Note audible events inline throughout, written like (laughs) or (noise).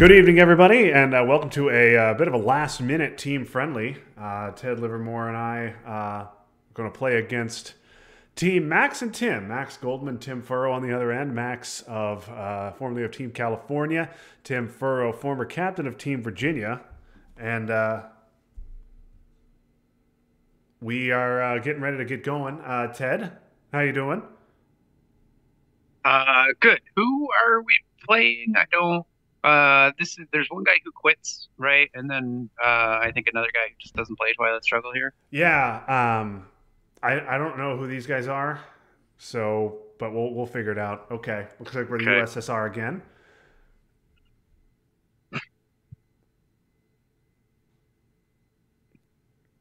Good evening, everybody, and uh, welcome to a uh, bit of a last minute team friendly. Uh, Ted Livermore and I uh, are going to play against Team Max and Tim. Max Goldman, Tim Furrow on the other end. Max of uh, formerly of Team California, Tim Furrow, former captain of Team Virginia, and we are getting ready to get going. Ted, how you doing? Uh, good. Who are we playing? I don't. Uh, this is there's one guy who quits, right? And then uh, I think another guy who just doesn't play Twilight Struggle here. Yeah, um, I I don't know who these guys are, so but we'll we'll figure it out. Okay, looks like we're the Okay. USSR again. (laughs)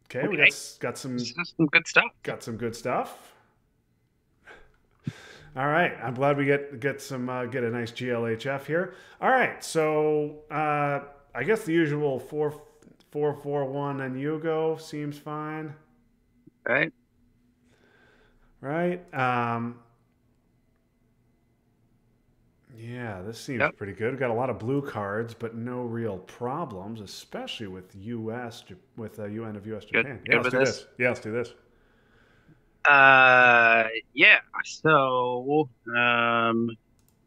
Okay, we got Okay. got some some good stuff. got some good stuff. All right, I'm glad we get get some uh, get a nice GLHF here. All right, so uh, I guess the usual four four four one and Yugo seems fine, Right? right? Um, yeah, this seems Yep. pretty good. We've got a lot of blue cards, but no real problems, especially with US with uh, UN of US Japan. good yeah, let's do this? this. Yeah, let's do this. Uh, yeah. So, um,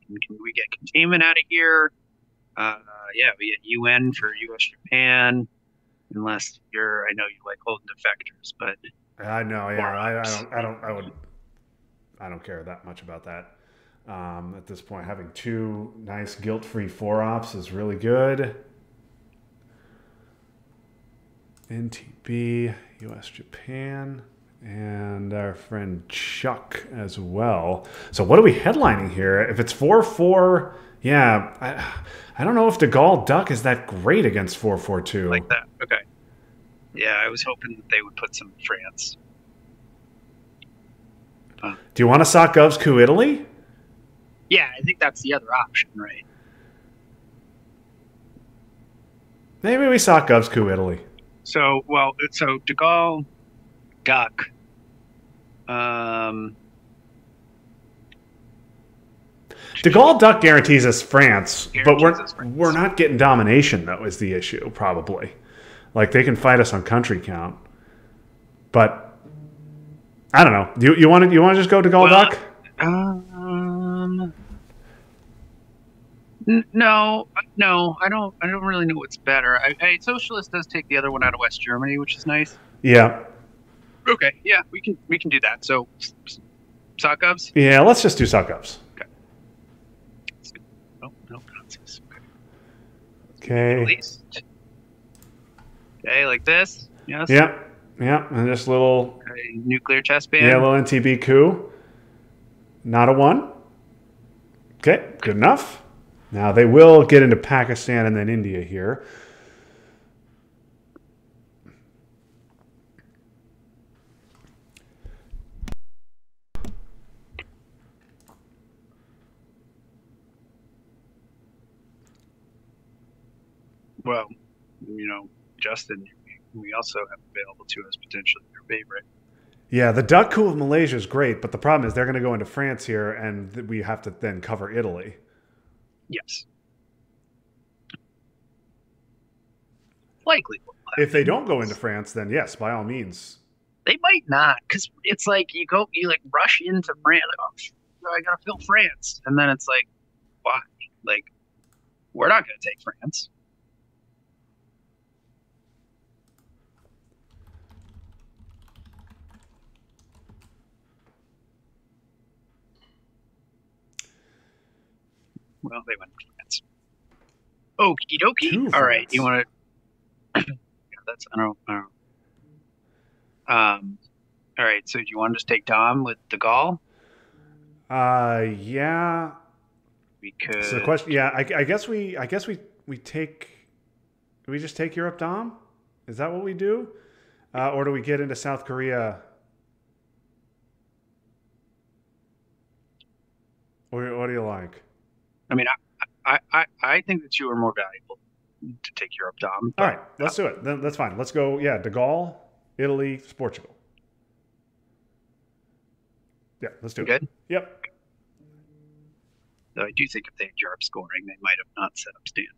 can we get containment out of here? Uh, yeah, we get UN for U.S. Japan. Unless you're, I know you like holding defectors, but I know, yeah. I, I don't, I don't, I would, I don't care that much about that. Um, at this point, having two nice guilt-free four ops is really good. NTB, US Japan, and our friend Chuck as well. So, what are we headlining here? If it's four four, yeah, I, I don't know if De Gaulle Duck is that great against four four two. like that. Okay. Yeah, I was hoping that they would put some France. Do you want to Soc Govs coup Italy? Yeah, I think that's the other option, right? Maybe we Soc Govs coup Italy. So, well, so De Gaulle, Duck, um, De Gaulle Duck guarantees us France, but we're France. we're not getting domination though. Is the issue probably? Like they can fight us on country count, but I don't know. You you want to you want to just go De Gaulle Well, Duck? um, n- no, no, I don't. I don't really know what's better. I, I Socialist does take the other one out of West Germany, which is nice. Yeah, Okay, yeah, we can we can do that. So, s- s- Soc Govs? yeah. Let's just do sock ups. No, no Nazis. At Okay. least. Okay, like this. Yes. Yeah, yeah. And this little Okay, nuclear test ban. yeah, little NTB coup. Not a one. Okay, good enough. Now they will get into Pakistan and then India here. Well, you know, Justin, we also have available to us potentially your favorite. Yeah, the duck coup of Malaysia is great, but the problem is they're going to go into France here, and we have to then cover Italy. Yes. Likely. If they don't go into France, then yes, by all means. They might not, because it's like you go, you like rush into France. Like, oh, I gotta fill France, and then it's like, why? Like, we're not gonna take France. Well, they went to France. Okie dokie. All right, you want to? (coughs) yeah, that's I don't. I don't. Um. All right. So do you want to just take Dom with De Gaulle? Uh, yeah. We could. So the question, yeah, I, I guess we, I guess we, we take, do we just take Europe, Dom? Is that what we do, uh, or do we get into South Korea? What, what do you like? I mean, I, I, I, think that you are more valuable to take Europe, Dom. All right, let's do it. Then that's fine. Let's go. Yeah, De Gaulle, Italy, Portugal. Yeah, let's do it. Good. Yep. Though I do think if they had Europe scoring, they might have not set up standard.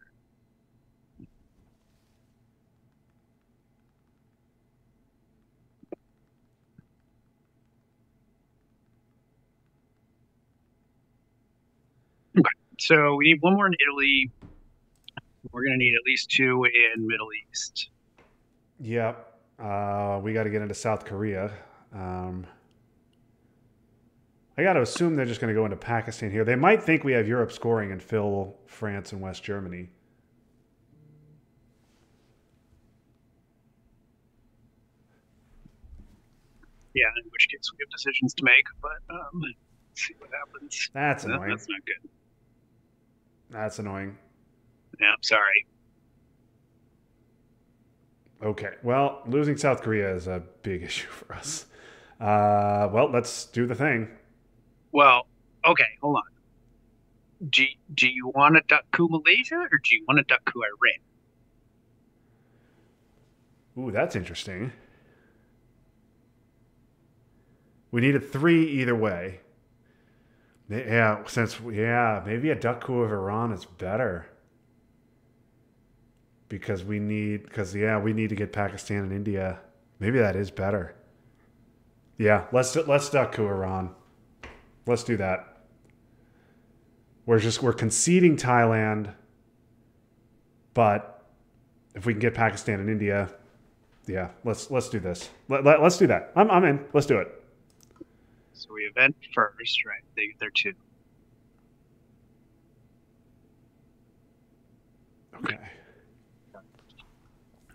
So we need one more in Italy. We're going to need at least two in Middle East. Yep. Uh, we got to get into South Korea. Um, I got to assume they're just going to go into Pakistan here. They might think we have Europe scoring and fill France and West Germany. Yeah, in which case we have decisions to make, but um, let's see what happens. That's That- annoying. that's not good. That's annoying. Yeah, I'm sorry. Okay. Well, losing South Korea is a big (laughs) issue for us. Uh, well, let's do the thing. Well, okay, hold on. Do, do you want to duck coup Malaysia or do you want to duck coup Iran? Ooh, that's interesting. We needed three either way. Yeah, since yeah, maybe a duck coup of Iran is better. Because we need because yeah, we need to get Pakistan and India. Maybe that is better. Yeah, let's let's duck coup Iran. Let's do that. We're just we're conceding Thailand, but if we can get Pakistan and India, yeah, let's let's do this. Let, let, let's do that. I'm I'm in. Let's do it. So we event first, right? They, they're two. Okay.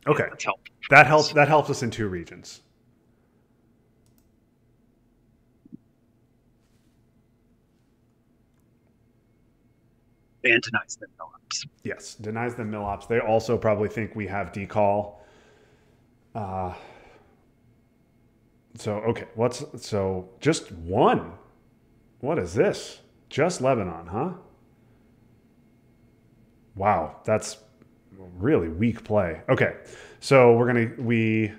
Okay. That's helpful. That helps that helps us in two regions. And denies them no ups. Yes, denies them mil ops. They also probably think we have Decol. Uh, so okay, what's so just one? What is this? Just Lebanon, huh? Wow, that's really weak play. Okay, so we're gonna we.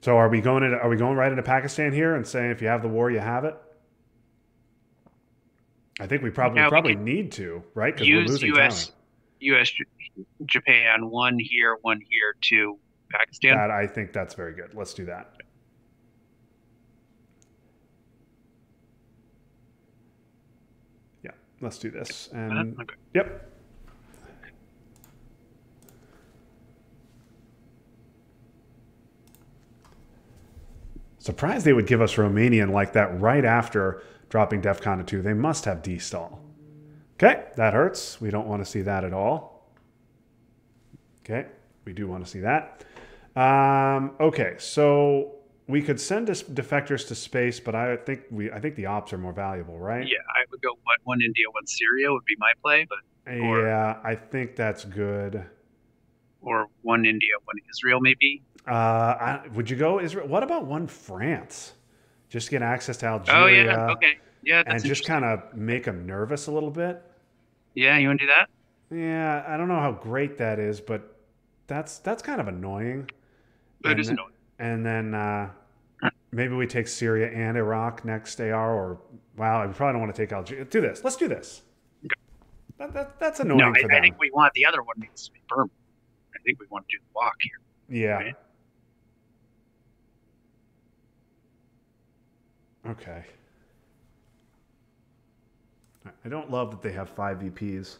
So are we going into, are we going right into Pakistan here and saying if you have the war you have it? I think we probably probably need to, right? Because we're losing U.S. talent. U.S. Japan one here, one here, two Pakistan. That I think that's very good. Let's do that. Yeah, let's do this. Uh, And okay. yep. Surprised they would give us Romanian like that right after dropping DEFCON to 2. They must have D-stall. Okay, that hurts. We don't want to see that at all. Okay, we do want to see that. Um, okay, so we could send us defectors to space, but I think we I think the ops are more valuable, right? Yeah, I would go one, one India, one Syria would be my play, but or- Yeah, I think that's good. or one India, one Israel maybe. Uh, I, would you go Israel? What about one France? Just get access to Algeria Oh yeah, okay, yeah, and just kind of make them nervous a little bit. Yeah, you want to do that? Yeah, I don't know how great that is, but that's that's kind of annoying. That And is then- annoying. And then uh, maybe we take Syria and Iraq next AR, or wow, we probably don't want to take Algeria. Do this. Let's do this. That, that, that's annoying No, I, for I think we want the other one needs to be Burma. I think we want to do the walk here. yeah. right? Okay. I don't love that they have five VPs,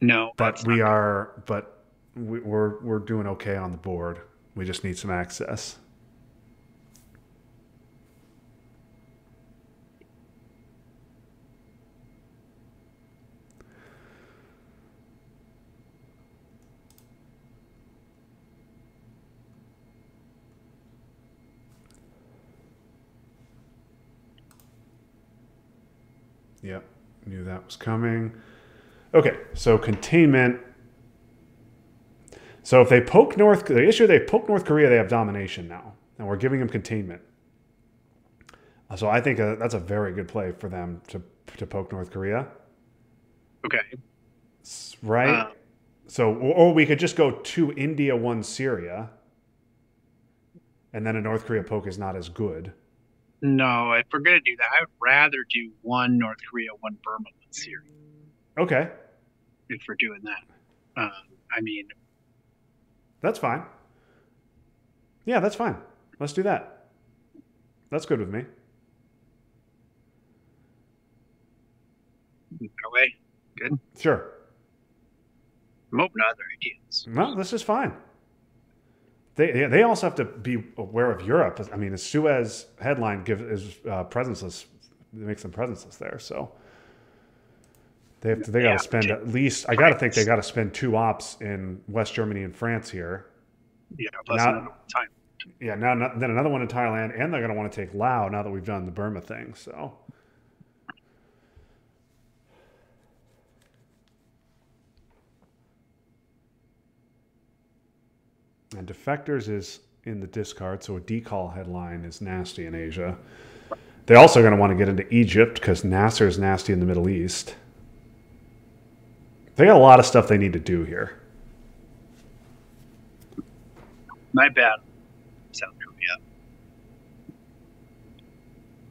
No, but we are. But we, we're we're doing okay on the board. We just need some access. Yep, knew that was coming. Okay, so containment. So if they poke North, the issue they poke North Korea, they have domination now, and we're giving them containment. So I think uh, that's a very good play for them to to poke North Korea, okay. Right? Uh, so or, or we could just go two India, one Syria, and then a North Korea poke is not as good. No, if we're gonna do that, I would rather do one North Korea, one Burma, one Syria. Okay, If we're doing that, um, I mean, that's fine. Yeah, that's fine. Let's do that. That's good with me. Away. Good. Sure. I'm open to other ideas. No, this is fine. They they also have to be aware of Europe. I mean, the Suez headline gives is uh, presenceless. It makes them presenceless there. So they have to, they got Yeah, to spend at least. I got to think they got to spend two ops in West Germany and France here. Know, plus Not- another time. Yeah, now now- then another one in Thailand, and they're going to want to take Lao now that we've done the Burma thing. So. And defectors is in the discard, so a Decol headline is nasty in Asia. They're also going to want to get into Egypt because Nasser is nasty in the Middle East. They got a lot of stuff they need to do here. My bad. South Korea.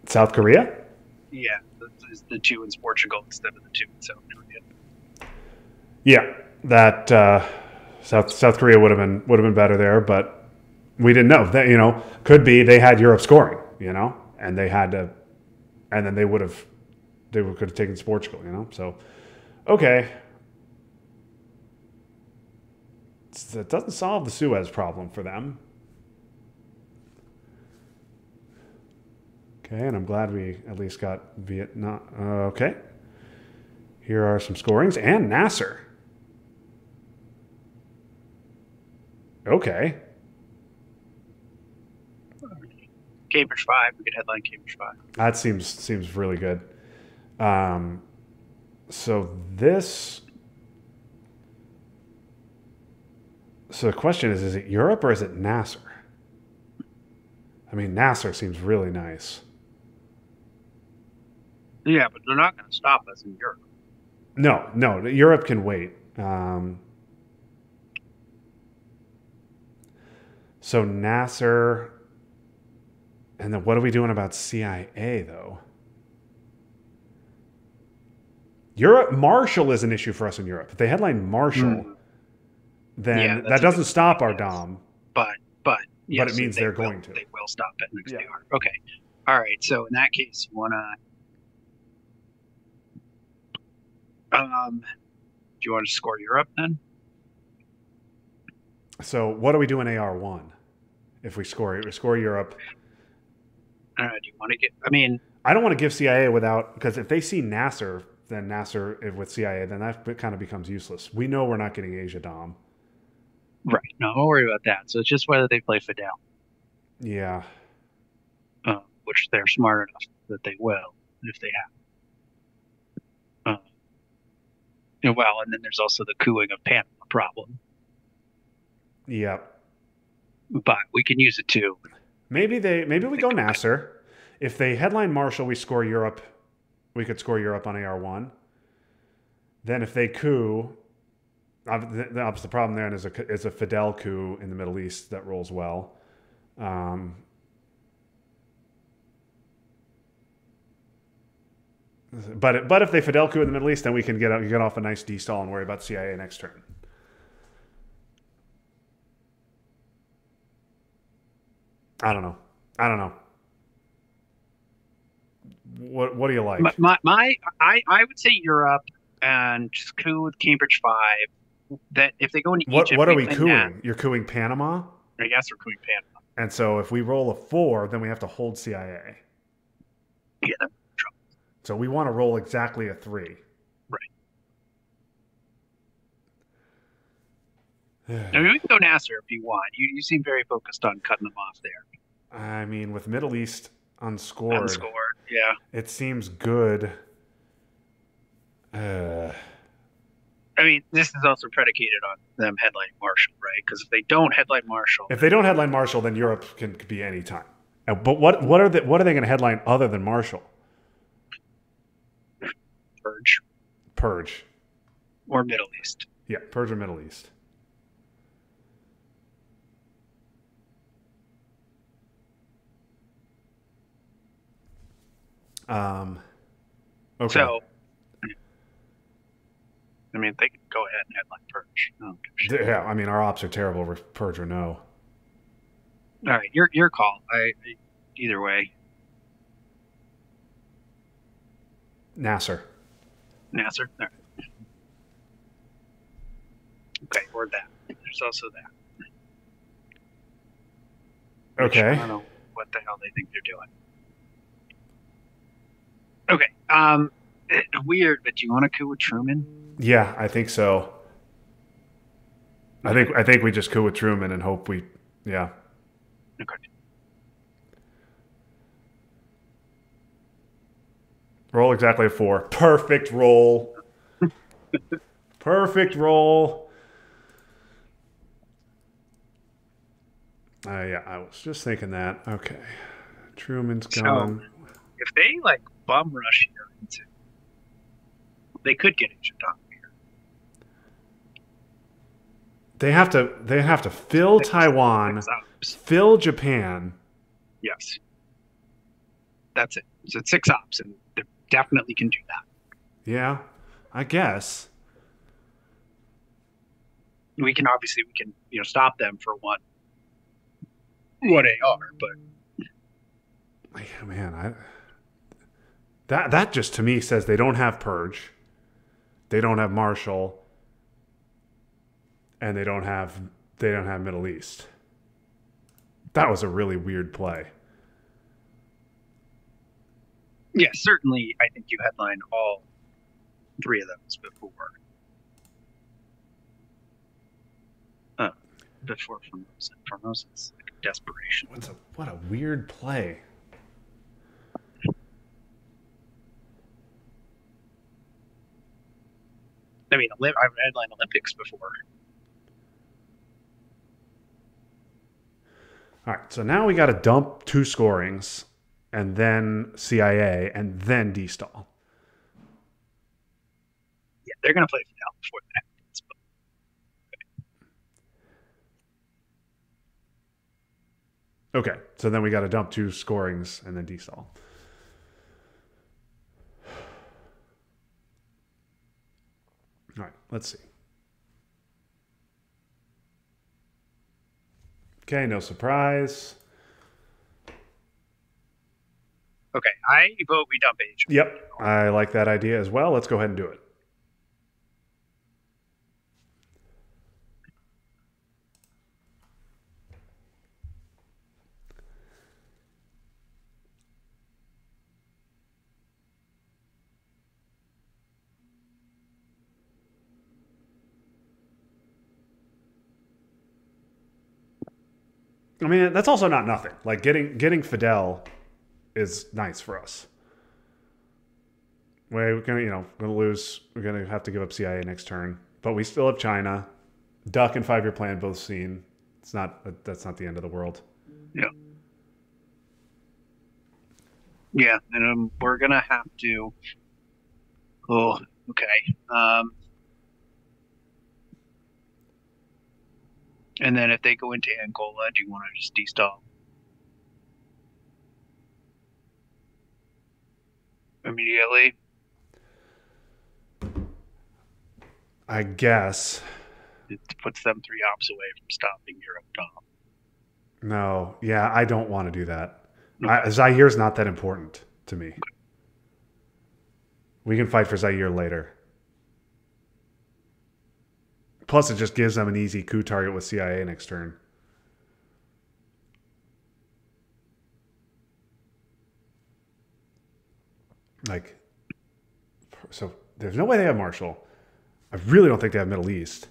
South Korea? Yeah, the, two in Portugal instead of the two in South Korea. Yeah, that uh, South South Korea would have been would have been better there, but we didn't know. That you know could be they had Europe scoring, you know, and they had to, and then they would have they could have taken Portugal, you know. So okay, it doesn't solve the Suez problem for them. Okay, and I'm glad we at least got Vietnam. Uh, okay. Here are some scorings and Nasser. Okay. Cambridge Five. We could headline Cambridge Five. That seems seems really good. Um, so this. So the question is: Is it Europe or is it Nasser? I mean, Nasser seems really nice. Yeah, but they're not going to stop us in Europe. No, no, Europe can wait. Um, so Nasser, and then what are we doing about CIA though? Europe, Marshall is an issue for us in Europe. If they headline Marshall, Hmm. then Yeah, that doesn't stop our. Dom. But but yes, it means they they're will- going to. They will stop it next Yeah. they are. Okay. All right. So in that case, you want to um, do you want to score Europe then? So what do we do in AR one? If we score, we score Europe. Uh, do you want to get? I mean, I don't want to give CIA without because if they see Nasser, then Nasser if with CIA, then that kind of becomes useless. We know we're not getting Asia Dom. right? No, don't worry about that. So it's just whether they play Fidel, Yeah, uh, which they're smart enough that they will if they have. Uh, well, and then there's also the cooing of Panama problem, yeah. but we can use it too. Maybe they maybe we go Nasser. If they headline Marshall, we score Europe. We could score Europe on AR one. Then if they coup, ob- the, the obvious- the problem there is a is a Fidel coup in the Middle East that rolls well. Um, but but if they Fidel coup in the Middle East, then we can get get off a nice D stall and worry about CIA next turn. I don't know. I don't know. What What do you like? My, my, my I, I would say Europe and just coup with Cambridge Five. That if they go into What Egypt, What are we cooing? that. You're cooing Panama, I guess we're cooing Panama. and so if we roll a four, then we have to hold CIA. Yeah, So we want to roll exactly a three. I mean, we can go Nasser if you want. You you seem very focused on cutting them off there. I mean, with Middle East unscored, Unscored. Yeah. it seems good. Uh, I mean, this is also predicated on them headlining Marshall, right? Because if they don't headline Marshall, if they don't headline Marshall, then Europe can be any time. Uh, But what what are the, what are they going to headline other than Marshall? Purge Purge. or Middle East. Yeah, Purge or Middle East. Um, okay. So, I mean, they can go ahead and headline Purge. I don't give a shit. yeah, I mean, our ops are terrible with Purge or no. All right, your your call. I, I either way, Nasser. Nasser. Right. Okay, or that. There's also that. which Okay. I don't know what the hell they think they're doing. Okay. Um, weird, but do you want to coup with Truman? Yeah, I think so. I think I think we just coup with Truman and hope we yeah. Okay. Roll exactly a four. Perfect roll. (laughs) Perfect roll. Uh, yeah, I was just thinking that. Okay. Truman's gone. If they like bum rush here into, they could get injured on here. They have to they have to fill Six- Taiwan, fill Japan. Yes. That's it. So it's six ops, and they definitely can do that. Yeah, I guess. We can obviously we can you know stop them for one what they are, but Yeah, man, I that that just to me says they don't have Purge, they don't have Marshall, and they don't have they don't have Middle East. That was a really weird play. yeah, certainly I think you headline all three of those before. Uh, before Formosa. Formosa's like desperation. What's a what a weird play. I mean, I've headlined Olympics before. All right, so now we got to dump two scorings, and then CIA, and then D stall. Yeah, they're gonna play Fidel before that Okay, so then we got to dump two scorings and then D All right, let's see. Okay, no surprise. okay, I vote we dump Age. Yep, I like that idea as well. Let's go ahead and do it. I mean, that's also not nothing. Like getting getting Fidel is nice for us. We're gonna, you know, gonna lose. We're gonna have to give up CIA next turn, but we still have China. Duck and five year plan both seen. It's not. That's not the end of the world. Yeah, Yeah, and um, we're gonna have to. Oh, okay. Um, and then if they go into Angola, do you want to just destall? Immediately. I guess. It puts them three ops away from stopping Europe Dom. No. Yeah, I don't want to do that. I, Zaire's not that important to me. We can fight for Zaire later. Plus, it just gives them an easy coup target with CIA next turn. Like, so there's no way they have Marshall. I really don't think they have Middle East.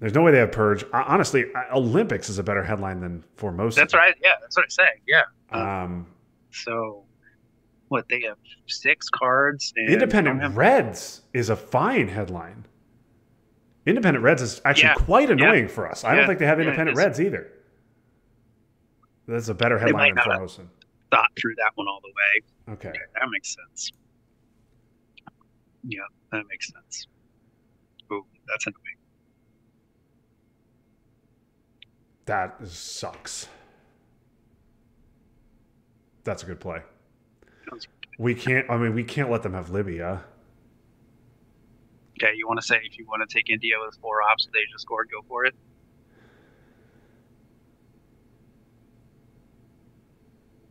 There's no way they have Purge. Honestly, Olympics is a better headline than Formosa. That's right. Yeah, that's what I'm saying. Yeah. Um, So, what they have six cards. And Independent Reds is a fine headline. Independent Reds is actually Yeah. quite annoying for us. I don't think they have Independent. Reds either. That's a better headline than. Formosan. thought through that one all the way. Okay. That makes sense. Yeah, that makes sense. Ooh, that's annoying. That sucks. That's a good play. We can't, I mean, we can't let them have Libya. Okay, you want to say if you want to take India with four ops, they just scored, go for it.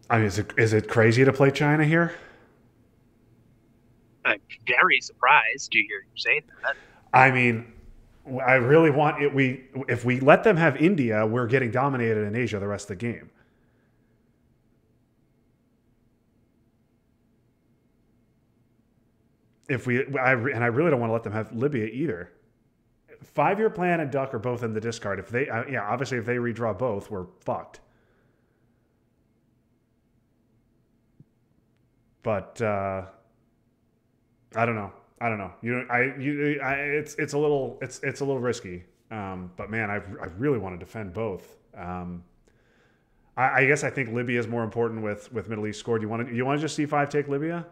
I mean, is it is it crazy to play China here? I'm very surprised to hear you say that. I mean, I really want it. We if we let them have India, we're getting dominated in Asia the rest of the game. If we, I, and I really don't want to let them have Libya either. Five year plan and Duck are both in the discard. If they, uh, yeah, obviously if they redraw both, we're fucked. But uh, I don't know. I don't know. You I you I, it's it's a little it's it's a little risky. Um, but man, I I really want to defend both. Um, I, I guess I think Libya is more important with with Middle East score. Do you want to you want to just see five take Libya?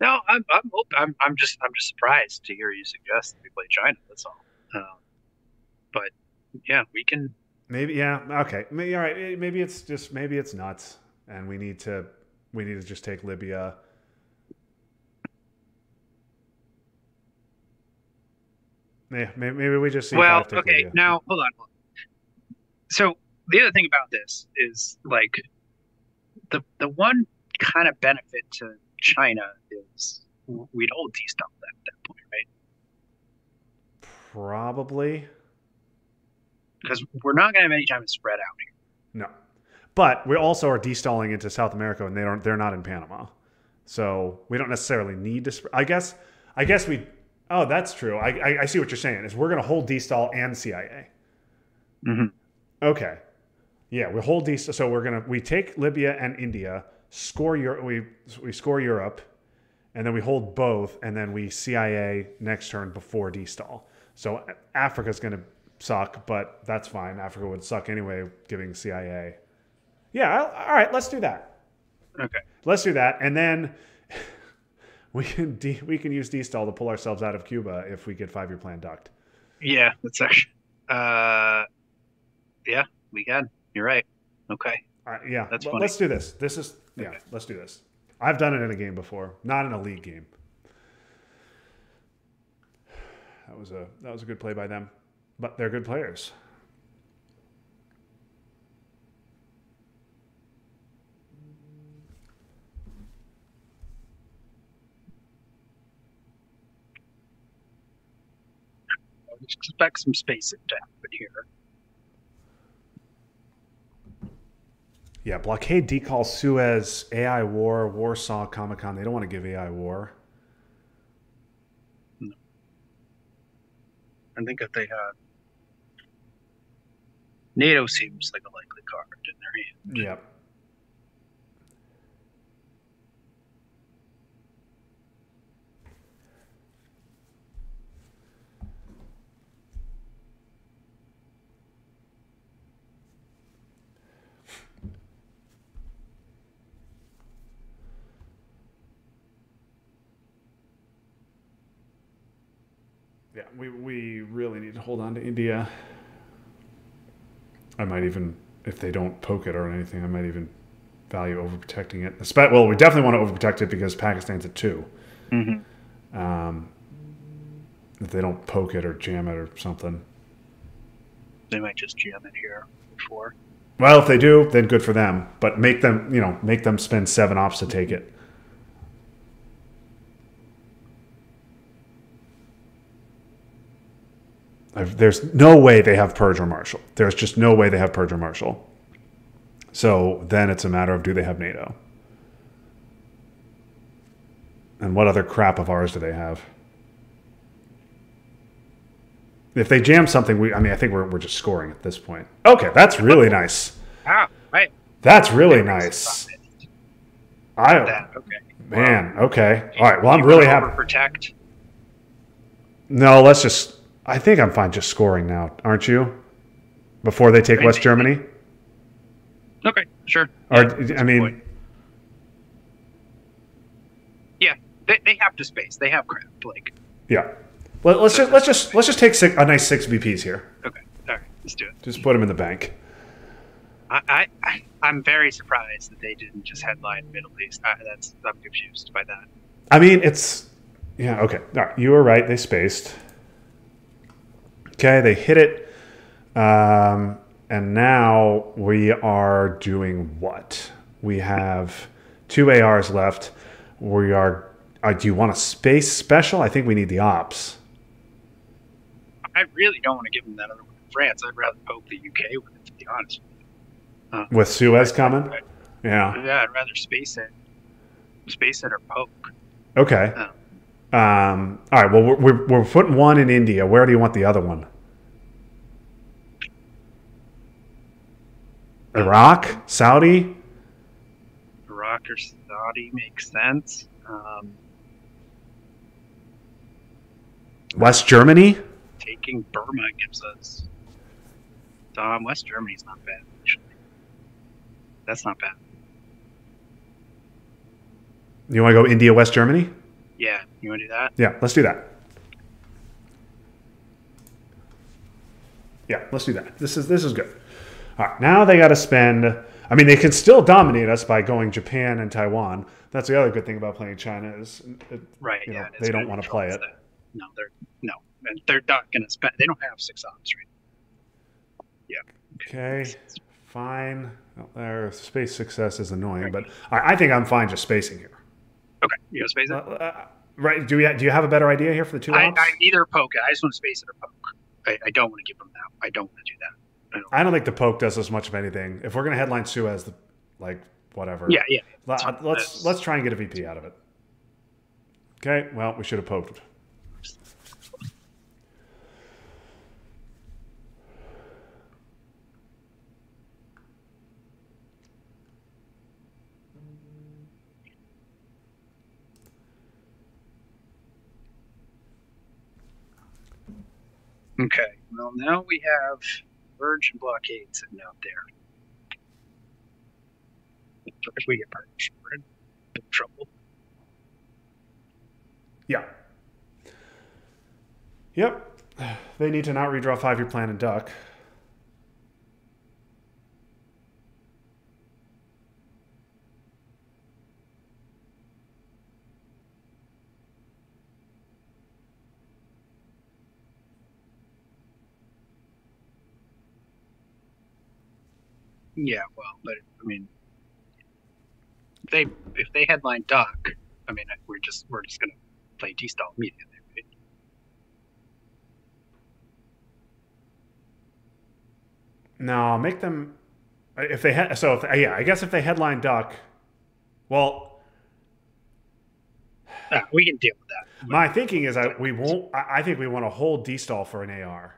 No, I'm I'm I'm I'm just I'm just surprised to hear you suggest that we play China. That's all. Um, but yeah, we can. Maybe yeah. Okay. Maybe all right. Maybe it's just maybe it's nuts, and we need to we need to just take Libya. Yeah, maybe, maybe we just see. Well, okay. Libya. Now hold on, hold on. So the other thing about this is like the the one kind of benefit to China is we'd hold D-Stump at that point, right? Probably. Because we're not going to have any time to spread out here. No. But we also are destalling into South America, and they don't. They're not in Panama, so we don't necessarily need to. Sp- I guess. I guess we. Oh, that's true. I, I, I see what you're saying. Is we're going to hold destall and CIA. Mm-hmm. Okay. Yeah, we hold destall. So we're gonna we take Libya and India, score Europe. We we score Europe, and then we hold both, and then we CIA next turn before destall. So Africa's going to suck, but that's fine. Africa would suck anyway, giving CIA. Yeah, all right, let's do that. Okay. Let's do that, and then (laughs) we can de- we can use destall to pull ourselves out of Cuba if we get five year plan ducked. Yeah, that's actually. Uh, yeah, we can. You're right. Okay. All right, yeah, that's well, Let's do this. This is yeah. Let's do this. I've done it in a game before, not in a league game. That was a that was a good play by them, but they're good players. expect some spacing to happen here. Yeah, blockade, Decol, Suez, AI war, Warsaw, COMECON. They don't want to give AI war. No. I think if they had NATO seems like a likely card in their hand. Yep. Yeah, we, we really need to hold on to India. I might even, if they don't poke it or anything, I might even value overprotecting it. Well, we definitely want to overprotect it because Pakistan's at 2 mm-hmm. um, if they don't poke it or jam it or something, they might just jam it here before. Well, if they do, then good for them. But make them, you know, make them spend seven ops to take it. I've, there's no way they have Purge or Marshall. There's just no way they have Purge or Marshall. So then it's a matter of do they have NATO? And what other crap of ours do they have? If they jam something, we I mean I think we're, we're just scoring at this point. Okay, that's really nice. Ah, right. That's really nice. I okay. Man, okay. All right. Well, I'm really happy. Protect. No, let's just I think I'm fine just scoring now, aren't you? Before they take. West Germany? Okay, sure. Or yeah, I mean Yeah, they, they have to space. They have crap like Yeah. Well, let's just let's just let's just take six, a nice six BPs here. Okay. All right. Let's do it. Just put them in the bank. I, I I'm very surprised that they didn't just headline Middle East. I, that's I'm confused by that. I mean, it's yeah. Okay. All right. You were right. They spaced. Okay, they hit it. Um, and now we are doing what? We have two ARs left. We are. Uh, do you want a space special? I think we need the ops. I really don't want to give them that other one in France. I'd rather poke the UK with it, to be honest. With Suez coming? Yeah. Yeah, I'd rather space it, space it or poke. Okay. Um, all right. Well, we're, we're, we're putting one in India. Where do you want the other one? Iraq? Saudi? Iraq or Saudi makes sense. Um, West Germany? taking Burma gives us. Um, West Germany's not bad, actually. That's not bad. You want to go India, West Germany? Yeah, you want to do that? Yeah, let's do that. Yeah, let's do that. This is this is good. All right, now they got to spend. I mean, they can still dominate us by going Japan and Taiwan. That's the other good thing about playing China is, it, Right. you know, they don't want to play it. that. No, they're no, and they're not going to spend. They don't have six ops, right? Yeah. Okay, fine. Oh, their space success is annoying, but I, I think I'm fine just spacing here. Okay, you want to space it? Uh, uh, right? Do we? Do you have a better idea here for the two I, ops? I either poke. I just want to space it or poke. I, I don't want to give them that. I don't want to do that. I don't, I don't think the poke does as much of anything. If we're gonna headline Suez, the, like whatever. yeah, yeah. Let-. Let's let's try and get a VP out of it. Okay. Well, we should have poked. Okay. Well, now we have Virgin blockade sitting out there. If we get purged, we're in trouble. Yeah. Yep. They need to not redraw five year plan and duck. Yeah, well, but I mean, they if they headline Duck, I mean, we're just we're just gonna play D stall immediately. No, make them. If they had, so if, yeah, I guess if they headline duck, well, Ah, we can deal with that. my thinking is I we won't. I I think we want to hold D stall for an AR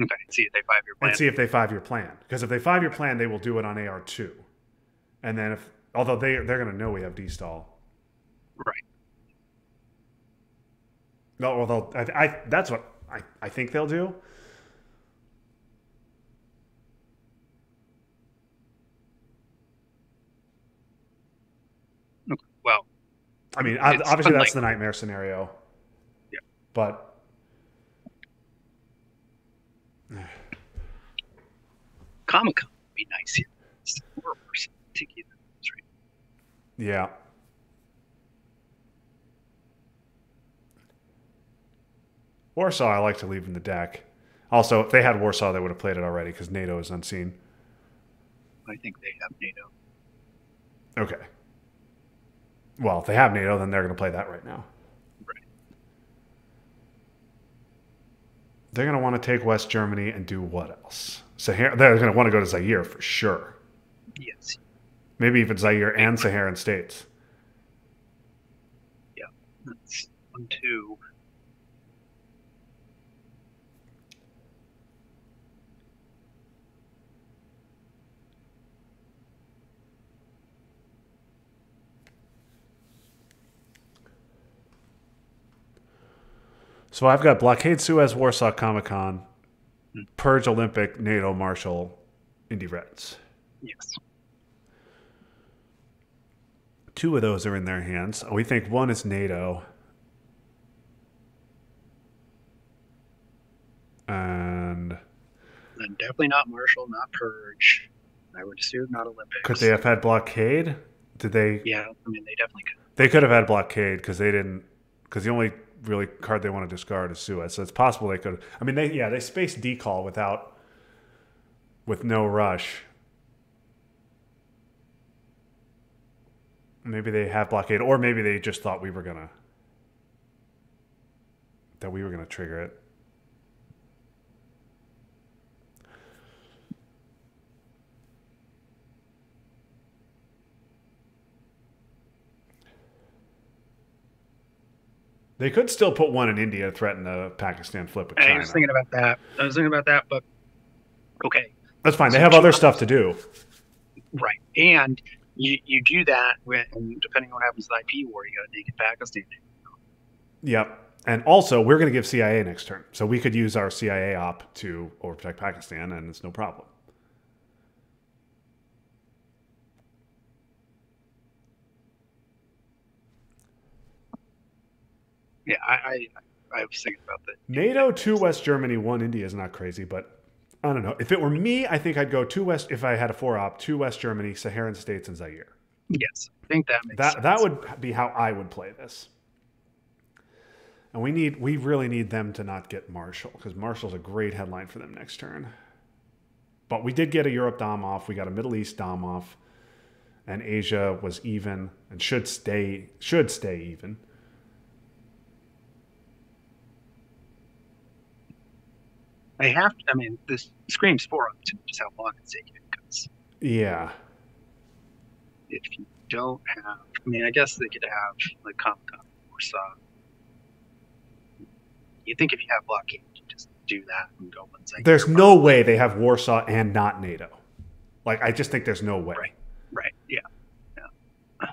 Okay, see if they five year plan. and see if they five year plan. Because if they five year plan, they will do it on AR two, and then if although they they're going to know we have D stall. Right. No, although I, I that's what I, I think they'll do. Okay. Well, I mean, obviously that's the nightmare scenario. Yeah. But COMECON would be nice here. It's four percent ticket. Right. yeah. Warsaw, I like to leave in the deck. Also, if they had Warsaw, they would have played it already because NATO is unseen. I think they have NATO. Okay. Well, if they have NATO, then they're going to play that right now. Right. They're going to want to take West Germany and do what else? Sahara, they're going to want to go to Zaire for sure. Yes. Maybe even Zaire and Saharan states. Yeah, that's one, two. So I've got Blockade Suez, Warsaw COMECON, Purge Olympic, NATO Marshall, Indy Reds. Yes. Two of those are in their hands. Oh, we think one is NATO. And Then definitely not Marshall, not Purge. I would assume not Olympics. could they have had Blockade? Did they? Yeah, I mean they definitely could. They could have had Blockade because they didn't. Because the only really card they want to discard is Suez. So it's possible they could. I mean, they yeah they space Decol without with no rush. Maybe they have blockade, or maybe they just thought we were gonna that we were gonna trigger it. They could still put one in India to threaten a Pakistan flip with China. I was thinking about that. I was thinking about that, but okay, That's fine. They have other stuff to do. right. And you, you do that when, depending on what happens to the IP war, you got a naked Pakistan. Yep. And also, we're going to give CIA next turn. So we could use our CIA op to overprotect Pakistan, and it's no problem. Yeah, I, I, I was thinking about that. NATO, two West Germany, one India is not crazy, but I don't know. If it were me, I think I'd go two West, if I had a four op, two West Germany, Saharan states, and Zaire. Yes, I think that makes That, sense. that would be how I would play this. And we need, we really need them to not get Marshall because Marshall's a great headline for them next turn. But we did get a Europe Dom off. We got a Middle East Dom off, and Asia was even and should stay should stay even. I have. To, I mean, this screams for up to just how long it's taking. Because Yeah, if you don't have, I mean, I guess they could have like COMECON or Saw. You think if you have blockade, you just do that and go one second. there's no way they have Warsaw and not NATO. Like I just think there's no way. Right. Right. Yeah. (clears throat)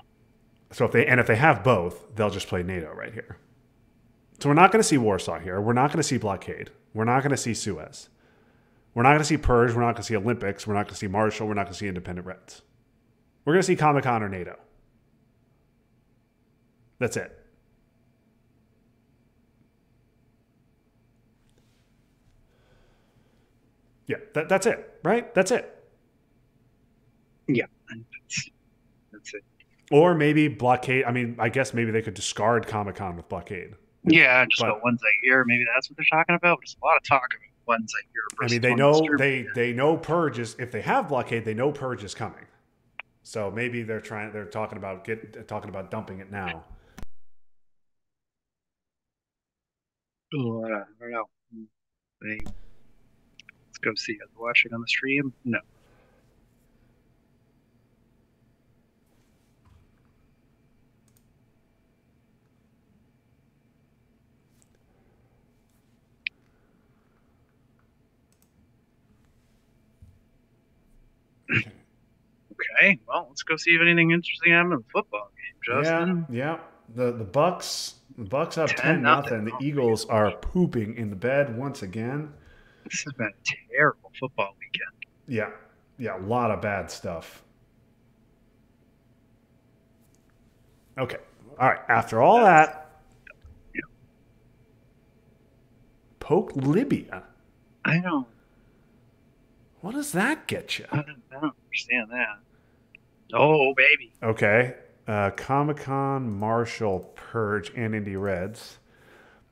So if they and if they have both, they'll just play NATO right here. So we're not going to see Warsaw here. We're not going to see blockade. We're not going to see Suez. We're not going to see Purge. We're not going to see Olympics. We're not going to see Marshall. We're not going to see Independent Reds. We're going to see COMECON or NATO. That's it. Yeah, that, that's it, right? That's it. Yeah. That's, that's it. Or maybe blockade. I mean, I guess maybe they could discard COMECON with blockade. Yeah. Just But- about ones I hear. Maybe that's what they're talking about. There's a lot of talk about ones I hear. I mean, they know they they know purge is if they have blockade, they know purge is coming. So maybe they're trying. They're talking about get talking about dumping it now. Oh, I don't know. They, let's go see. Watching on the stream? No. Okay, well, let's go see if anything interesting happened in the football game, Justin. Yeah, yeah. The the Bucks the Bucks up 10 nothing. The Eagles are pooping in the bed once again. This has been a terrible football weekend. Yeah, yeah. A lot of bad stuff. Okay. All right. After all that, Yeah. poke Libya. I don't, What does that get you? I don't, I don't understand that. Oh, baby. Okay. Uh, COMECON, Marshall, Purge, and Indie Reds.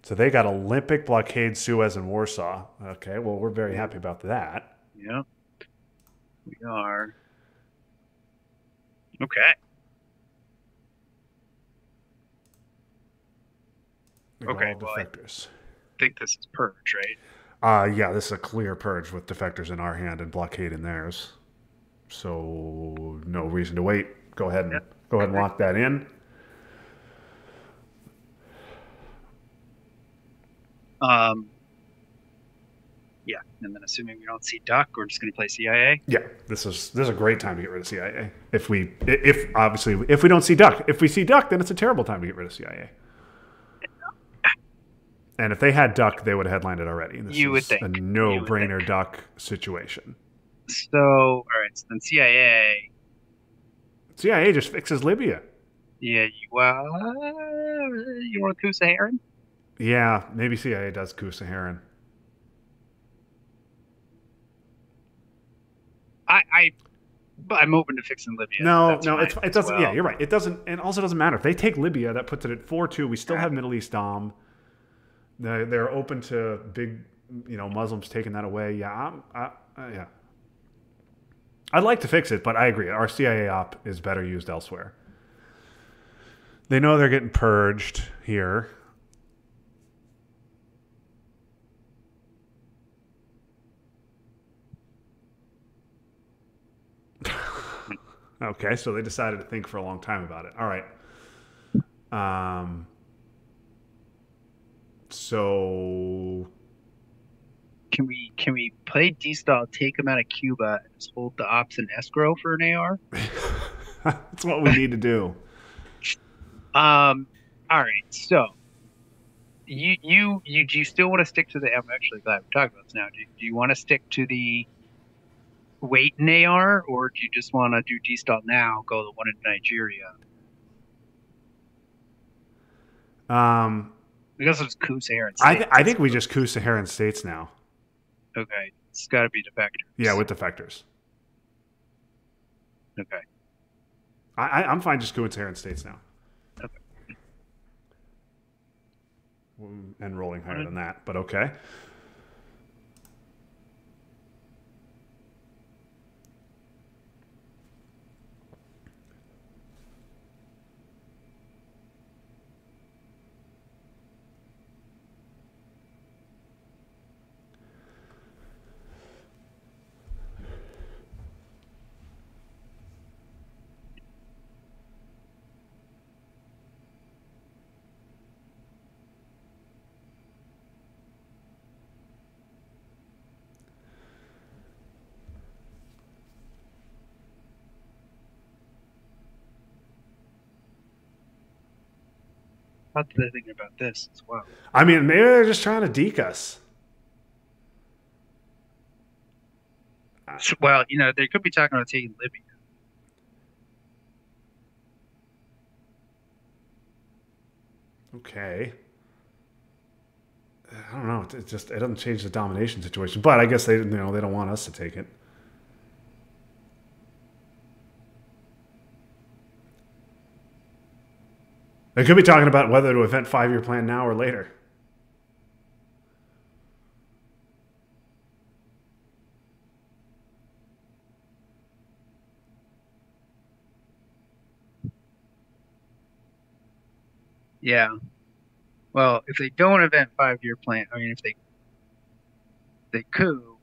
So they got Olympic, Blockade, Suez, and Warsaw. Okay. Well, we're very happy about that. Yeah, we are. Okay. Got Okay, well, I- defectors. I think this is purge, right? Uh, yeah, this is a clear purge with defectors in our hand and blockade in theirs. So no reason to wait. Go ahead and Yep. go ahead and lock that in. Um. Yeah, and then assuming we don't see Duck, we're just going to play CIA. Yeah, this is this is a great time to get rid of CIA. If we if obviously if we don't see Duck, if we see Duck, then it's a terrible time to get rid of CIA. And if they had Duck, they would have headlined it already. This You would is think. a no-brainer Duck situation. So, all right, so then CIA. CIA just fixes Libya. Yeah, you well, you want to Saharan? Yeah, maybe CIA does coup Saharan. I, I, but I'm open to fixing Libya. No, That's no, it's, it doesn't. Yeah, you're right. It doesn't, and also doesn't matter if they take Libya. That puts it at four two. We still have Middle East Dom. They're, they're open to big, you know, Muslims taking that away. Yeah, I'm, I, uh, yeah. I'd like to fix it, but I agree. Our CIA op is better used elsewhere. They know they're getting purged here. (laughs) okay, so they decided to think for a long time about it. All right. Um. So Can we can we play D stall, take him out of Cuba, and just hold the ops in escrow for an AR? (laughs) that's what we need to do. Um. All right. So. You you you do you still want to stick to the? I'm actually glad we're talking about this now. Do, do you want to stick to the wait in AR, or do you just want to do D stall now? Go the one in Nigeria. Um, Because it's coup Saharan I, th- I think we just coup Saharan states now. Okay. It's got to be defectors. Yeah, with defectors. Okay. I, I, I'm fine just going to Saharan states now. Okay. Mm, And rolling higher than that, but okay. How did I think about this as well? I mean, maybe they're just trying to deke us. Well, you know, they could be talking about taking Libya. Okay. I don't know. It- It just it doesn't change the domination situation, but I guess they you know they don't want us to take it. They could be talking about whether to event five year plan now or later. Yeah. Well, if they don't event five year plan, I mean, if they they coup,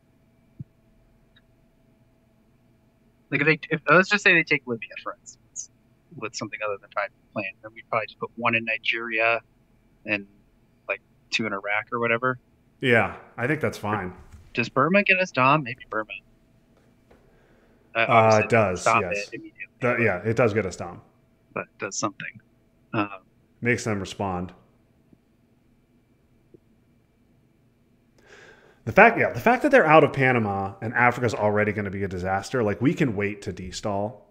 like if they, if let's just say they take Libya, for instance, with something other than five plan, then we'd probably just put one in Nigeria and like two in Iraq or whatever. Yeah, I think that's fine. Does Burma get us Dom? Maybe Burma. Uh, Uh, it does, yes. it. That- yeah, it does get us Dom. but it does something. Um, Makes them respond. The fact, yeah, the fact that they're out of Panama and Africa's already going to be a disaster, like we can wait to destall.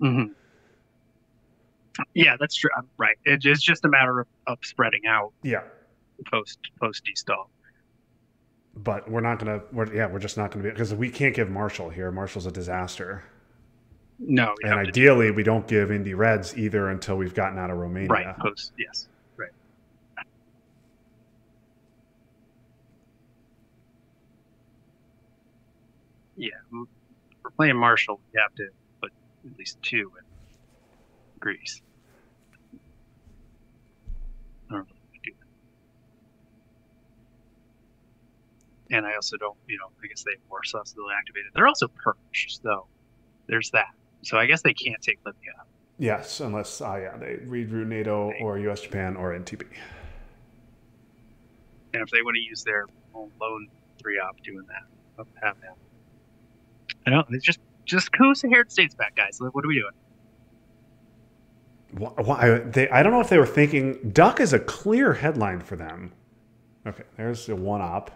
mhm. Yeah, that's true. I'm Right. It- It's just a matter of, of spreading out Yeah, post post destall. but we're not going to. We're, yeah, we're just not going to be because we can't give Marshall here. Marshall's a disaster, No, and do- ideally, we don't give Indy Reds either until we've gotten out of Romania. right post. Yes, right. Yeah, for playing Marshall, we have to put at least two in Greece. I don't really wanna do that. And I also don't, you know, I guess they Warsaw still activated. They're also purged, so there's that. So I guess they can't take Libya. Yes, unless uh, yeah, they redrew NATO or U.S. Japan or NTB. And if they want to use their own lone three op doing that, have that. I don't. It's just just coup Saharan states back, guys. Like, What are we doing? Why, why they? I don't know if they were thinking duck is a clear headline for them. Okay, there's the one op.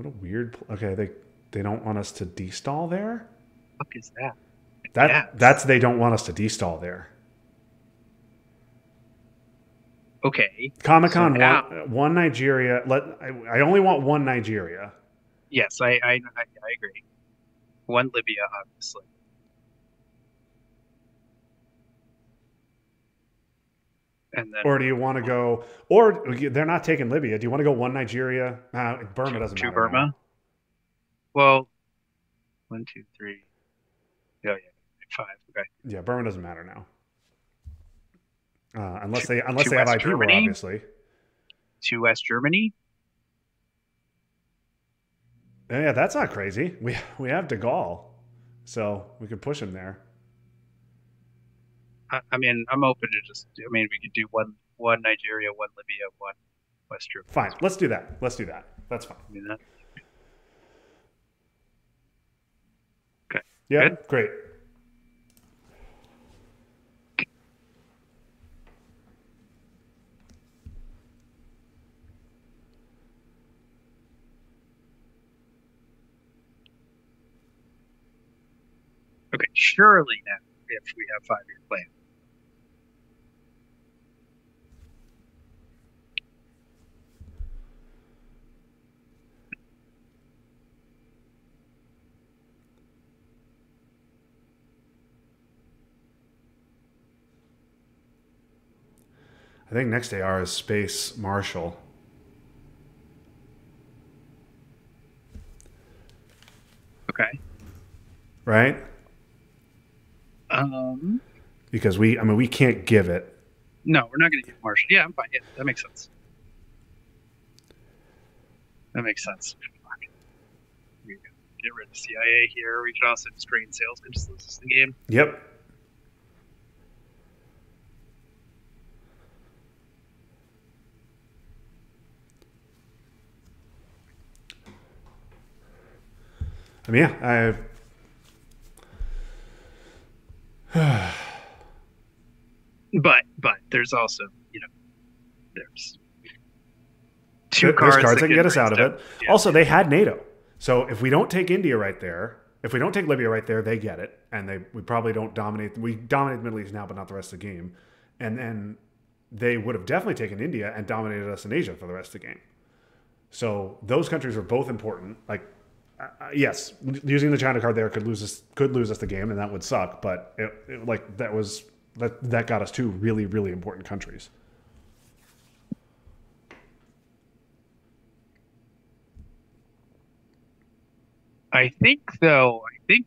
What a weird. Okay, they they don't want us to destall there. What is that? That Yes. that's they don't want us to destall there. Okay. COMECON So now- one, one Nigeria. Let I, I only want one Nigeria. Yes, I I, I, I agree. One Libya, obviously. And then Or do you want to go? Or they're not taking Libya. Do you want to go one Nigeria? Uh, Burma doesn't to matter. Burma. now. Well, one, two, three. Oh yeah, five. Okay. Yeah, Burma doesn't matter now. Uh, unless they unless they have West IP war, obviously. To West Germany. Yeah, that's not crazy. We we have De Gaulle, so we could push him there. I, I mean, I'm open to just. I mean, we could do one one Nigeria, one Libya, one West Germany. Fine, let's do that. Let's do that. That's fine. Mean, that, Yeah, Good. great. okay, surely now, if we have five year plan. I think next AR is Space Marshall. Okay. Right? Um. Because we, I mean, we can't give it. No, we're not going to give Marshall. Yeah, I'm fine. Yeah, that makes sense. That makes sense. Fuck. We can Get rid of CIA here. We could also just drain sales. Could just lose the game. Yep. I mean, yeah, I. But but there's also you know there's two There- cards, cards that can get us out of it. Yeah. Also, they had NATO. So if we don't take India right there, if we don't take Libya right there, they get it, and they we probably don't dominate. We dominate the Middle East now, but not the rest of the game. And then they would have definitely taken India and dominated us in Asia for the rest of the game. So those countries are both important. Like, uh, uh, yes, using the China card there could lose us could lose us the game, and that would suck. But it, it, like that was that that got us two really really important countries. I think though I think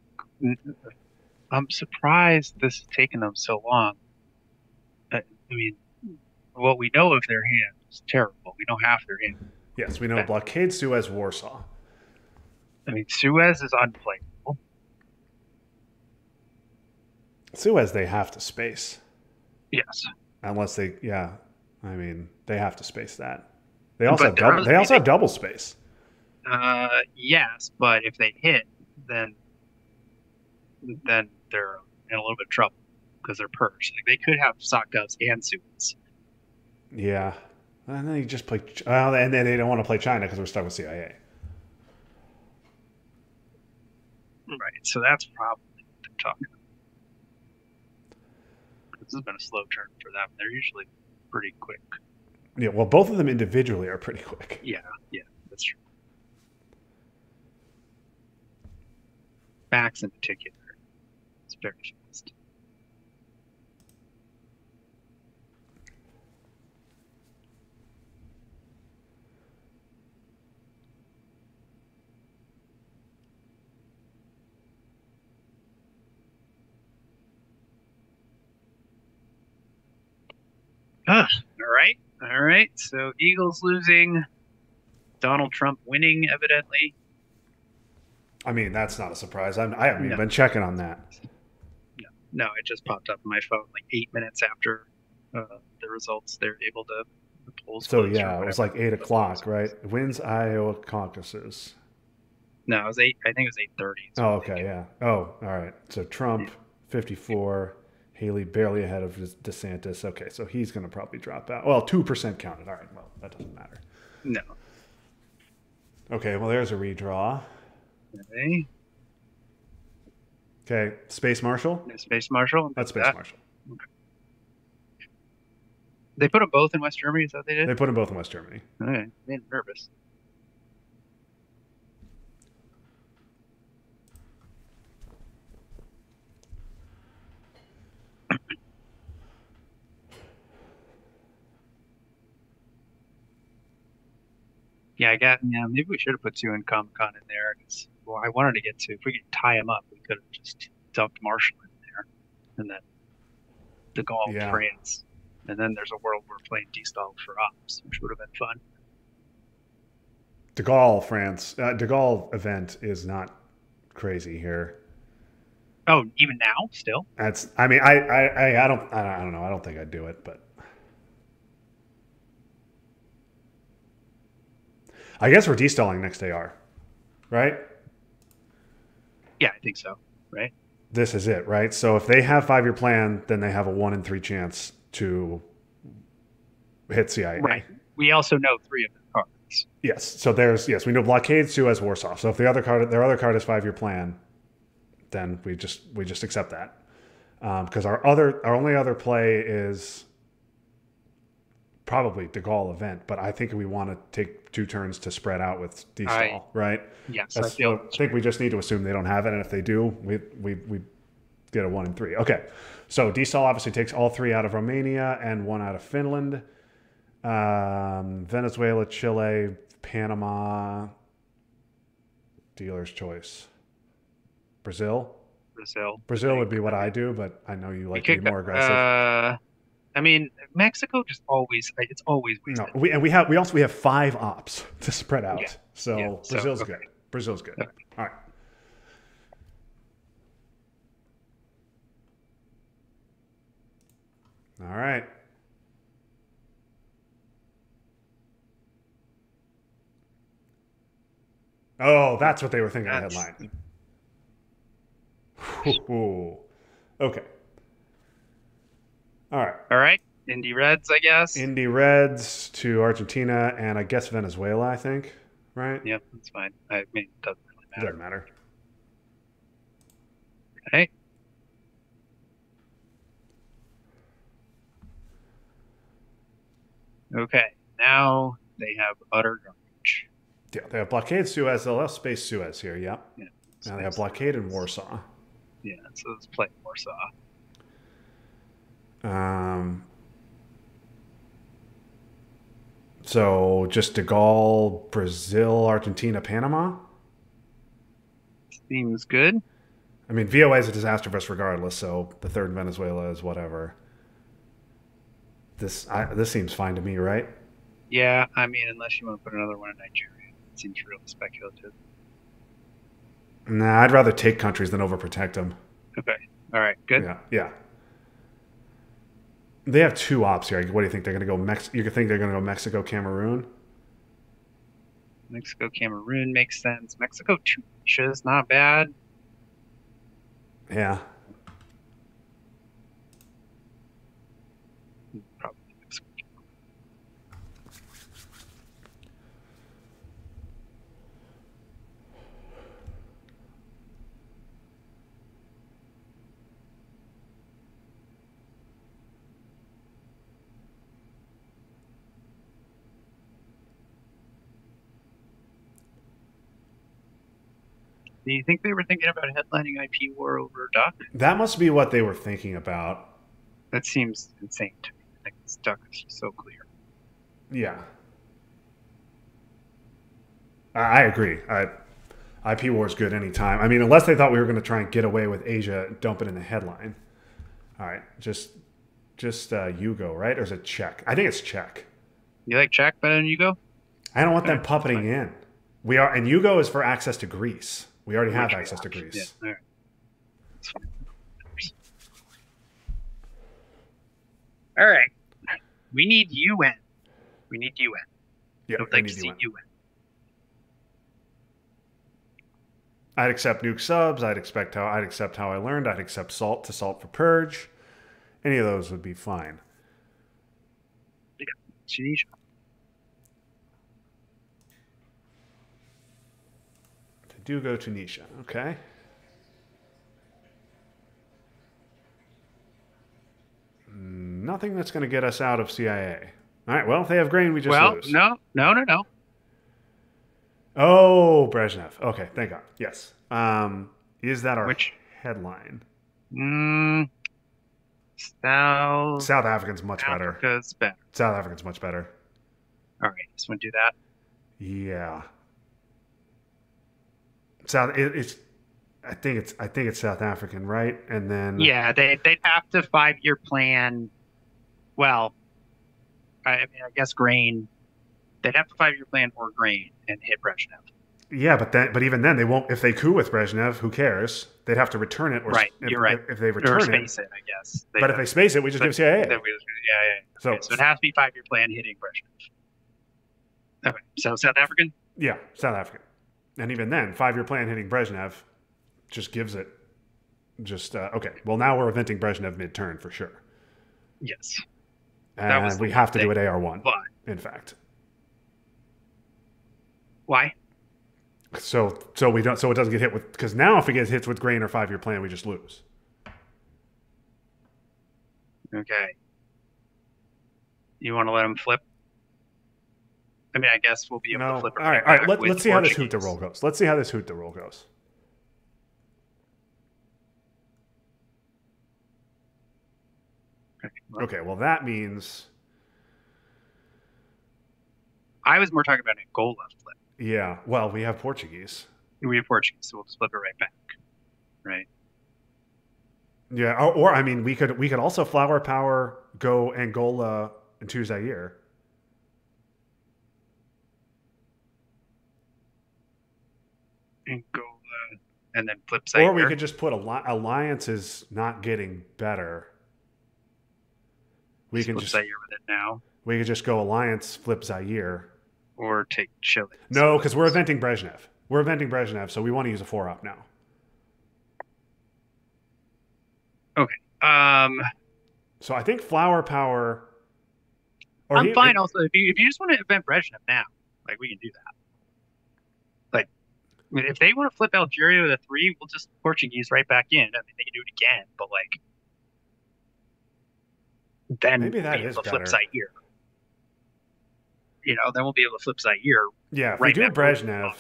I'm surprised this has taken them so long. I, I mean, what we know of their hand is terrible. We know half their hand. Yes, we know blockade Suez, Warsaw. I mean, Suez is unplayable. Suez, they have to space. Yes, Unless they, yeah, I mean, they have to space that. They also But have double. They also have double space. uh, yes, but if they hit, then then they're in a little bit of trouble because they're purged. Like, they could have Soc Govs and Suez. Yeah, and then you just play. Well, and then they don't want to play China because we're stuck with CIA. Right. So that's probably what they're talking about. This has been a slow turn for them. They're usually pretty quick. Yeah, well, both of them individually are pretty quick. Yeah, yeah, that's true. Max in particular, it's very Ah, all right, all right. So Eagles losing, Donald Trump winning, evidently. I mean, that's not a surprise. I'm, I haven't even been checking on that. No, no, it just popped up on my phone like eight minutes after uh, the results. They're able to the polls. So yeah, it was like eight o'clock, right? Wins Iowa caucuses. No, it was eight. I think it was eight thirty. Oh, okay, yeah. Oh, all right. So Trump, fifty-four. Haley barely ahead of DeSantis. Okay, so he's going to probably drop out. Well, two percent counted. All right. Well, that doesn't matter. No. Okay. Well, there's a redraw. Okay. Okay, Space Marshall. Space Marshall. That's Space That- Marshall. They put them both in West Germany. Is that what they did? They put them both in West Germany. Okay. Made me nervous. Yeah, I got. Yeah, maybe we should have put two in COMECON in there. 'cause, well, I wanted to get two. If we could tie them up, we could have just dumped Marshall in there, and then De Gaulle, Yeah. France, and then there's a world where we're playing D-Stall for ops, which would have been fun. De Gaulle, France. Uh, De Gaulle event is not crazy here. Oh, even now, still. That's. I mean, I, I, I, I don't, I don't, I don't know. I don't think I'd do it, but I guess we're destalling next AR, right? Yeah, I think so. Right. This is it, right? So if they have five year plan, then they have a one in three chance to hit CIA. Right. We also know three of cards. Yes. So there's yes, we know blockade Suez Warsaw. So if the other card their other card is five year plan, then we just we just accept that. Um, because our other our only other play is probably De Gaulle event, but I think we want to take two turns to spread out with D stall, right? Yes, That's, I feel. I think we just need to assume they don't have it, and if they do, we we we get a one and three. Okay, so D stall obviously takes all three out of Romania and one out of Finland, um, Venezuela, Chile, Panama. Dealer's choice. Brazil. Brazil. Brazil would be what I do, but I know you like to be more aggressive. Uh, I mean, Mexico just always. It's always no, we and we have we also we have five ops (laughs) to spread out. Yeah. So Yeah, so, Brazil's okay. good. Brazil's good. Okay. All right. All right. Oh, that's what they were thinking of the headline. Ooh. Okay. All right. All right, Indy Reds, I guess. Indy Reds to Argentina and I guess Venezuela, I think. Right? yeah, that's fine. I mean, it doesn't really matter. Doesn't matter. Okay. Okay. Now they have utter garbage. Yeah, they have blockade Suez. They'll have space Suez here. Yep. Yeah. Now they have blockade in Warsaw. Yeah. So let's play Warsaw. Um, so just De Gaulle, Brazil, Argentina, Panama. Seems good. I mean, VOA is a disaster for us regardless. So the third in Venezuela is whatever. This I, this seems fine to me, right? Yeah. I mean, unless you want to put another one in Nigeria, it seems really speculative. Nah, I'd rather take countries than overprotect them. Okay. All right. Good. Yeah, yeah. They have two ops here. What do you think they're going to go? Mex- you could think they're going to go Mexico, Cameroon? Mexico, Cameroon makes sense. Mexico, Tunisia is not bad. Yeah. Probably Mexico. Do you think they were thinking about headlining IP war over Duck? That must be what they were thinking about. That seems insane to me. Like this Duck is so clear. Yeah. I, agree. I, IP war is good anytime. I mean, unless they thought we were going to try and get away with Asia, and dump it in the headline. All right, just just uh, Yugo, right? Or is it Czech? I think it's Czech. You like Czech better than Yugo? I don't want them puppeting in. We are, and Yugo is for access to Greece. We already have access to. Greece. Yeah, all, right. all right. We need UN. We need UN. Yeah, I would we like need to see UN. UN. I'd accept nuke subs. I'd expect how I'd accept how I learned. I'd accept salt to salt for purge. Any of those would be fine. Tunisia. To do go Tunisia, Okay. Nothing that's going to get us out of CIA. All right. Well, if they have grain, we just well, lose. no, no, no, no. Oh, Brezhnev. Okay. Thank God. Yes. Um, is that our Which- headline? Mm, South South African's much better. Africa's better. South African's much better. All right, just want to do that. Yeah. South. It, it's I think it's I think it's South African, right? And then Yeah, they they'd have to five year plan. Well, I, mean, I guess grain. They'd have to five year plan or grain and hit Brezhnev. yeah, but then but even then they won't if they coup with Brezhnev, who cares? They'd have to return it. Or Right, if, you're right. If, if they Or return it, space it, I guess. but if they space it, we just but- give CIA. then we- yeah, yeah. So Okay, so it has to be five year plan hitting Brezhnev. Okay, so South African. yeah, South African, and even then, five year plan hitting Brezhnev just gives it. Just uh, okay. Well, now we're inventing Brezhnev mid turn for sure, Yes, and we have to do thing. it AR one. but In fact, why? so so we don't so it doesn't get hit with because now if it gets hit with grain or five year plan, we just lose. Okay. You want to let them flip? I mean, I guess we'll be able No. to All flip it right, all right. Let, let's see how this hoot the roll goes. Let's see how this hoot the roll goes. Okay, well, that means I was more talking about Angola flip. yeah. Well, we have Portuguese. We have Portuguese, so we'll just flip it right back. Right. Yeah, or, or I mean, we could we could also flower power go Angola and Tuesday Zaire. Angola, and then flip Zaire. Or we could just put alli- is not getting better. We Just can flip just Zaire with it now, we could just go alliance flip Zaire. or take Chile. No, because we're inventing Brezhnev. We're inventing Brezhnev, so we want to use a four up now. Okay. Um, So I think flower power. or I'm he- fine. Also, if you if you just want to invent Brezhnev now, like we can do that. Like, I mean, if they want to flip Algeria with a three, we'll just Portuguese right back in. I mean, they can do it again, but like, then Maybe that we'll is flip better. Zaire. You know, then we'll be able to flip Zaire. Yeah, if right we do. Brezhnev,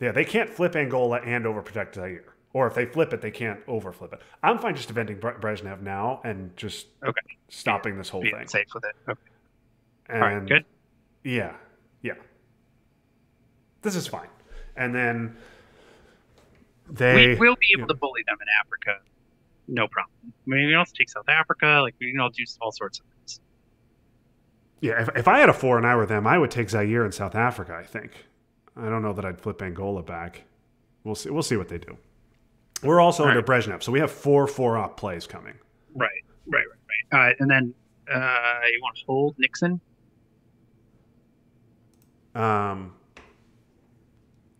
yeah, they can't flip Angola and overprotect Zaire. Or if they flip it, they can't overflip it. I'm fine just defending Bre- Brezhnev now and just Okay. stopping this whole Be thing. safe with it. Okay. And All right, good. Yeah, yeah. This is fine. And then they we, we'll be able to bully them in Africa, no problem. I mean, we can also take South Africa. Like, we can all do all sorts of things. Yeah, if, if I had a four and I were them, I would take Zaire and South Africa. I think. I don't know that I'd flip Angola back. We'll see. We'll see what they do. We're also under. Brezhnev, so we have four four up plays coming. Right, right, right, right. Uh, and then uh, you want to hold Nixon? Um.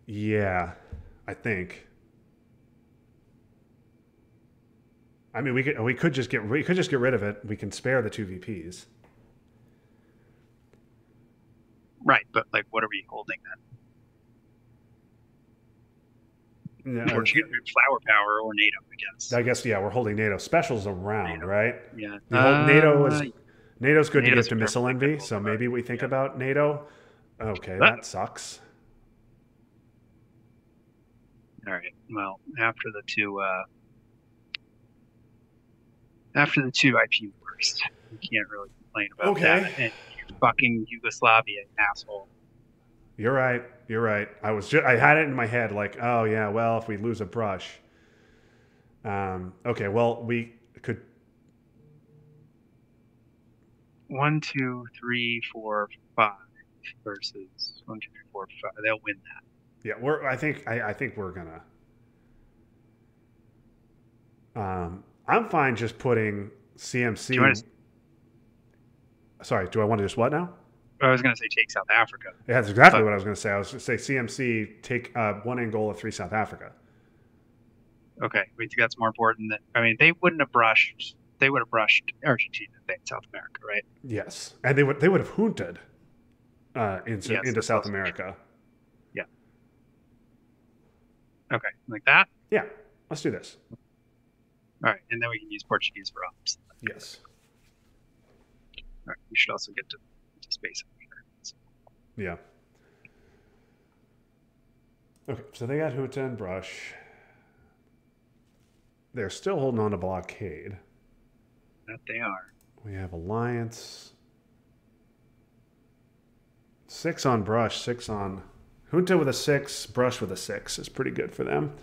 Yeah, I think. I mean, we could we could just get we could just get rid of it. We can spare the two VPs. Right, but like, what are we holding then? Yeah, Or should we flower power or NATO? I guess. I guess yeah, we're holding NATO. Specials around, NATO. right? yeah. Hold- NATO Uh, is NATO's good NATO's to give to missile envy, so maybe we think yeah. about NATO. Okay, But- that sucks. All right. Well, after the two, uh, after the two IP wars, you can't really complain about Okay. that. And fucking Yugoslavia asshole. You're right. You're right. I was just, I had it in my head like, oh yeah, well, if we lose a brush. Um, okay, well, we could One, two, three, four, five versus one, two, three, four, five. They'll win that. Yeah, we're. I think. I, I think we're gonna. Um, I'm fine just putting CMC. Do Sorry, do I want to just what now? I was going to say take South Africa. Yeah, that's exactly But- what I was going to say. I was going to say CMC take uh, one Angola, three South Africa. Okay, we think that's more important than. I mean, they wouldn't have brushed. They would have brushed Argentina they South America, right? Yes, and they would they would have hunted uh, into, Yes, into South America. America. Okay, like that. Yeah, let's do this. All right, and then we can use Portuguese for ops. Yes. All right, we should also get to, to space. So, Yeah. Okay, so they got Junta and Brush. They're still holding on to blockade. that they are. We have Alliance. Six on Brush, six on Junta with a six, Brush with a six is pretty good for them.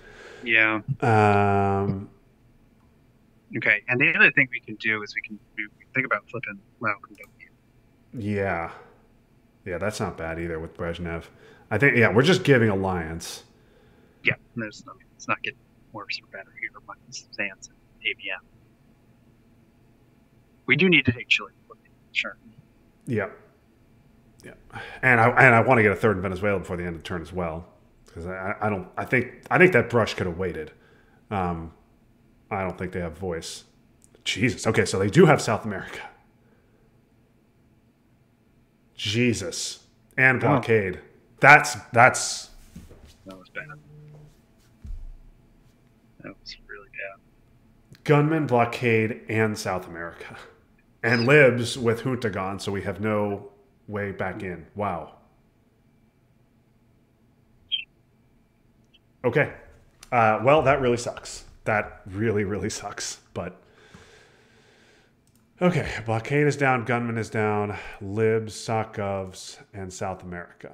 Yeah. Um, Okay. And the other thing we can do is we can, we can think about flipping Kentucky. yeah, yeah, that's not bad either with Brezhnev. I think yeah, we're just giving alliance. Yeah. There's, I mean, it's not getting worse or better here minus Sans and ABM. We do need to take Chile. Sure. Yeah, yeah, and I and I want to get a third in Venezuela before the end of the turn as well because I, I don't I think I think that Brush could have waited. Um, I don't think they have voice. Jesus. Okay, so they do have South America. Jesus. And blockade. That's that's That was bad. That was really bad. gunman, blockade, and South America. And libs with Junta gone, so we have no way back in. Wow. Okay. Uh, well, that really sucks. That really, really sucks. But okay, blockade is down, gunman is down, libs, SOCGovs, and South America.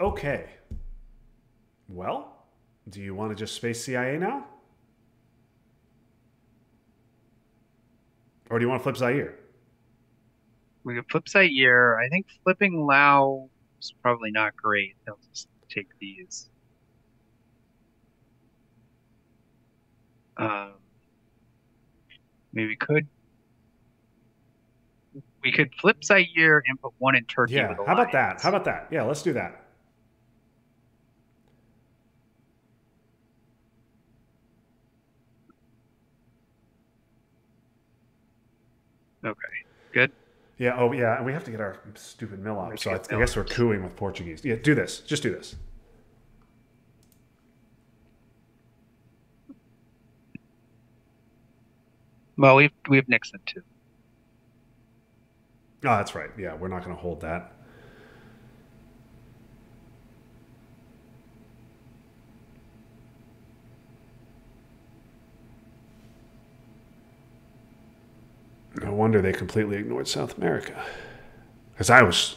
Okay. Well, do you want to just space CIA now? Or do you want to flip Zaire? We could flip Zaire. I think flipping Lao is probably not great. They'll just take these. Um, maybe we could. We could flip Zaire and put one in Turkey. Yeah. How about that? How about that? Yeah, let's do that. Okay. Good. Yeah. Oh, yeah. And we have to get our stupid mil op. So I, I guess we're cooing with Portuguese. Yeah. Do this. Just do this. Well, we've we have Nixon too. Oh, that's right. Yeah. We're not going to hold that. No wonder they completely ignored South America. Because I was,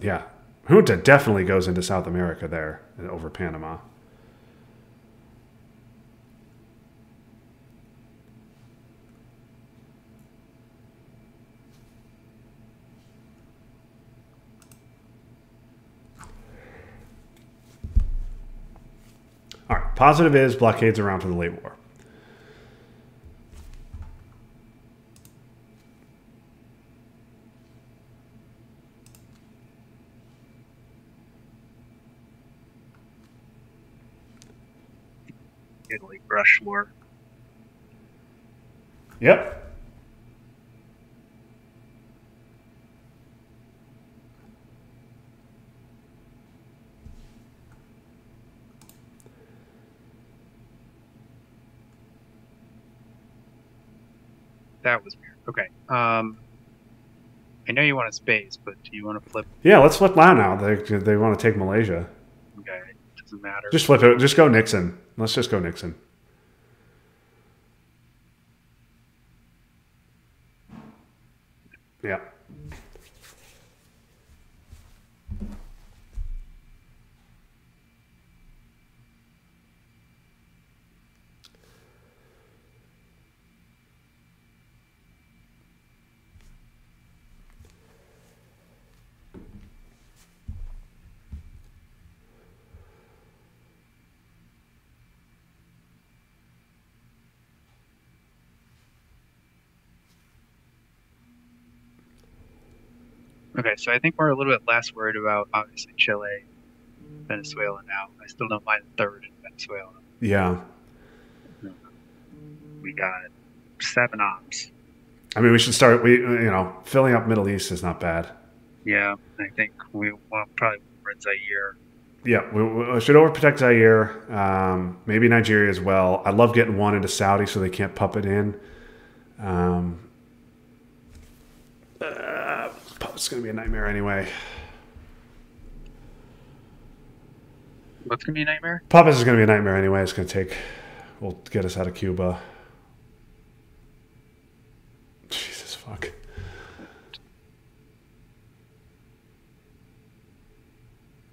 yeah, Junta definitely goes into South America there over Panama. All right. Positive is blockades around for the late war. Italy brush war. Yep. That was weird. Okay. Um, I know you want a space, but do you want to flip? Yeah, let's flip Lao now. They, they want to take Malaysia. Okay, doesn't matter. Just flip it. Just go Nixon. Let's just go Nixon. Yeah. Okay, so I think we're a little bit less worried about obviously Chile, Venezuela now. I still don't mind third in Venezuela. Yeah. We got seven ops. I mean, we should start. We you know, filling up Middle East is not bad. Yeah, I think we want probably Red Zaire. Yeah, we, we should overprotect Zaire. Um, maybe Nigeria as well. I love getting one into Saudi so they can't puppet in. Um, uh, puppet's going to be a nightmare anyway. What's gonna be a nightmare? Puppets is going to be a nightmare anyway. It's going to take. Will get us out of Cuba. Jesus fuck.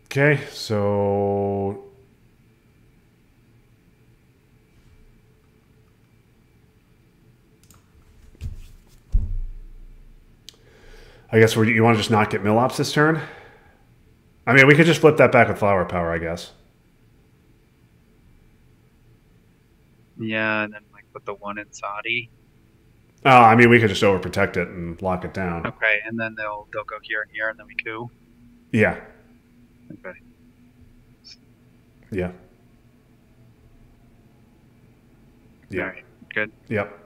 Okay, so I guess you want to just not get mil ops this turn? I mean, we could just flip that back with Flower Power, I guess. Yeah, and then like put the one in Saudi. Oh, I mean, we could just overprotect it and lock it down. Okay, and then they'll they'll go here and here, and then we coup. Yeah, Okay. yeah, yeah, right. Good. yep.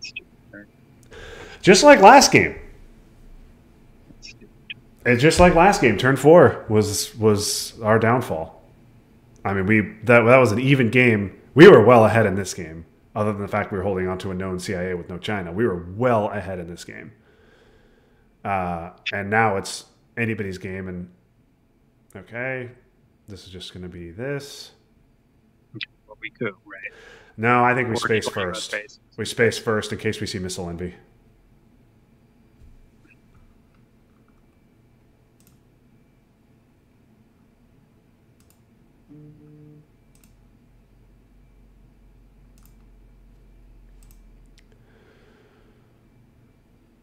Stupid turn. Just like last game. It's just like last game. Turn four was was our downfall. I mean, we that that was an even game. We were well ahead in this game, other than the fact we were holding on to a known CIA with no China. We were well ahead in this game, uh, and now it's anybody's game. And okay, this is just going to be this. Well, we coup, right? No, I think we space equal amount of first. space. We space first in case we see missile envy.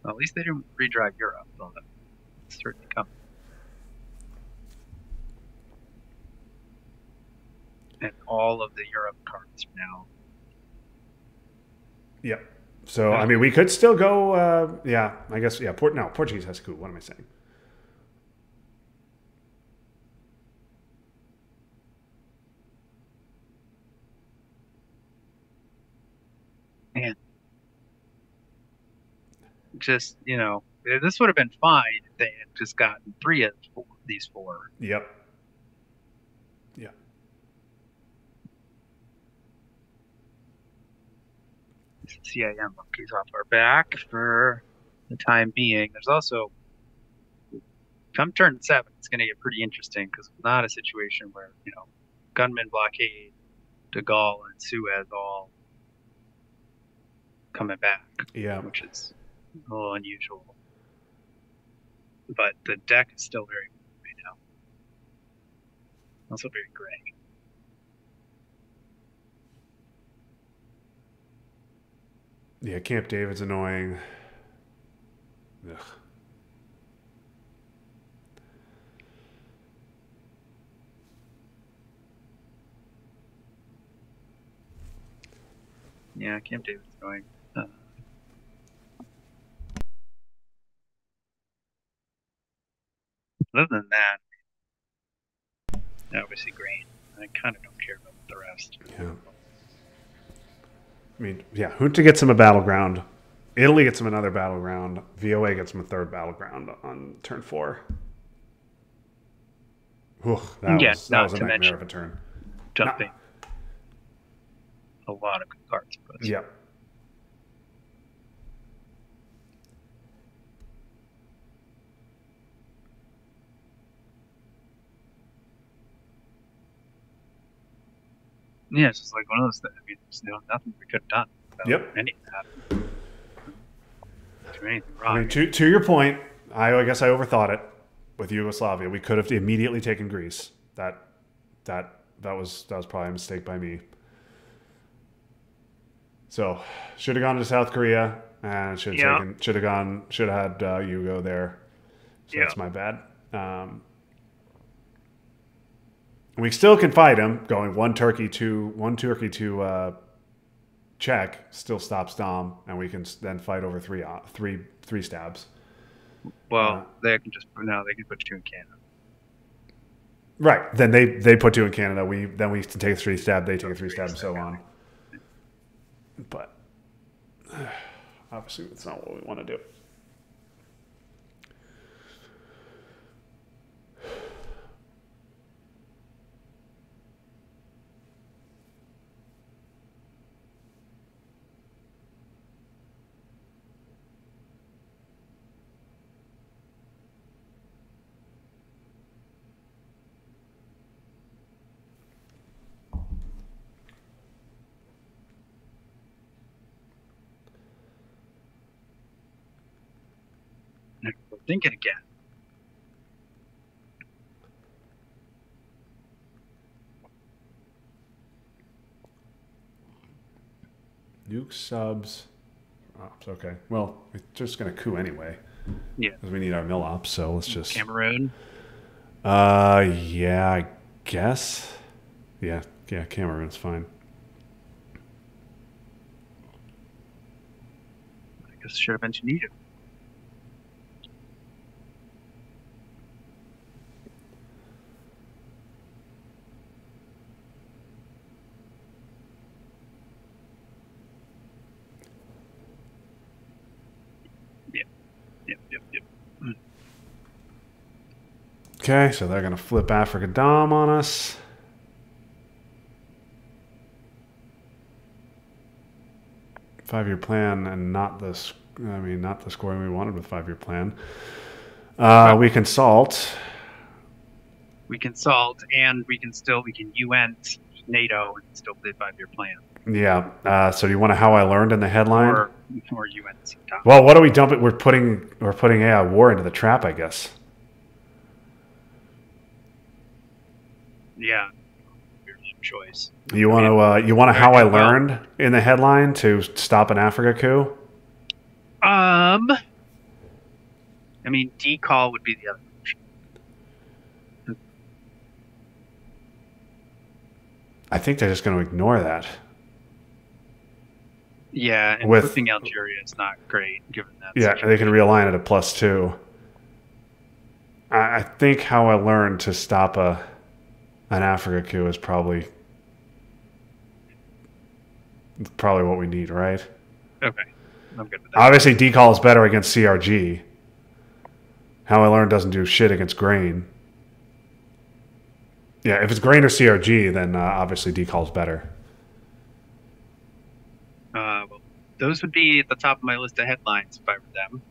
Well, at least they didn't redraw Europe, although it's certainly coming. And all of the Europe cards now. Yep. So I mean, we could still go. Uh, yeah, I guess. Yeah, Port. No, Portuguese has. What am I saying? Just you know, this would have been fine if they had just gotten three of four, these four. Yep. Yeah. CIM monkeys off our back for the time being. There's also come turn seven, it's going to get pretty interesting because it's not a situation where you know gunmen blockade, De Gaulle, and Suez all coming back, Yeah. which is a little unusual. But the deck is still very right now. Also very gray. Yeah. Camp David's annoying. Ugh. Yeah, Camp David's going. Uh, other than that, obviously green. I kind of don't care about the rest. Yeah. I mean, yeah. Junta gets him a battleground. Italy gets him another battleground. VOA gets him a third battleground on turn four. Whew, that Yeah, was that not was a nightmare mention- of a turn. Dumping a lot of good cards. But yeah, it's just like one of those things. I mean, there's no, nothing we could have done. Yep. Any of that. Do anything I mean, to to your point, I, I guess I overthought it with Yugoslavia. We could have immediately taken Greece. That that that was that was probably a mistake by me. So should have gone to South Korea and should have Yeah. taken should have gone should have had uh, Yugo there. So Yeah. that's my bad. Um, we still can fight him. Going one Turkey to one Turkey to uh, Czech still stops Dom, and we can then fight over three uh, three three stabs. well, uh, they can just no, they can put two in Canada. Right. Then they they put two in Canada. We then we take a three stab. They take a three stab, and so on. But (sighs) obviously, that's not what we want to do. Thinking again. Nuke subs. Ops. Okay. Well, we're just gonna coup anyway. Yeah. Because we need our mil ops, so let's just. Cameroon. Uh, yeah, I guess. Yeah, yeah, Cameroon's fine. I guess I should have mentioned Egypt. Yep, yep, yep, yep. Okay, so they're gonna flip Africa Dom on us. Five-year plan and not this. I mean, not the scoring we wanted with five-year plan. Uh, we consult. We consult and we can still we can UN NATO and still play five year plan. Yeah. Uh, so do you want to how I learned in the headline? Or or UN well, what are we dumping? We're putting we're putting a war into the trap, I guess. Yeah. Choice. You want to uh, you want to how I Well- learned in the headline to stop an Africa coup? Um I mean De Gaulle would be the other option. I think they're just going to ignore that. Yeah, and With- flipping Algeria is not great given that. Yeah, they can realign it at plus two. I, I think how I learned to stop a an Africa coup is probably probably what we need, right? Okay. I'm good with that. Obviously, De Gaulle is better against CRG. How I learned doesn't do shit against grain. Yeah, if it's grain or CRG, then uh, obviously De Gaulle is better. Uh, well, those would be at the top of my list of headlines if I were them.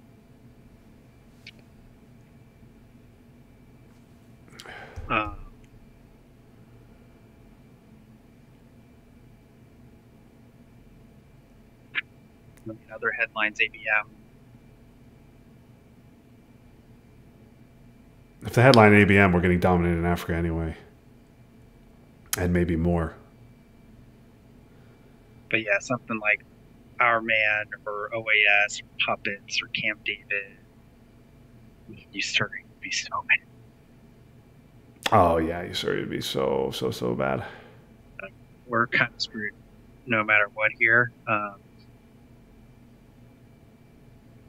Uh, Mean, other headlines, ABM. If the headline ABM, we're getting dominated in Africa anyway, and maybe more. But yeah, something like Our Man or OAS or Puppets or Camp David. You starting to be so many. Oh yeah, you sorry to be so so so bad. We're kind of screwed no matter what here. Um,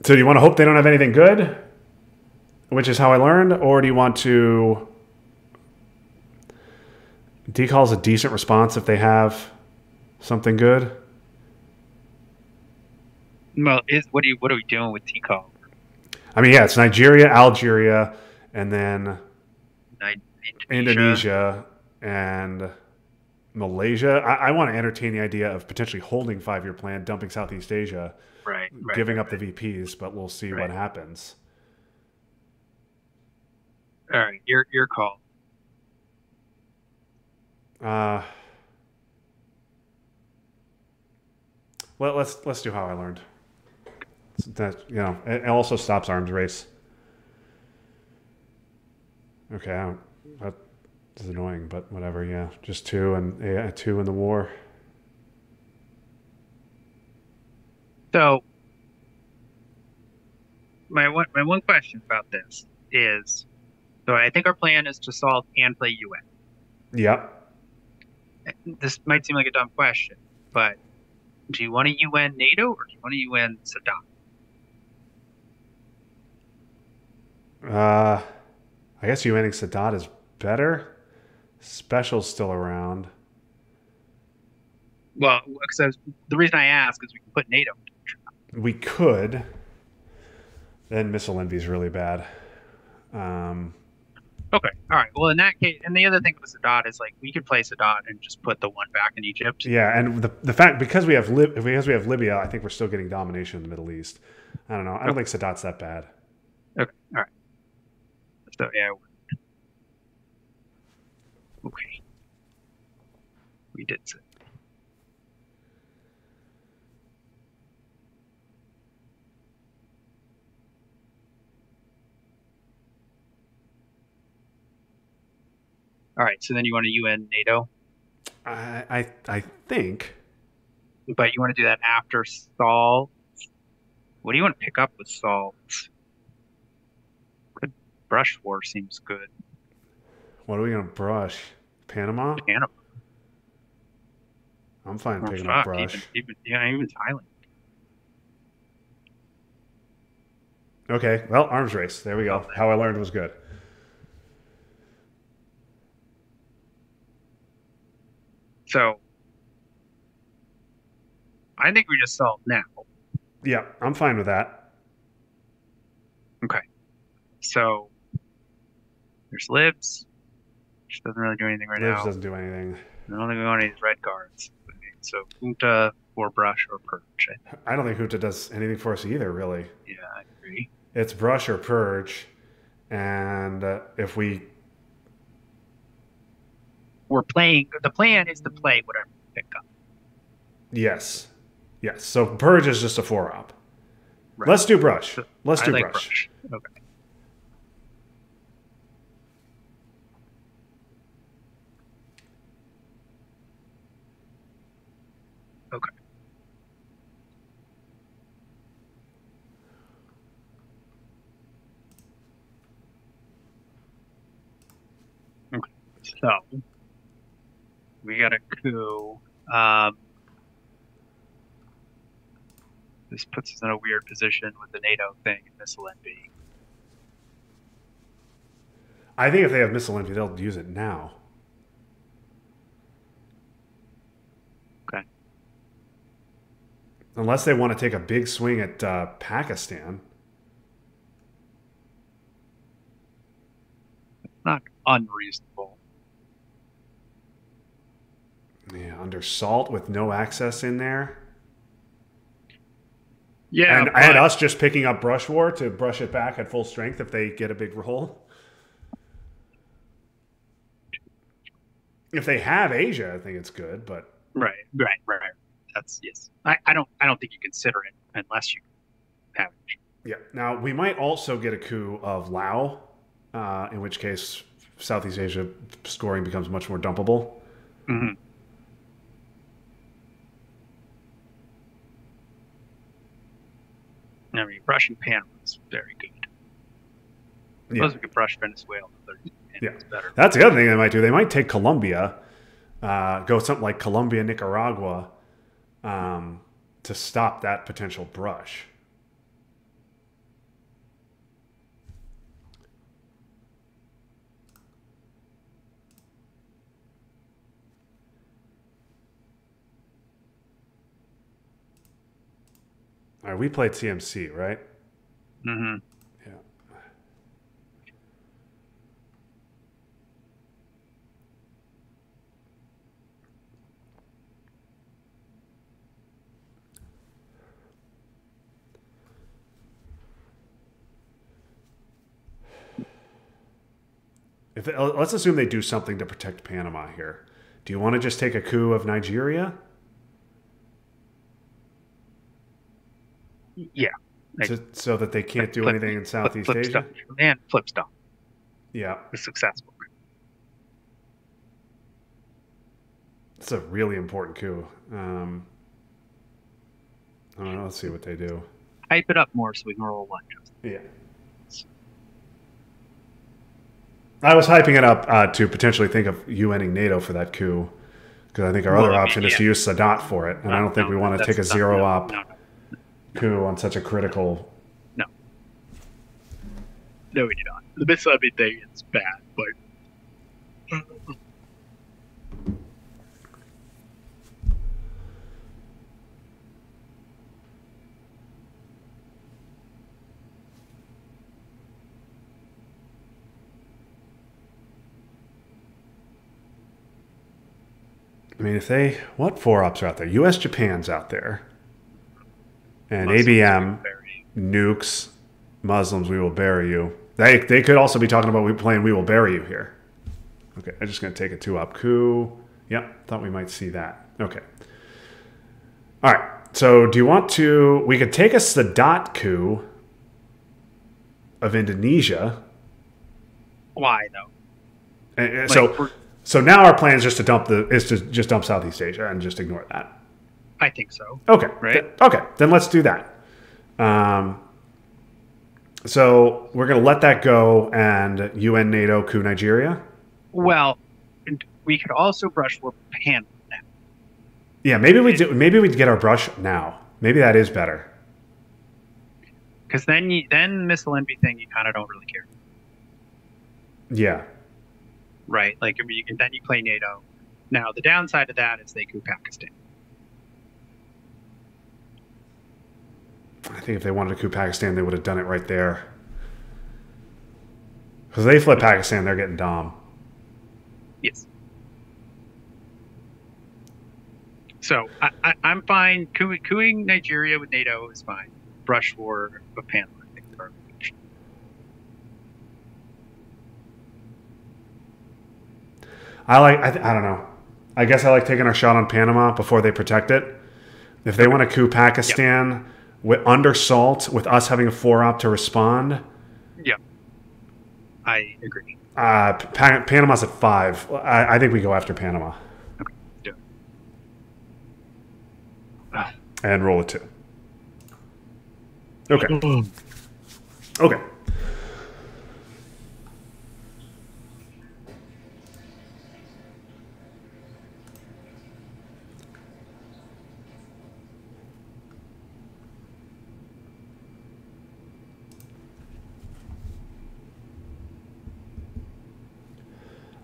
So do you want to hope they don't have anything good, which is how I learned, or do you want to De Gaulle's a decent response if they have something good? well, is what do you what are we doing with De Gaulle? I mean, yeah, it's Nigeria, Algeria, and then Indonesia. Indonesia and Malaysia. I, I want to entertain the idea of potentially holding five-year plan, dumping Southeast Asia, Right, right. giving right, up the VPs, but we'll see Right. what happens. All right, your your call. Uh, let, let's let's do how I learned. That you know, it, it also stops arms race. Okay, I don't, that's annoying, but whatever. Yeah, just two and yeah, two in the war. So, my one my one question about this is, so I think our plan is to solve and play UN. Yep. This might seem like a dumb question, but do you want to UN NATO or do you want to UN Sadat? Uh, I guess you ending Sadat is better. Special's still around. Well, because the reason I ask is we can put NATO. We could. Then missile envy is really bad. Um, Okay, all right. Well, in that case, and the other thing with Sadat is like we could play Sadat and just put the one back in Egypt. yeah, and the the fact because we have Lib- because we have Libya, I think we're still getting domination in the Middle East. I don't know. I don't think Sadat's that bad. Okay, all right. So yeah. Okay. We did it. All right. So then you want to UN NATO? I I, think. But you want to do that after SALT? What do you want to pick up with SALT? Good brush war seems good. What are we gonna brush? Panama. Panama, I'm fine oh, picking fuck, up brush. Even, even, yeah, even Thailand. Okay. Well, arms race. There we go. How I learned was good. So I think we just solved now. Yeah, I'm fine with that. Okay. So there's libs, which doesn't really do anything right Lives now. doesn't do anything. I don't think we want any red cards. So Junta or brush or purge. I, I don't think Junta does anything for us either, really. yeah, I agree. It's brush or purge, and uh, if we We're playing. The plan is to play whatever we pick up. yes, yes. So purge is just a four up. Right. Let's do brush. Let's do like brush. brush. Okay. Okay. So we got a coup. Um, this puts us in a weird position with the NATO thing and missile envy. I think if they have missile envy, they'll use it now. Okay. Unless they want to take a big swing at uh, Pakistan. Not unreasonable. Yeah, under salt with no access in there. Yeah, and, and us just picking up brush war to brush it back at full strength if they get a big roll. If they have Asia, I think it's good, but right, right, right. That's yes. I, I don't I don't think you consider it unless you have it. yeah. Now we might also get a coup of Lao, uh, in which case Southeast Asia scoring becomes much more dumpable. Mm-hmm. I mean, brushing Panama is very good. Yeah. suppose we could brush Venezuela. Yeah. That's the other thing they might do. They might take Colombia, uh, go something like Colombia, Nicaragua, um, to stop that potential brush. All right, we played CMC, right? Mm-hmm. Yeah. If let's assume they do something to protect Panama here. Do you want to just take a coup of Nigeria Yeah. Like, to, so that they can't do flip- anything in Southeast flip Asia? Stuff. And flip stuff Yeah, is successful. it's a really important coup. Um, I don't know. Let's see what they do. Hype it up more so we can roll one. Just Yeah. I was hyping it up uh, to potentially think of UNing NATO for that coup because I think our Well, other I mean, option is to use Sadat for it, and I don't think No, we want to take a zero no, op No, no, coup on such a critical. no, No, we do not. The missile thing is bad, but I mean, if they what four ops are out there? U.S. Japan's out there, and Muslims ABM nukes Muslims. We will bury you. They they could also be talking about we playing we will bury you here. Okay, I'm just gonna take a two up coup. Yep, thought we might see that. Okay. All right. So do you want to? We could take a Sadat coup of Indonesia. Why though? And, and Like, so So now our plan is just to dump the is to just dump Southeast Asia and just ignore that. I think so. Okay. Right. Th- okay. Then let's do that. Um, so we're going to let that go and UN, NATO, coup Nigeria. Well, and we could also brush for Panama now. Yeah, maybe we do. Maybe we get our brush now. Maybe that is better. Because then, you, then missile envy thing, you kind of don't really care, Yeah. right? Like I mean, you can, then you play NATO. Now the downside of that is they coup Pakistan. I think if they wanted to coup Pakistan, they would have done it right there. Because they flip Pakistan, they're getting Dom. Yes. So I, I, I'm fine. Cooing, cooing Nigeria with NATO is fine. Brush war of Panama. I think are- I like. I, th- I don't know. I guess I like taking our shot on Panama before they protect it. If they want to coup Pakistan with under salt, with us having a four op to respond, Yeah, I agree. uh, pa- Panama's at five. I, I think we go after Panama Yeah. Ah. and roll a two. Okay. Okay.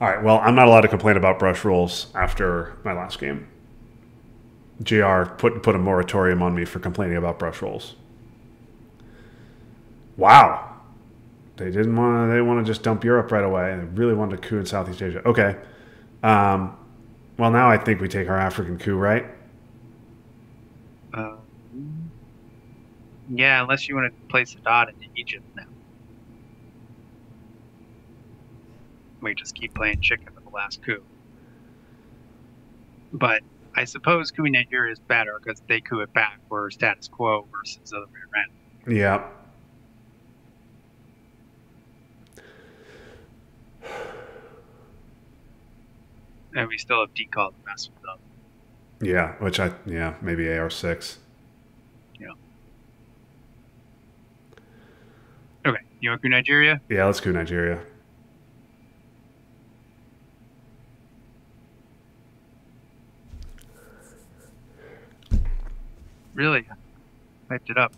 All right. Well, I'm not allowed to complain about brush rules after my last game. JR put put a moratorium on me for complaining about brush rolls. Wow. They didn't want to. They want to just dump Europe right away. They really wanted to coup in Southeast Asia. Okay. Um, well, now I think we take our African coup, right? Uh, yeah, unless you want to play Sadat into Egypt now. We just keep playing chicken with the last coup. But I suppose coup Nigeria is better because they coup it back for status quo versus the other way around. Yeah. And we still have De Gaulle the mess with them. Yeah. Which I yeah maybe AR six. Yeah. Okay, you want coup Nigeria? Yeah. Let's coup Nigeria. Really? Hyped it up.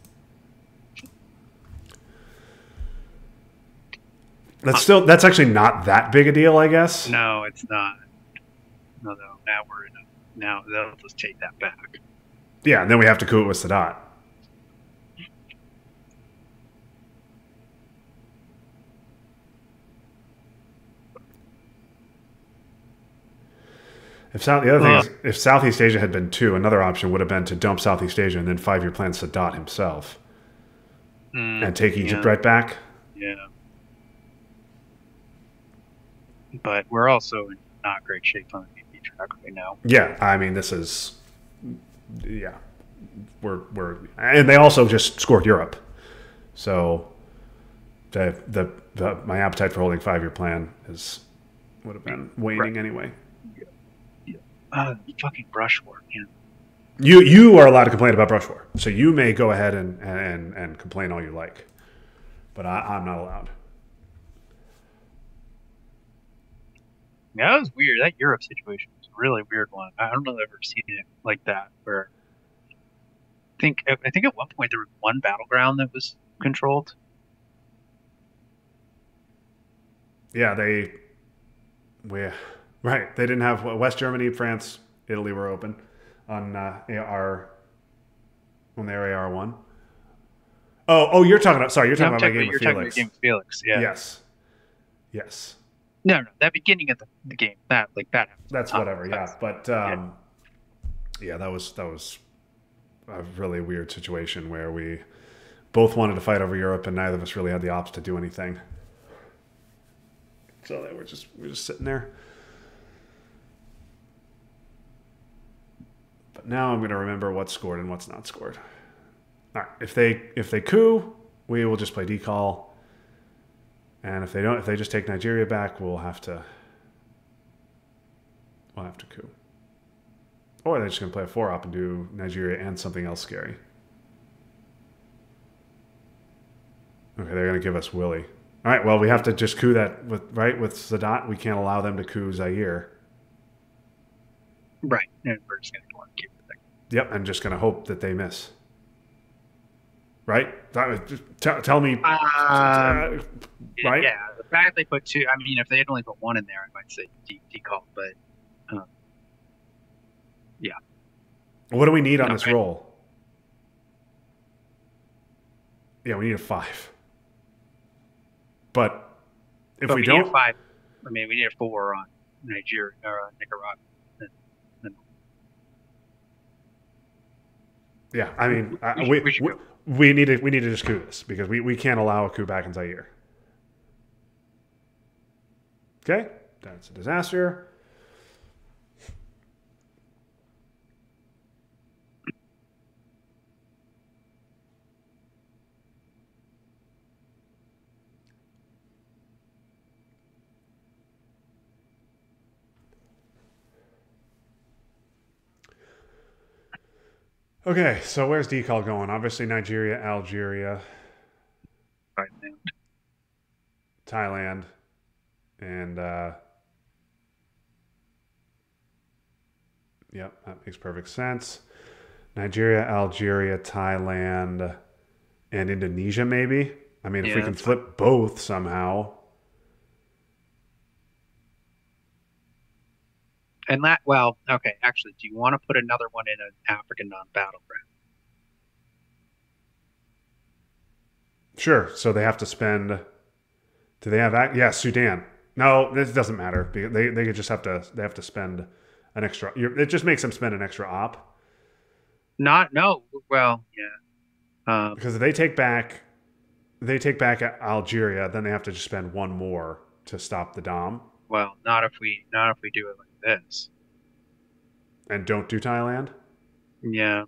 That's still that's actually not that big a deal, I guess. No, it's not. No, no. Now we're in a. Now they'll just take that back. Yeah. And then we have to coup it with Sadat. If South, the other thing is, if Southeast Asia had been two, another option would have been to dump Southeast Asia and then five year plan Sadat himself Mm, and take Egypt yeah. right back. Yeah. But we're also in not great shape on the VP track right now. Yeah, I mean this is, yeah, we're we're and they also just scored Europe, so the the, the my appetite for holding five year plan is would have been waning Right. anyway. Uh, fucking brush war, man. You you are allowed to complain about brush war, so you may go ahead and and and complain all you like, but I, I'm not allowed. Yeah, that was weird. That Europe situation was a really weird one. I don't know if I've ever seen it like that. Where I think I think at one point there was one battleground that was controlled. Yeah, they, we, right. They didn't have West Germany, France, Italy were open on uh, AR when they were AR one. Oh, oh, you're talking about. Sorry, you're talking about my talking game you're with about Felix. game with Felix. Yeah. Yes, yes. No, no, that beginning of the, the game, that like that. That's Oh, whatever. Yeah, but um, yeah, that was that was a really weird situation where we both wanted to fight over Europe, and neither of us really had the ops to do anything. So we're just we're just sitting there. Now I'm going to remember what's scored and what's not scored. All right, if they if they coup, we will just play De Gaulle. And if they don't, if they just take Nigeria back, we'll have to we'll have to coup. Or they're just going to play a four op and do Nigeria and something else scary. Okay, they're going to give us Willy. All right, well, we have to just coup that with right with Sadat. We can't allow them to coup Zaire. Right, and we're just going to go on keep it. Yep, I'm just going to hope that they miss. Right? That was, just tell, tell me. Um, uh, right? Yeah, the fact they put two. I mean, if they had only put one in there, I might say de- decall. But What do we need on No, this roll? Yeah, we need a five. But if we, we, don't, need a five. I mean, we need a four on Nigeria or uh, Nicaragua. Yeah, I mean, We we, we we, we need to we need to just coup this because we, we can't allow a coup back in Zaire. Okay, that's a disaster. Okay, so where's De Gaulle going? Obviously, Nigeria, Algeria, now. Thailand, and uh, yep, that makes perfect sense. Nigeria, Algeria, Thailand, and Indonesia, maybe. I mean, if Yeah, we can flip both somehow. And that, well, okay. Actually, do you want to put another one in an African non-battleground? Sure. So they have to spend. Do they have that? Yeah, Sudan. No, this doesn't matter because they they could just have to they have to spend an extra. It just makes them spend an extra op Not, no. Well, yeah. Um, because if they take back, they take back Algeria, then they have to just spend one more to stop the Dom well, not if we, not if we do it like this. and don't do Thailand. Yeah.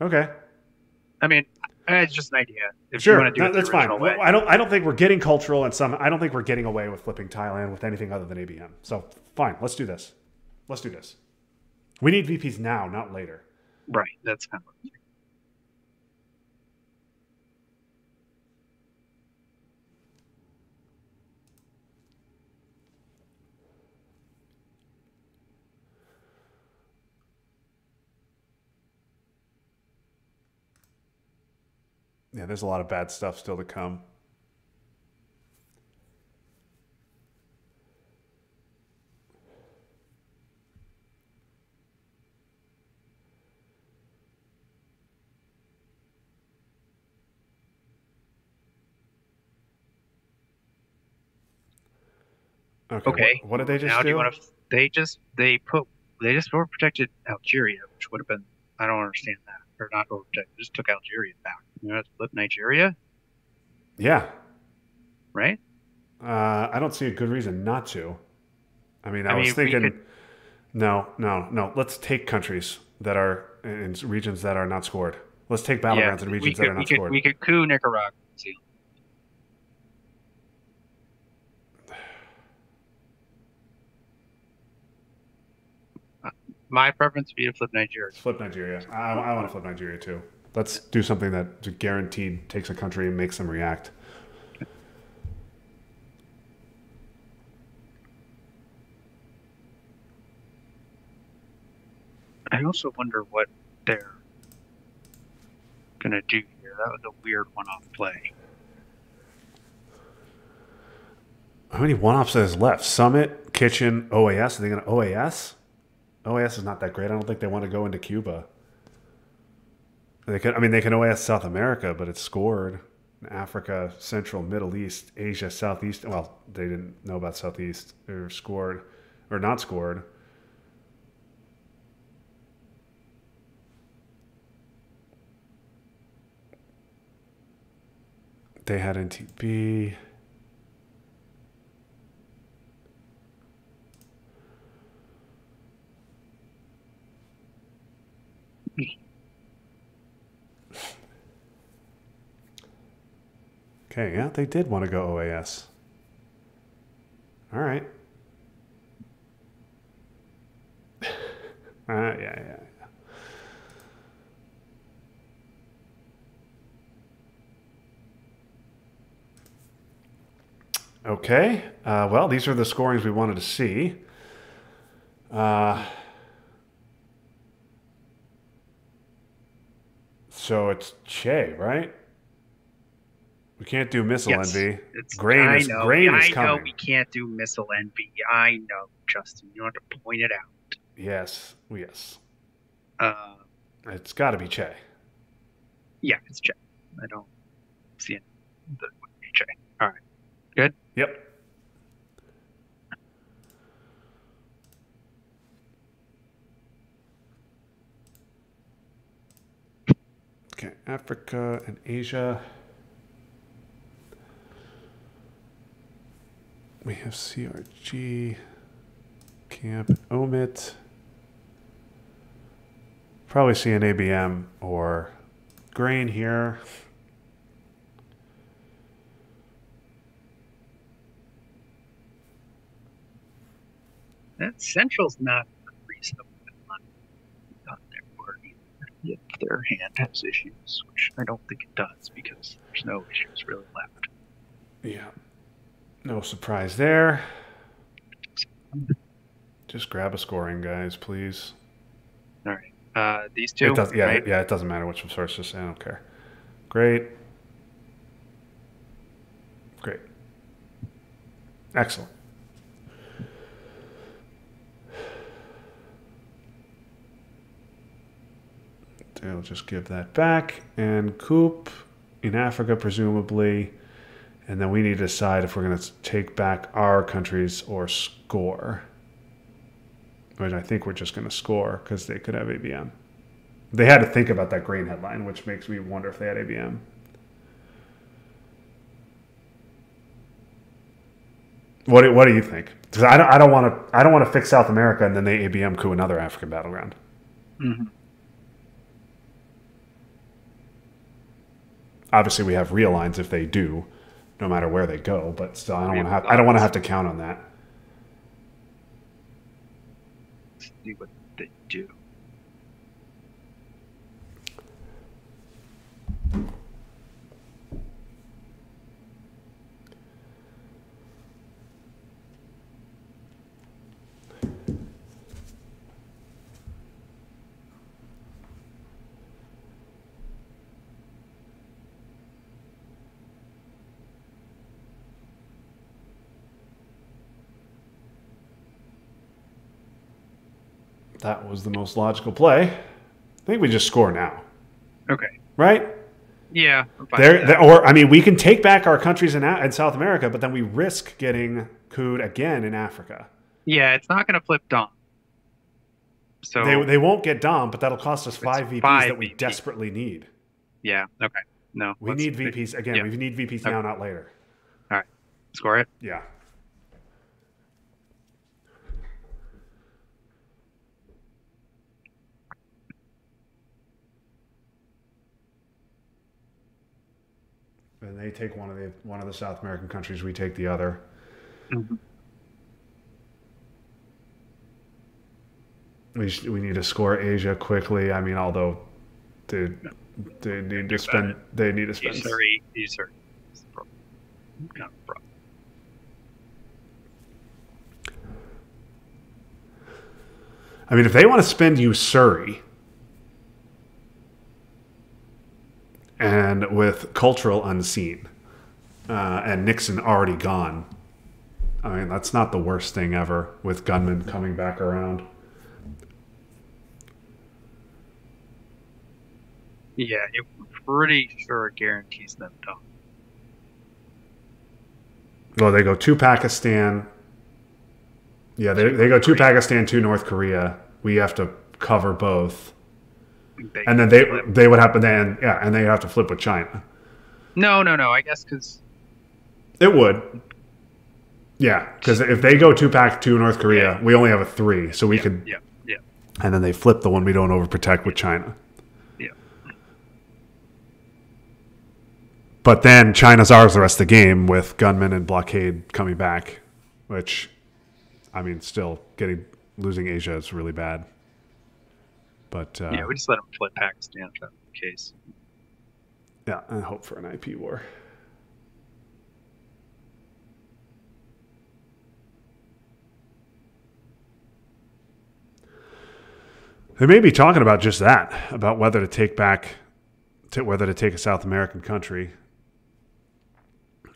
Okay, I mean, it's just an idea. If you sure, want to do no, it that's fine. way. I don't I don't think we're getting cultural and some. I don't think we're getting away with flipping Thailand with anything other than ABM. So fine, let's do this. Let's do this. We need VPs now, not later. Right. That's kind of. Yeah, there's a lot of bad stuff still to come. Okay. Okay. What, what did they just now, do? do you want to? They just they put they just overprotected Algeria, which would have been. I don't understand that. Or not overprotected. Just took Algeria back. You know, flip Nigeria, yeah. right? Uh, I don't see a good reason not to. I mean, I, I was mean, we thinking, could- no, no, no. Let's take countries that are in regions that are not scored. Let's take battlegrounds in regions could, that are we not could, scored. we could coup Nicaragua. (sighs) My preference would be to flip Nigeria. Flip Nigeria. I, I want to flip Nigeria too. Let's do something that guaranteed takes a country and makes them react. I also wonder what they're gonna do here. That was a weird one-off play. How many one-offs is left? Summit, Kitchen, OAS. Are they going to OAS? OAS is not that great. I don't think they want to go into Cuba. They could. I mean, they can OAS South America, but it's scored. Africa, Central, Middle East, Asia, Southeast. Well, they didn't know about Southeast. They were scored or not scored. They had NTB. Okay, yeah, they did want to go OAS. All right. (laughs) Uh, yeah, yeah. Okay. Uh, well, these are the scorings we wanted to see. Uh, so it's Che, right? We can't do missile Yes, envy. It's, Grain I is- know, grain I is know coming. we can't do missile envy. I know, Justin. You have to point it out. Yes, yes. Uh, It's got to be Che. yeah, it's Che. I don't see it. The check. All right. Good? Yep. Okay, Africa and Asia. We have CRG, Camp, Omit. Probably see an ABM or grain here. That Central's not reasonable on their part. If their hand has issues, which I don't think it does because there's no issues really left. Yeah. No surprise there. Just grab a scoring, guys, please. All right. Uh, these two. It does, yeah, right? yeah. It doesn't matter which source. Just I don't care. Great. Great. Excellent. They'll just give that back and Coop in Africa, presumably. And then we need to decide if we're going to take back our countries or score. But I think we're just going to score because they could have ABM. They had to think about that grain headline, which makes me wonder if they had ABM. What do, what do you think? Because I don't I don't want to I don't want to fix South America and then they ABM coup another African battleground. Mhm. Obviously, we have realigns if they do, no matter where they go. But still, I don't want to have I don't want to have to count on that. See what they do. That was the most logical play. I think we just score now, Okay. right? Yeah. There, or I mean, we can take back our countries in, in South America, but then we risk getting couped again in Africa. Yeah, it's not going to flip Dom. So They, they won't get Dom, but that'll cost us five VPs five that we VPs. desperately need. yeah. Okay. No. We need VPs again. yeah. We need VPs Okay. now, not later. All right. Score it. Yeah. And they take one of the one of the South American countries. We take the other. Mhm. We sh- we need to score Asia quickly. I mean, although they they need to spend they need to spend. Ussuri. Ussuri. It's a problem. Not problem. I mean, if they want to spend Ussuri and with cultural unseen uh, and Nixon already gone, I mean, that's not the worst thing ever with gunmen coming back around. Yeah, it pretty sure guarantees them Dom. Well, they go to Pakistan. Yeah, they, they go to Pakistan, to North Korea. We have to cover both. They And then they flip. they would happen then, yeah, and they have to flip with China. No, no, no. I guess because It would. Yeah, because if they go two pack to North Korea, Yeah. we only have a three, so we could, yeah, yeah. and then they flip the one we don't overprotect with China. Yeah. But then China's ours the rest of the game with gunmen and blockade coming back, which, I mean, still getting losing Asia is really bad. But uh, yeah, we just let them play Pakistan if that's the case. yeah, and hope for an IP war. They may be talking about just that, about whether to take back, to whether to take a South American country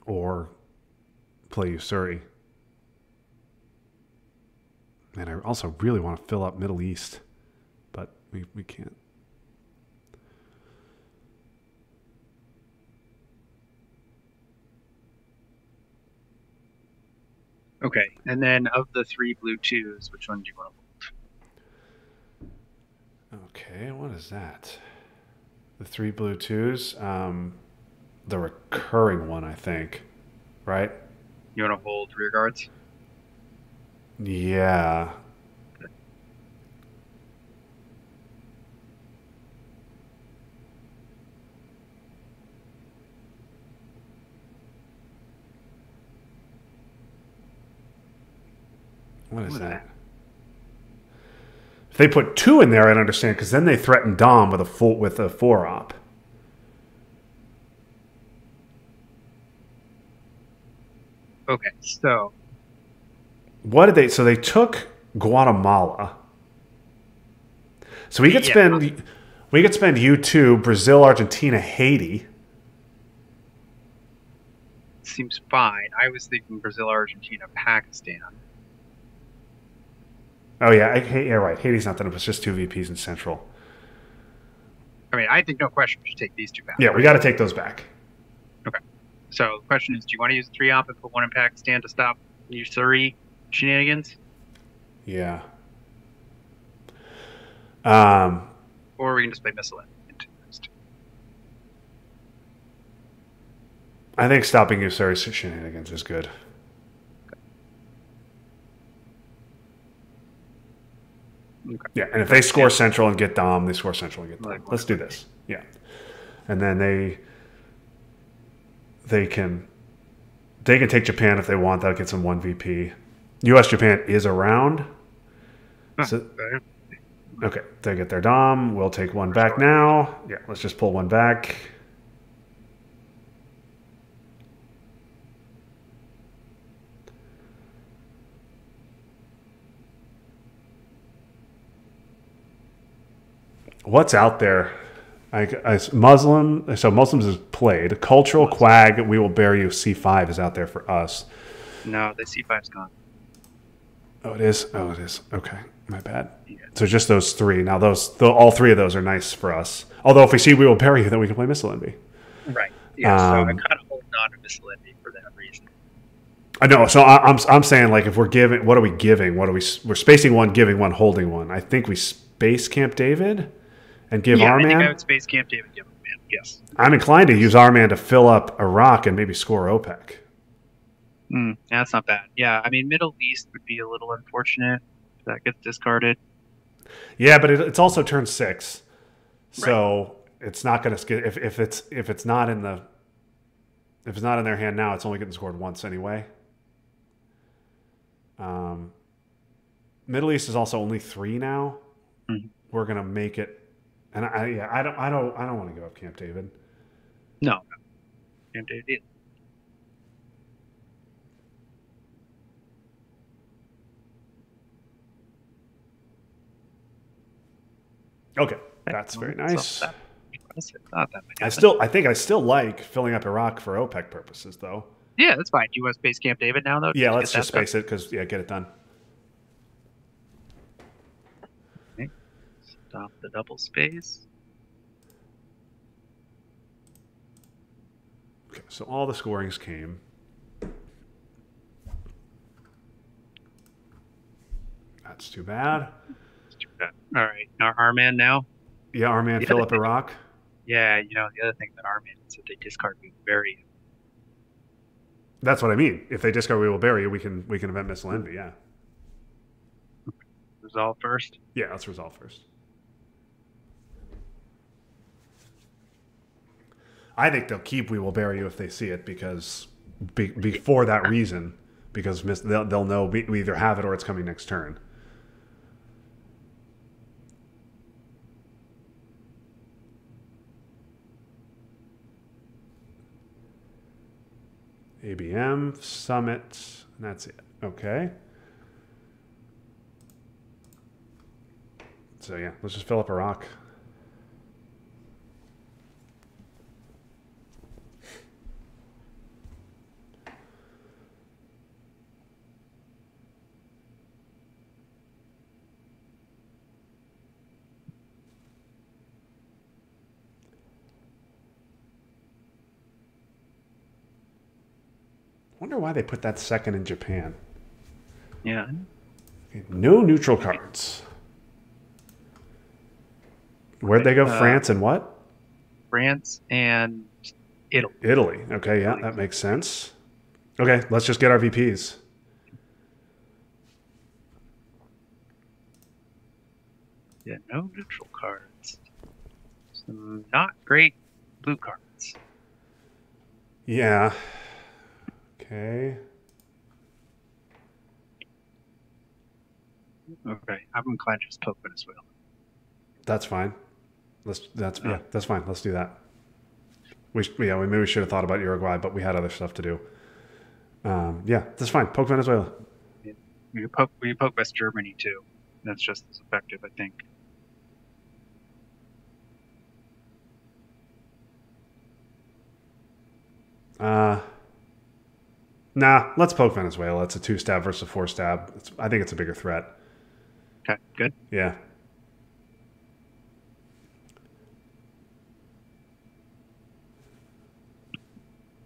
or play Ussuri. And I also really want to fill up Middle East, we, we can't. Okay, and then of the three blue twos, which one do you want to hold? Okay, what is that? The three blue twos. Um, the recurring one, I think. Right? You want to hold rear guards? Yeah. What is What is that? If they put two in there, I'd understand because then they threaten Dom with a full with a four op. Okay, so What did they? So they took Guatemala. So we could Yeah. spend we could spend U two Brazil, Argentina, Haiti. seems fine. I was thinking Brazil, Argentina, Pakistan. Oh yeah, I, yeah, right. Haiti's not that. It's just two VPs in Central. I mean, I think no question we should take these two back. Yeah, we got to take those back. Okay. So the question is, do you want to use three op and put one in Pakistan to stop Ussuri shenanigans, Yeah. Um. or we can just play missile into next? I think stopping Ussuri's shenanigans is good. Okay. Yeah, and if they score Central and get Dom, they score Central and get Dom. Let's do this. Yeah, and then they they can they can take Japan if they want. That gets them one VP. U.S. Japan is around. So, okay, they get their Dom. We'll take one back now. Yeah, let's just pull one back. What's out there? I, I, Muslim, so Muslims is played. Cultural Quag, We Will Bear You, C5 is out there for us. No, the C5's gone. Oh, it is? Oh, it is. Okay, my bad. Yeah. So just those three. Now, those the, all three of those are nice for us. Although, if we see We Will Bury You, then we can play Missile Envy. Right. Yeah. so Um, I'm kind of holding on to Missile Envy for that reason. I know. So I, I'm I'm saying like if we're giving, what are we giving? What are we? We're spacing one, giving one, holding one. I think we space Camp David and give yeah, our I think I man. would Space Camp David give him man. Yes. I'm inclined to use our man to fill up Iraq and maybe score OPEC. Mm, that's not bad. Yeah, I mean Middle East would be a little unfortunate if that gets discarded. Yeah, but it, it's also turn six, so it's not going to skip. If, if it's if it's not in the if it's not in their hand now, it's only getting scored once anyway. Um, Middle East is also only three now. Mhm. We're gonna make it, and I yeah I don't I don't I don't want to give up Camp David. No. Camp David. Okay, that's very nice. so that- that's not that many. I still I think I still like filling up Iraq for OPEC purposes though. Yeah, that's fine. Do you want Space Camp David now though? Yeah, to let's just done? space it because yeah, get it done. Stop the double space. Okay, so all the scorings came. That's too bad. Do that. All right, our, our man now. Yeah, our man Yeah, Philip they- Iraq. Yeah, you know the other thing that our man is that they discard me very. That's what I mean. If they discard We Will Bury You, we can we can event Missile Envy. Yeah, Resolve first. yeah. Let's resolve first. I think they'll keep "We Will Bury You" if they see it because be, before that reason, because they'll, they'll know we, we either have it or it's coming next turn. ABM, Summit, and that's it. Okay. So yeah, let's just fill up Iraq. Wonder why they put that second in Japan. Yeah. Okay, No neutral cards. Where'd they go? Uh, France and what? France and Italy. Italy. Okay, yeah, that makes sense. Okay, let's just get our VPs. Yeah, no neutral cards. Some not great blue cards. Yeah. Okay. Okay, I'm inclined to just poke Venezuela. That's fine. Let's that's yeah, that's fine. Let's do that. We yeah, we maybe we should have thought about Uruguay, but we had other stuff to do. Um, yeah, that's fine. Poke Venezuela. We poke, we poke West Germany too. That's just as effective, I think. Uh, nah, let's poke Venezuela. It's a two stab versus a four stab. It's, I think it's a bigger threat. Okay, good. Yeah.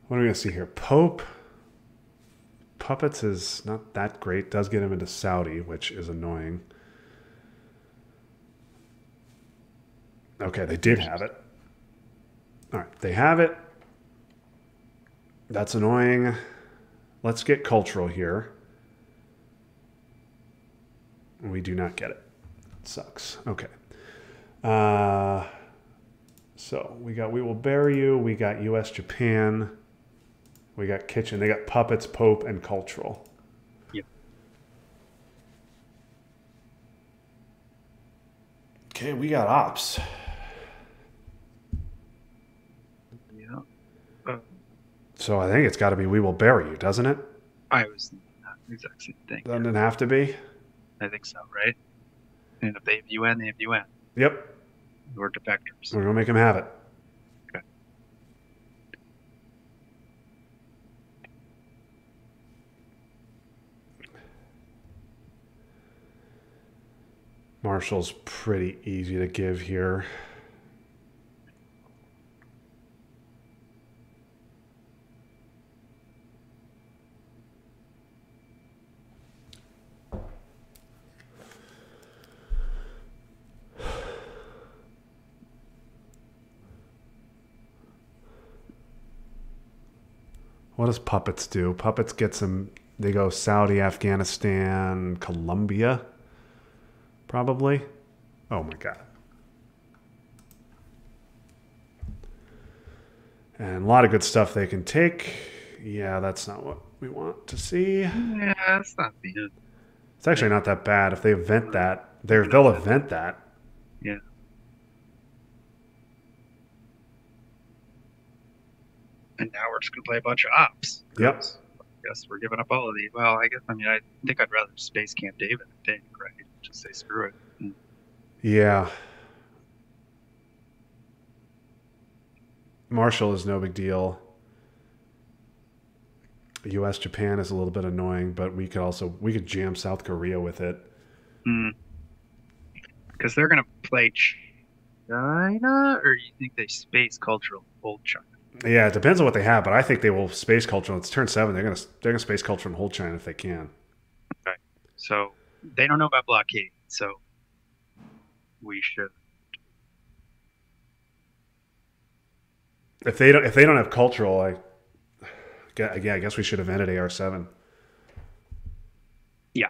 What are we gonna see here? Pope puppets is not that great. Does get him into Saudi, which is annoying. Okay, they did have it. All right, they have it. That's annoying. Let's get cultural here. We do not get it. It sucks. Okay. Uh, so we got We Will Bury You. We got US Japan. We got Kitchen. They got Puppets, Pope, and Cultural. Yep. Okay, we got Ops. Yeah. Uh, So I think it's got to be We Will Bury You, doesn't it? I was thinking that exact same thing. Doesn't it have to be? I think so, right? And if they have UN, they have UN. Yep. We're defectors. We're to make them have it. Okay. Marshall's pretty easy to give here. What does puppets do? Puppets get some. They go Saudi, Afghanistan, Colombia, probably. Oh my god. And a lot of good stuff they can take. Yeah, that's not what we want to see. Yeah, that's not the end. It's actually not that bad. If they event that, they're, they'll event that. Yeah. And now we're just gonna play a bunch of ops. Yep. I guess we're giving up all of these. Well, I guess I mean I think I'd rather Space Camp David. I think, right? Just say screw it. And Yeah. Marshall is no big deal. U.S. Japan is a little bit annoying, but we could also we could jam South Korea with it. Hmm. because they're gonna play China, or you think they space cultural hold China? Yeah, it depends on what they have, but I think they will space culture. It's turn seven. They're gonna they're gonna space culture and hold China if they can. So they don't know about blockade. So we should. If they don't if they don't have cultural, I yeah, I guess we should have ended AR seven. Yeah.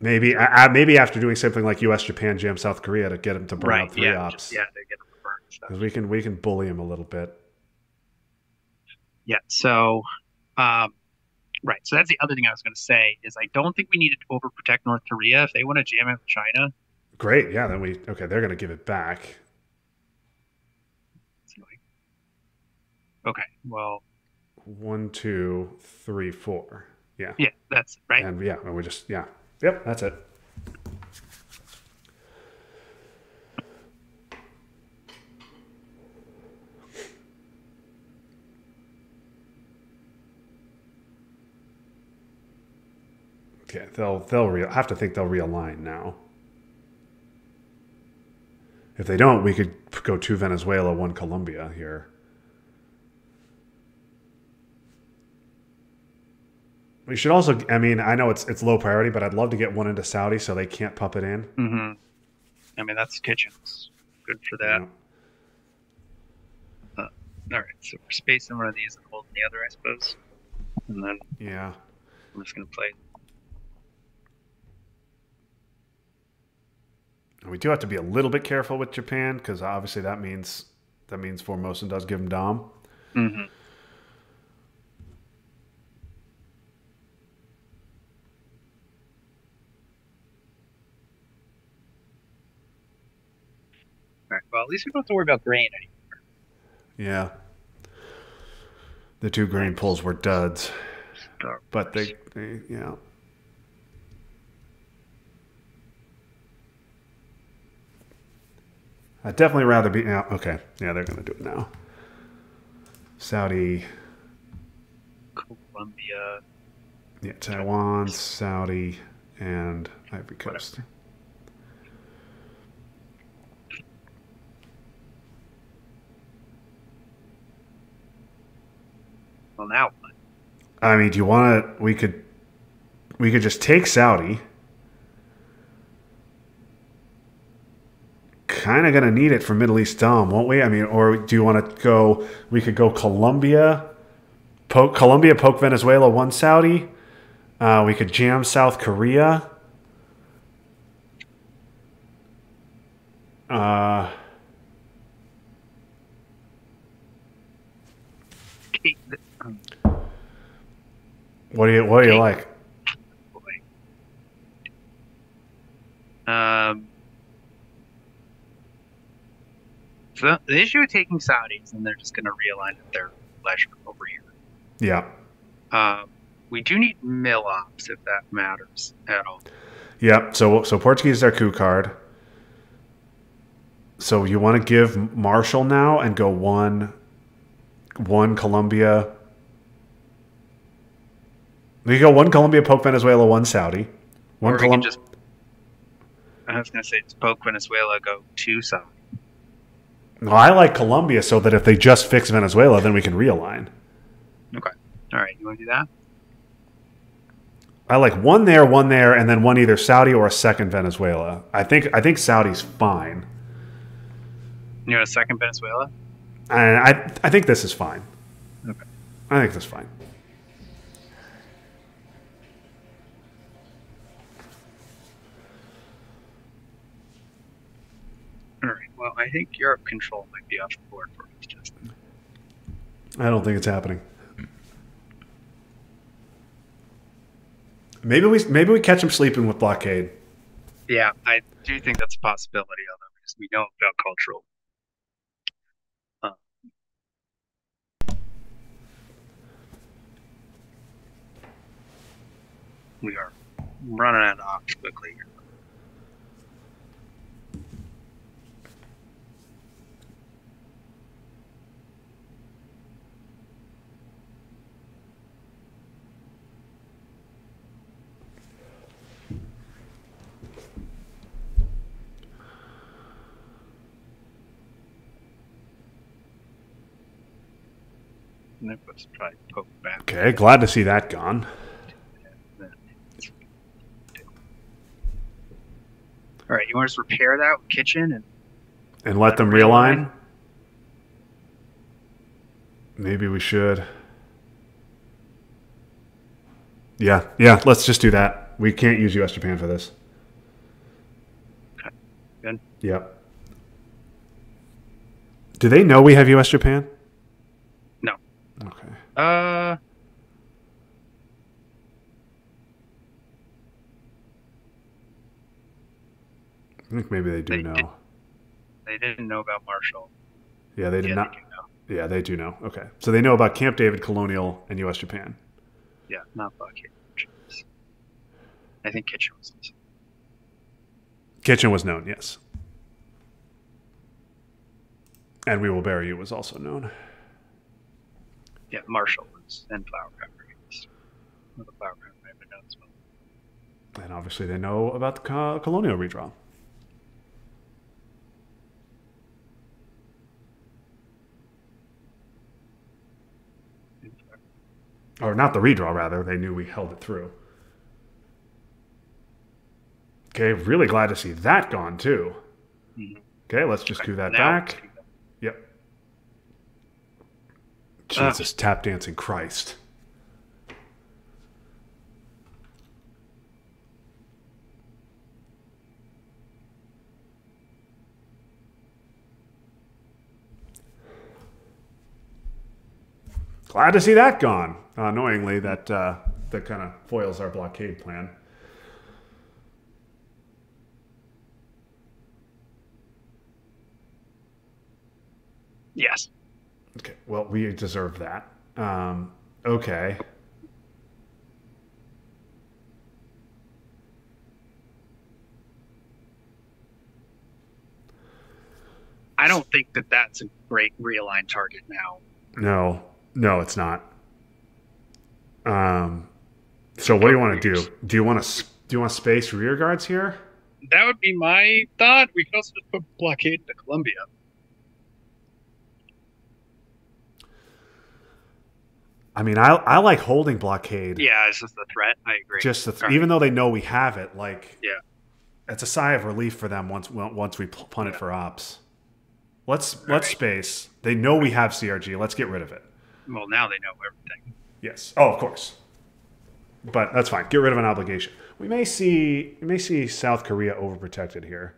Maybe uh, maybe after doing something like U.S. Japan jam South Korea to get them to burn right. out three Yeah. ops. just- yeah. They get them to burn stuff. Because we can we can bully him a little bit. Yeah. So, um, right. So that's the other thing I was going to say is I don't think we need to overprotect North Korea if they want to jam it with China. Great, yeah. Then we okay. They're gonna give it back. Okay. Well, one, two, three, four. Yeah. Yeah, that's right. And yeah, and we just yeah. Yep, that's it. Okay, they'll they'll re- have to think they'll realign now. If they don't, we could go to Venezuela, one Colombia here. We should also. I mean, I know it's it's low priority, but I'd love to get one into Saudi so they can't pump it in. hmm I mean, that's kitchens. Good for that. You know? All right, so we're spacing one of these and holding the other, I suppose. And then Yeah. I'm just gonna play. We do have to be a little bit careful with Japan because obviously that means that means Formosan does give them Dom. Mm-hmm. Well, at least we don't have to worry about grain anymore. Yeah. The two grain pulls were duds, but they, they yeah. I'd definitely rather be. now. okay. Yeah, they're going to do it now. Saudi, Colombia. yeah, Taiwan, Saudi, and Ivory Coast. Well, now? I mean, do you want to? We could, we could just take Saudi. Kind of gonna need it for Middle East Dom, won't we? I mean, or do you want to go? We could go Colombia, poke Colombia, poke Venezuela, one Saudi. Uh, we could jam South Korea. Uh, what do you What do you like? Um, the issue with taking Saudis, and they're just going to realign their leisure over here. Yeah, Um, we do need mil ops if that matters at all. yeah. So so Portuguese is their coup card. So you want to give Marshall now and go one, one Colombia. We go one Colombia, poke Venezuela, one Saudi, one or we can Colombia. I was going to say, poke Venezuela, go two Saudi. I like Colombia so that if they just fix Venezuela, then we can realign. Okay. All right. You want to do that? I like one there, one there, and then one either Saudi or a second Venezuela. I think I think Saudi's fine, You want a second Venezuela? and I I think this is fine. Okay. I think this is fine. All right. Well, I think Europe control might be off the board for us. Justin. I don't think it's happening. Maybe we maybe we catch him sleeping with blockade. yeah, I do think that's a possibility. Although because we know about cultural. Uh, we are running out of ops quickly here. And then let's try to poke back. Okay, glad to see that gone. All right, you want us to repair that kitchen and And let them realign. Maybe we should. Yeah, yeah, let's just do that. We can't use US Japan for this. Okay, good. Yep. Do they know we have US Japan? Uh I think maybe they do They know. did. they didn't know about Marshall. Yeah, they did yeah, not. they. Yeah, they do know. Okay. So they know about Camp David, Colonial, and U.S. Japan. Yeah, not Blockade. I think Kitchen was also. Kitchen was known, yes. And We Will Bury You was also known. Yeah, Marshall was, and Flower. Well, the Flower have been as well. And obviously they know about the co- Colonial redraw. Or not the redraw, rather. They knew we held it through. Okay, really glad to see that gone too. Mhm. Okay, let's just do that Now- back. Yep. Jesus, tap dancing Christ. Glad to see that gone. Uh, annoyingly, that uh, that kind of foils our blockade plan. Yes. Okay, well, we deserve that. Um, okay. I don't think that that's a great realigned target now. No, no, it's not. Um, so what do you want to do? Do you want to do you want to space rear guards here? That would be my thought. We could also just put blockade into Colombia. I mean, I I like holding blockade. Yeah, it's just a threat. I agree. Just the th- even though they know we have it, like Yeah. it's a sigh of relief for them once once we punt it for ops. Let's let's Alright. space. They know we have CRG. Let's get rid of it. well, now they know everything. Yes. Oh, of course. But that's fine. Get rid of an obligation. We may see we may see South Korea overprotected here.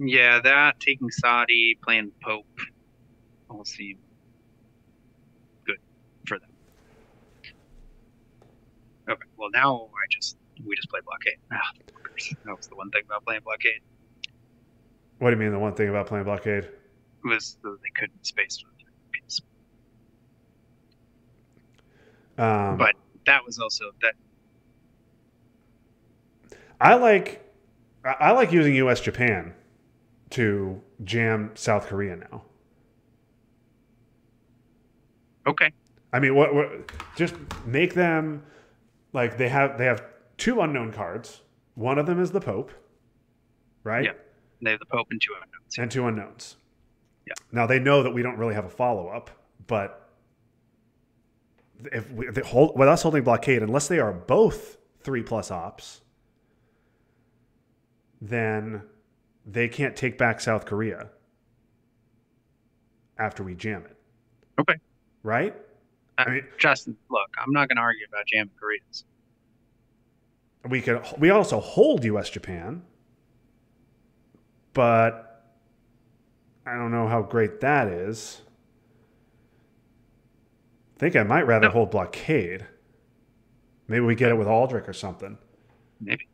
Yeah, that taking Saudi, playing Pope, all seem good for them. Okay, well now I just we just play blockade. Ah, that was the one thing about playing blockade What do you mean? The one thing about playing blockade? was that they couldn't space the piece. Um, But that was also that. I like I I like using U.S. Japan to jam South Korea now. Okay, I mean, what, what just make them like they have they have two unknown cards. One of them is the Pope, right? Yeah. they have the Pope and two unknowns. and two unknowns. Yeah. Now they know that we don't really have a follow up, but if we they hold with us holding blockade, unless they are both three plus ops, then they can't take back South Korea after we jam it. Okay. Right? I mean, Justin, look, I'm not going to argue about jamming Koreans. we could we also hold US Japan, but I don't know how great that is. I think I might rather No. hold blockade. Maybe we get it with Aldrich or something. Maybe.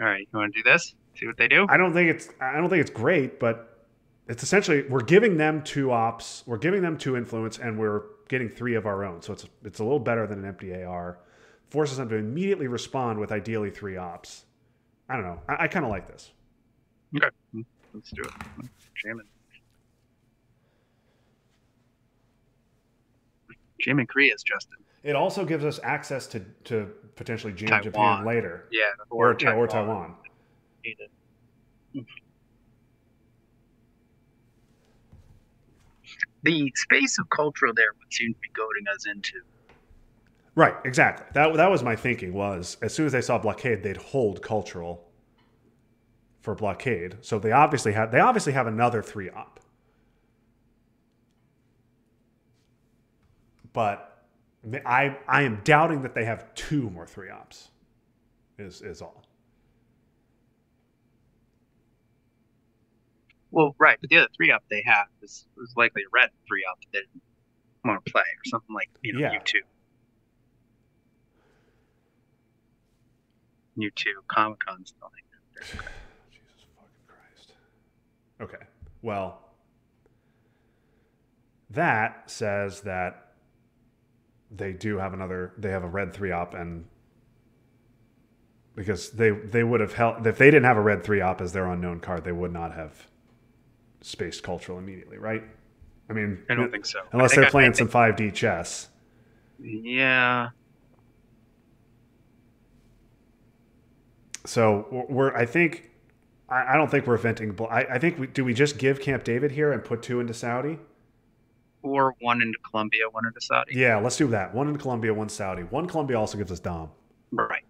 All right, you want to do this? See what they do? I don't think it's I don't think it's great, but it's essentially we're giving them two ops, we're giving them two influence, and we're getting three of our own. So it's it's a little better than an empty AR. Forces them to immediately respond with ideally three ops. I don't know. I, I kind of like this. Okay, let's do it. Jamming. Jamming Korea's Justin. It also gives us access to, to potentially jam Taiwan. Japan later. Yeah, Or, yeah, or Taiwan. Hate The space of cultural there would seem to be goading us into. Right, exactly. That, that was my thinking was as soon as they saw blockade, they'd hold cultural for blockade. So they obviously have they obviously have another three up. But I I am doubting that they have two more three ops. Is is all. Well, right, but the other three up they have is, is likely a red three up that didn't want to play or something like you know Yeah. U two. U two COMECON still. (sighs) Jesus fucking Christ. Okay. Well, that says that they do have another. They have a red three up and because they they would have held if they didn't have a red three op as their unknown card, they would not have spaced cultural immediately, right? I mean, I don't think so. unless I they're I- playing I some five D chess. Yeah. So we're-. I think. I, I don't think we're venting. I, I think we do. We just give Camp David here and put two into Saudi. Or one into Colombia, one into Saudi. Yeah, let's do that. One in Colombia, one Saudi. One Colombia also gives us Dom. Right.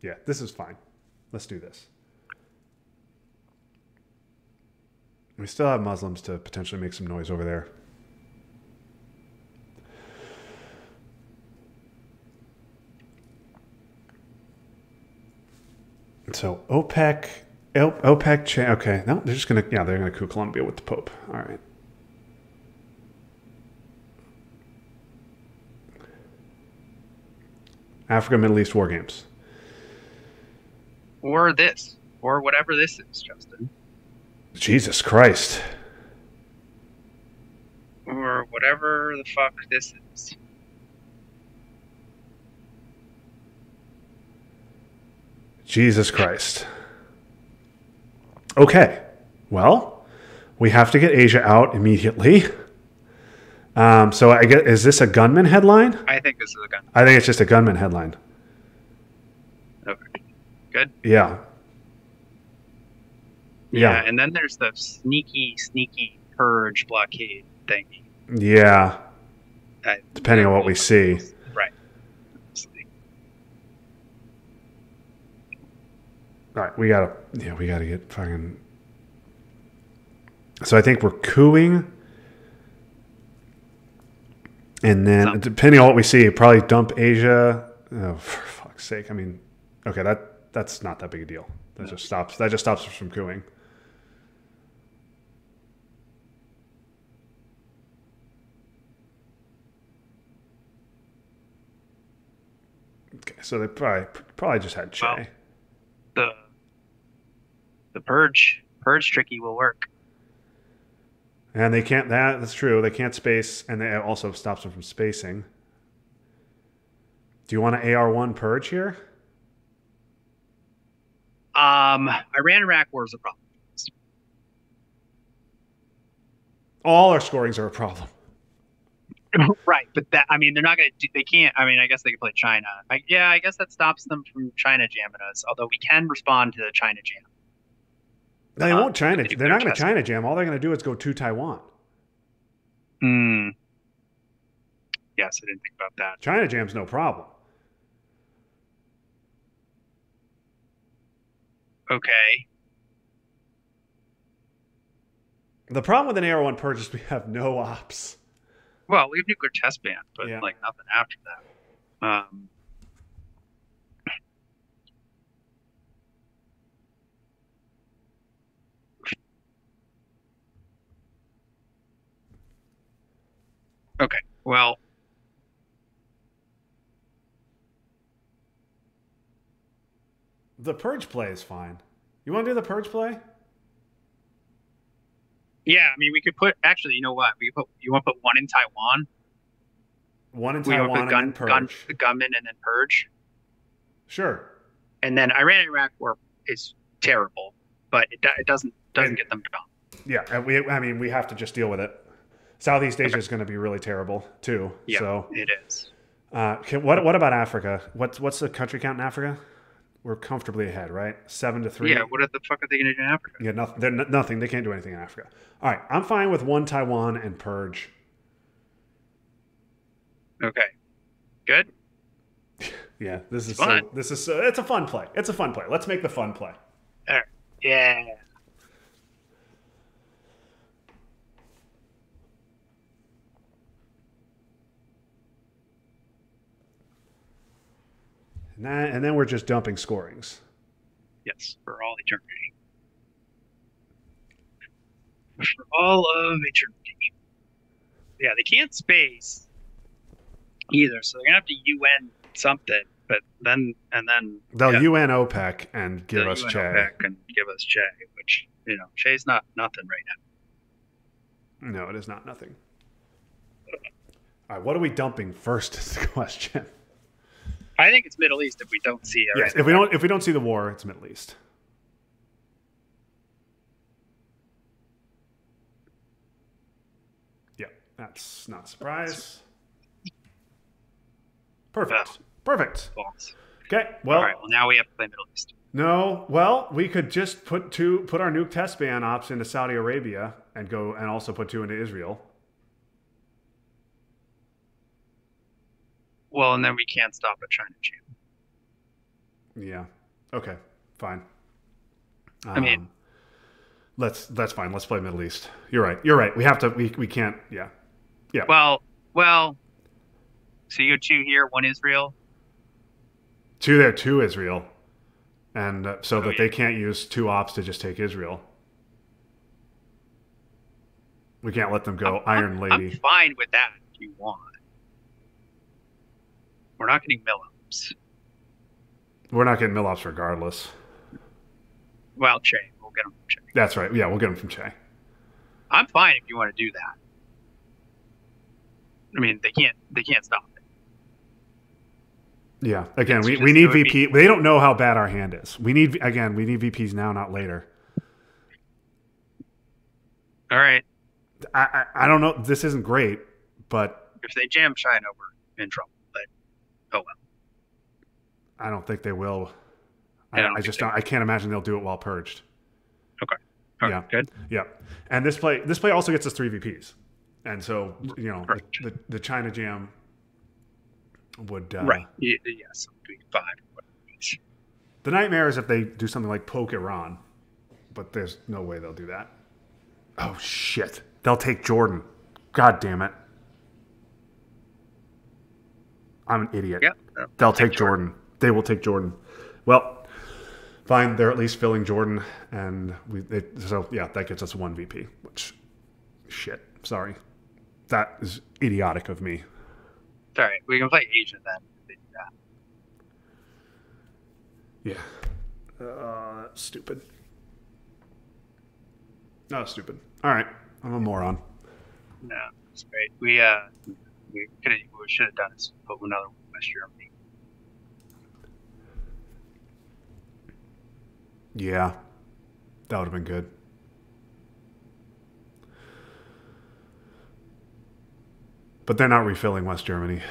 Yeah, this is fine. Let's do this. We still have Muslims to potentially make some noise over there. So OPEC, OPEC, cha- okay, no, they're just gonna, yeah, they're gonna coup Colombia with the Pope. All right. Africa, Middle East war games. Or this. Or whatever this is, Justin. Jesus Christ. Or whatever the fuck this is. Jesus Christ. Okay. Well, we have to get Asia out immediately. Um, so I get is this a gunman headline? I think this is a gun. I think it's just a gunman headline. Okay. Good. Yeah. Yeah. Yeah. And then there's the sneaky, sneaky purge blockade thing. Yeah. Depending on what we see. Right. All right, we gotta yeah, we gotta get fucking. So I think we're couping, and then depending on what we see, probably dump Asia. Oh, for fuck's sake! I mean, okay, that that's not that big a deal. That just stops. That just stops us from couping. Okay, so they probably probably just had Che. Well, The the purge purge tricky will work. And they can't. That that's true. They can't space, and they also stops them from spacing. Do you want an AR one purge here? Um, Iran Iraq war is a problem. All our scorings are a problem. (laughs) right, but that I mean they're not gonna do, they can't. I mean I guess they could play China. I, yeah, I guess that stops them from China jamming us. Although we can respond to the China jam. They Uh, won't China. they they're not going to China jam. All they're going to do is go to Taiwan. Hmm. Yes, I didn't think about that. China jam's no problem. Okay. The problem with an AR one purge is we have no ops. Well, we have nuclear test ban, but Yeah. like nothing after that. Um. Okay. Well, The purge play is fine. You want to do the purge play? Yeah. I mean, we could put. Actually, you know what? We put. You want to put one in Taiwan? One in We Taiwan and put gun, purge. gun, the gunman, and then purge. Sure. And then Iran Iraq war is terrible, but it, it doesn't doesn't And- get them done. Yeah, and we. I mean, we have to just deal with it. Southeast Asia is going to be really terrible too. Yeah, So, it is. uh, can, what what about Africa? What's what's the country count in Africa? We're comfortably ahead, right? Seven to three. Yeah. What the fuck are they going to do in Africa? Yeah, nothing. They're n- nothing. They can't do anything in Africa. All right, I'm fine with one Taiwan and purge. Okay. Good. (laughs) Yeah, this is Fun. so, this is so, it's a fun play. It's a fun play. Let's make the fun play. Yeah. And, that, and then we're just dumping scorings. Yes, for all eternity. For all of eternity. Yeah, they can't space either, so they're gonna have to UN something. But then and then They'll Yeah. UN OPEC and give us UN Che. OPEC and give us Che, which you know Che's not nothing right now. No, it is not nothing. All right, what are we dumping first? Is the (laughs) question. I think it's Middle East if we don't see it. Yes, if we don't if we don't see the war, it's Middle East. Yeah, that's not a surprise. Perfect. Perfect. False. Okay. Well, All right. Well, now we have to play Middle East. no. Well, we could just put two put our nuke test ban ops into Saudi Arabia and go and also put two into Israel. Well, and then we can't stop a China jam. Yeah. Okay. Fine. I mean- Um, let's that's fine. Let's play Middle East. You're right. You're right. We have to. We we can't. Yeah. Yeah. Well, well. So you two here, one Israel. two there, two Israel, and uh, so Oh, that yeah. they can't use two ops to just take Israel. We can't let them go Iron Lady. I'm fine with that if you want. We're not getting mil ops. We're not getting Milops regardless. Well, Che. We'll get him from Che. That's right. Yeah, we'll get them from Che. I'm fine if you want to do that. I mean, they can't. They can't stop it. Yeah. Again, It's we, we need VP. They don't know how bad our hand is. We need again. We need VPs now, not later. All right. I, I I don't know. This isn't great, but If they jam China, we're in trouble. Oh well. I don't think they will. I I, I just don't. I can't imagine they'll do it while purged. All Yeah. right, Good. Yeah, and this play this play also gets us three VPs, and so you know Right. the, the the China Jam would uh, right. Yes. Doing five. The nightmare is if they do something like poke Iran, but there's no way they'll do that. Oh shit! They'll take Jordan. God damn it! I'm an idiot. Yeah. uh, They'll take Jordan. They will take Jordan. Well, fine. They're at least filling Jordan, and we. They, so yeah, that gets us one VP. Which, shit. Sorry, that is idiotic of me. All right. We can play Asia then. if they do that. Yeah. Uh, stupid. Oh, stupid. All right, I'm a moron. No, it's great. We uh, we could have, we should have done is put another West Germany. Yeah, that would have been good. But they're not refilling West Germany.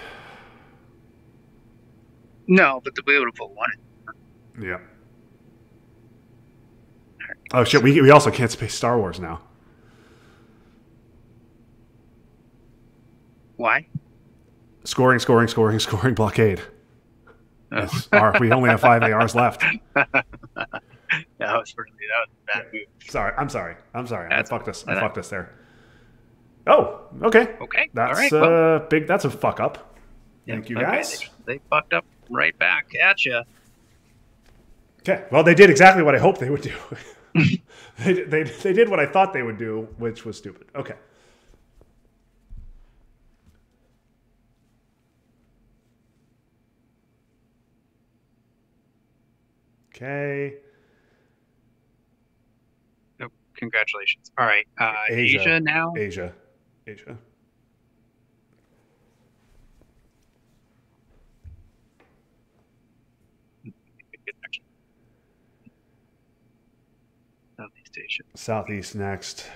No, but the we would have put one. Yeah. Oh shit! We we also can't space Star Wars now. Why? Scoring, scoring, scoring, (laughs) scoring. Blockade. Oh. Our- we only have five ARs left. (laughs) that was really that was bad move. Sorry, I'm sorry. I'm sorry. That's- I fucked us. I fucked us there. Oh, okay. Okay. That's right. uh, well, big. That's a fuck up. yeah, thank you, okay, guys. They, they fucked up right back at you. Okay. Well, they did exactly what I hoped they would do. (laughs) they, they they did what I thought they would do, which was stupid. Okay. Okay. Congratulations. All right. Uh, Asia. Asia. now. Asia. Asia. Southeast Asia. Southeast next.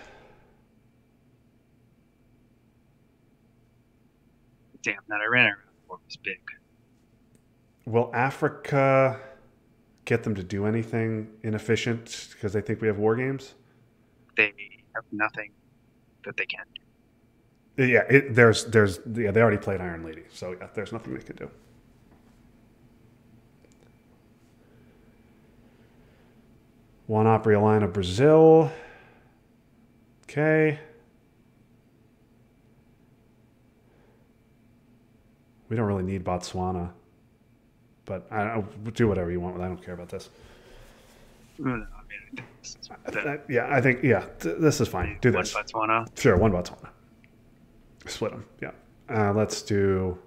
Damn, that Iran was big. Will Africa get them to do anything inefficient because they think we have war games? They have nothing that they can do. Yeah, it, there's there's yeah they already played Iron Lady, so yeah, there's nothing they can do. One Opry line of Brazil. Okay. We don't really need Botswana, but I don't do whatever you want. with I don't care about this. No, I mean, this is the yeah, I think yeah, th- this is fine. Do one this. Botswana. Sure, one Botswana. Split them. Yeah. Uh, let's do.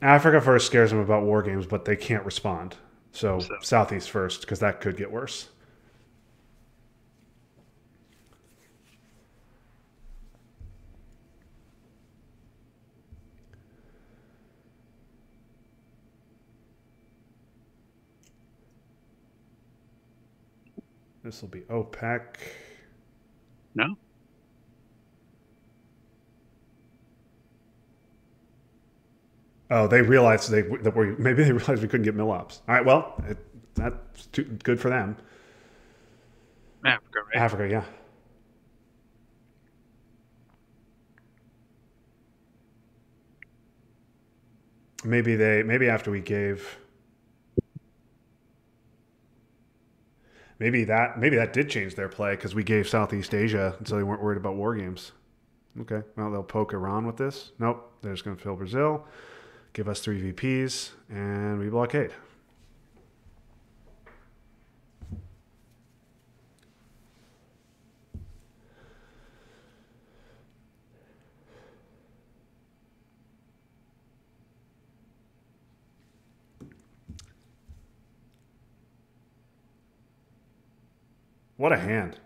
Africa first scares them about war games, but they can't respond. So, So- Southeast first, because that could get worse. This will be OPEC. No. Oh, they realized they that we maybe they (laughs) realized we couldn't get mil ops. All right, well, it, that's too, good for them. Africa, right? Africa, yeah. Maybe they maybe after we gave maybe that maybe that did change their play because we gave Southeast Asia and so they weren't worried about war games. Okay, well they'll poke Iran with this. Nope, they're just going to fill Brazil give us three VPs, and we blockade. What a hand.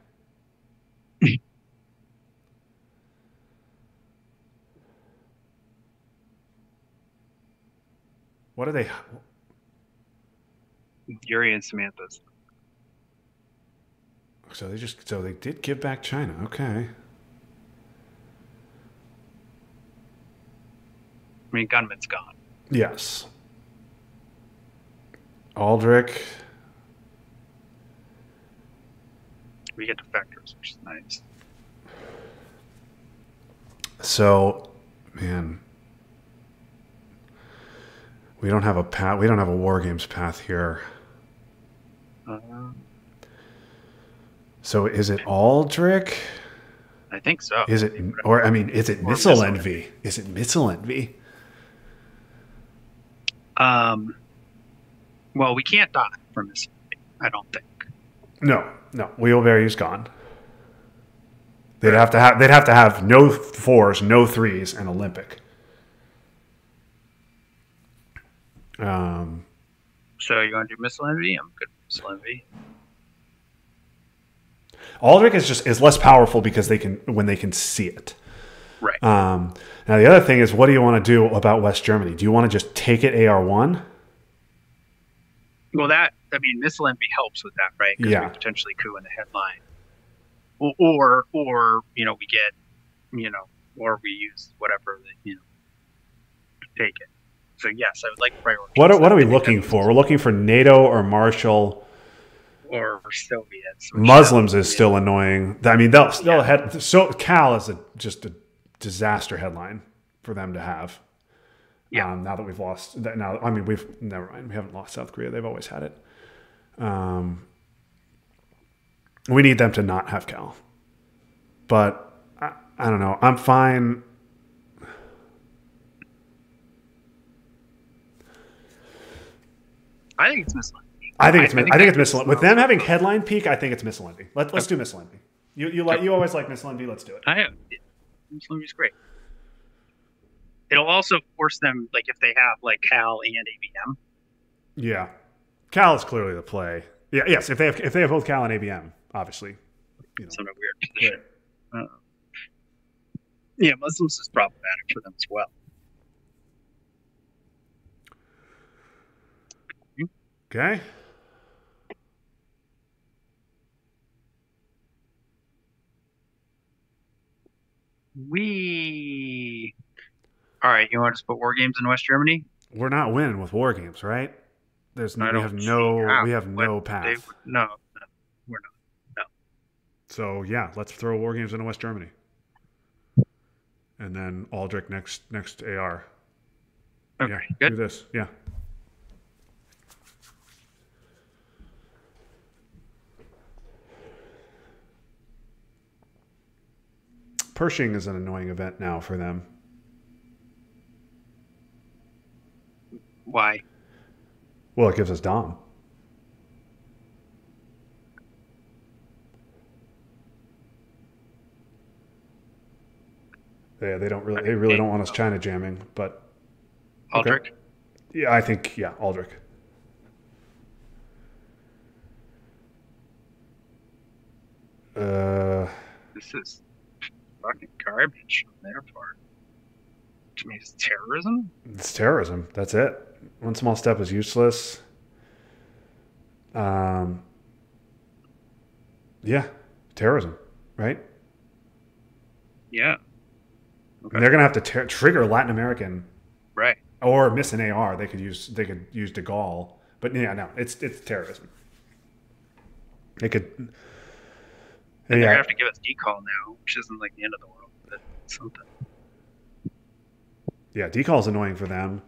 What are they? Yuri and Samantha's. So they just so they did give back China. Okay. I mean, Gunman's gone. Yes. Aldrich. We get defectors, which is nice. So, man, we don't have a path. We don't have a war games path here. Uh, so is it Aldrich? I think so. Is it, or I mean, is it missile, missile envy? envy? Is it missile envy? Um. Well, we can't die from this. I don't think. No, no. Wheelberry's gone. They'd have to have. They'd have to have no fours, no threes, and Olympic. Um, so you want to do missile envy? I'm good missile envy. Aldrich is just is less powerful because they can when they can see it. Right. Um, now the other thing is, what do you want to do about West Germany? Do you want to just take it AR one? Well, that I mean, missile envy helps with that, right? Yeah. We potentially coup in the headline, or, or or you know we get you know or we use whatever you know take it. So yes, I would like priority. What are, what are we looking for? We're looking for NATO or Marshall or Soviets. Muslims is still annoying. I mean, they'll still yeah. so Cal is a, just a disaster headline for them to have. Yeah. Um, now that we've lost that now, I mean, we've never mind. We haven't lost South Korea. They've always had it. Um, we need them to not have Cal, but I, I don't know. I'm fine I think it's missile I think it's I, I think, I think it's missile With them having headline peak, I think it's missile Let, let's do missile You you like you always like missile Let's do it. I missile is great. It'll also force them like if they have like Cal and ABM. Yeah, Cal is clearly the play. Yeah, yes. If they have if they have both Cal and ABM, obviously. You know. Weird. Right. Uh, yeah, Muslims is problematic for them as well. Okay. We. All right, you want to put war games in West Germany? We're not winning with war games, right? There's no, we have no we have no path. They, no, no, we're not. No. So yeah, let's throw war games into West Germany, and then Aldrich next next AR. Okay, yeah, good. Do this, yeah. Pershing is an annoying event now for them. Why? Well, it gives us Dom. Yeah, they don't really they really don't want us China jamming, but Aldrich. Okay. Yeah, I think yeah, Aldrich. Uh, this is fucking garbage on their part. To me, it's terrorism. It's terrorism. That's it. One small step is useless. Um, Yeah, terrorism, right? Yeah. Okay. They're gonna have to ter- trigger Latin American, right? Or miss an AR. They could use they could use De Gaulle, but yeah, no, it's it's terrorism. They could. And yeah. they're gonna have to give us Decol now, which isn't like the end of the world, but something. Yeah, is annoying for them.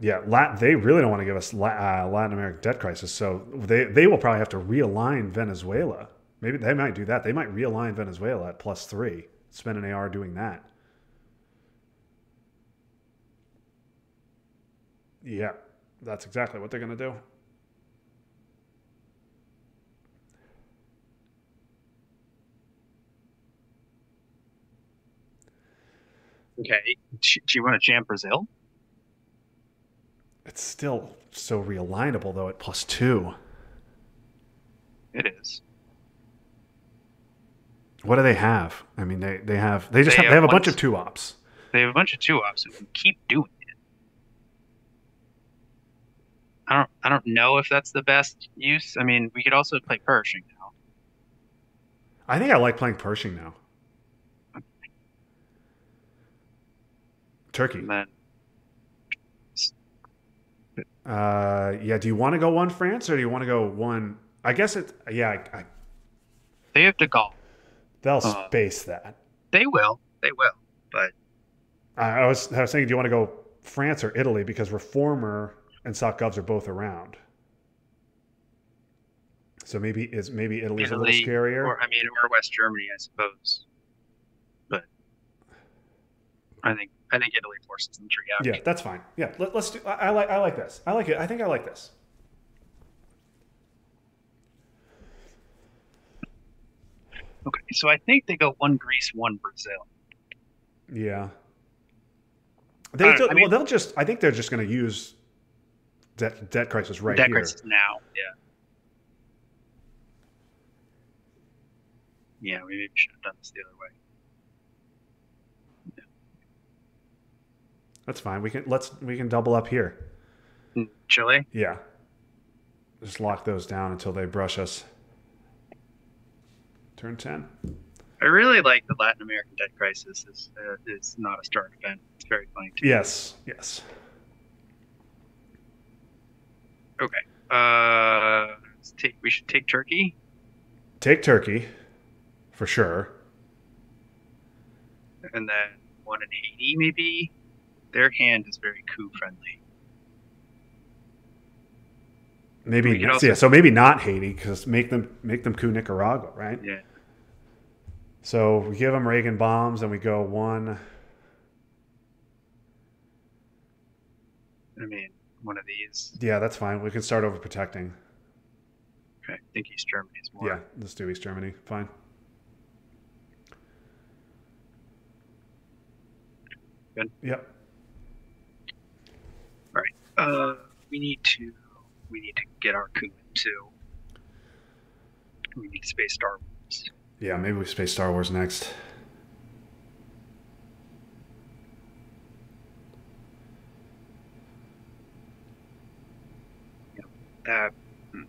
Yeah, Lat- they really don't want to give us uh, Latin American debt crisis, so they they will probably have to realign Venezuela. Maybe they might do that. They might realign Venezuela at plus three. Spend an AR doing that. Yeah, that's exactly what they're going to do. Okay. Do you want to jam Brazil? It's still so realignable though at plus two. It is. What do they have? I mean, they, they have they just they have, have, they have a bunch of two ops. They have a bunch of two ops, and keep doing it. I don't I don't know if that's the best use. I mean, we could also play Pershing now. I think I like playing Pershing now. Turkey. Then, uh, yeah. Do you want to go one France or do you want to go one? I guess it. Yeah. I, I, they have to go. They'll uh, space that. They will. They will. But I was I was saying, do you want to go France or Italy because Reformer and SocGovs are both around. So maybe is maybe Italy's Italy, a little scarier. Or I mean, or West Germany, I suppose. But I think I think Italy forces them to react. Yeah, that's fine. Yeah, let, us do. I, I, like I like this. I like it. I think I like this. Okay, so I think they go one Greece, one Brazil. Yeah. They, I mean, well, they'll just. I think they're just going to use debt debt crisis right debt here. crisis now. Yeah. Yeah, we maybe should have done this the other way. That's fine. We can let's we can double up here. Chile. Yeah. Just lock those down until they brush us. Turn ten. I really like the Latin American debt crisis is uh, is not a stark event. It's very funny. Too. Yes. Yes. Okay. Uh, take. We should take Turkey. Take Turkey, for sure. And then one in Haiti, maybe their hand is very coup friendly. Maybe also, yeah. So maybe not Haiti because make them make them coup Nicaragua, right? Yeah. So we give them Reagan bombs and we go one. I mean, one of these. Yeah, that's fine. We can start over protecting. Okay, I think East Germany is more. Yeah, let's do East Germany. Fine. Good. Yep. Uh, we need to we need to get our coup too. We need to space Star Wars. Yeah, maybe we space Star Wars next. Yeah, that. Hmm.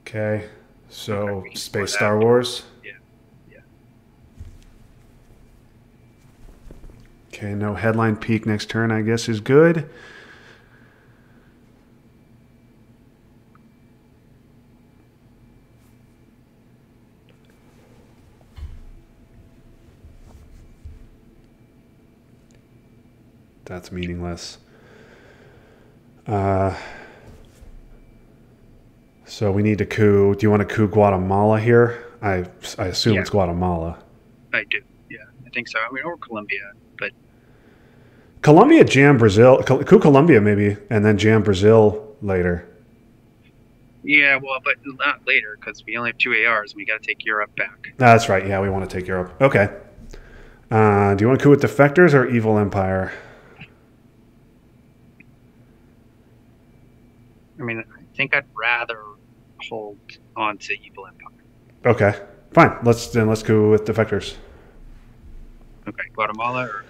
Okay, so space Star Wars. Okay, no headline peak next turn, I guess, is good. That's meaningless. Uh, so we need to coup. Do you want to coup Guatemala here? I, I assume yeah. it's Guatemala. I do. Yeah, I think so. I mean, or Colombia. Colombia jam Brazil, coup Colombia maybe, and then jam Brazil later. Yeah, well, but not later because we only have two ARs. and We got to take Europe back. That's right. Yeah, we want to take Europe. Okay. Uh, do you want to coup with defectors or evil empire? I mean, I think I'd rather hold on to evil empire. Okay, fine. Let's then let's go with defectors. Okay, Guatemala or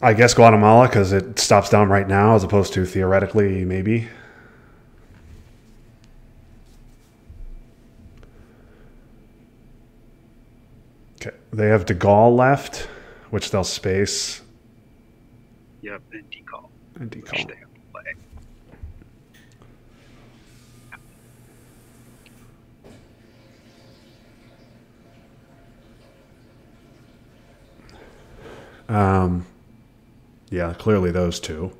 I guess Guatemala because it stops down right now, as opposed to theoretically maybe. Okay, they have De Gaulle left, which they'll space Yep, and Decol, and which Decol. Um, yeah, clearly those two.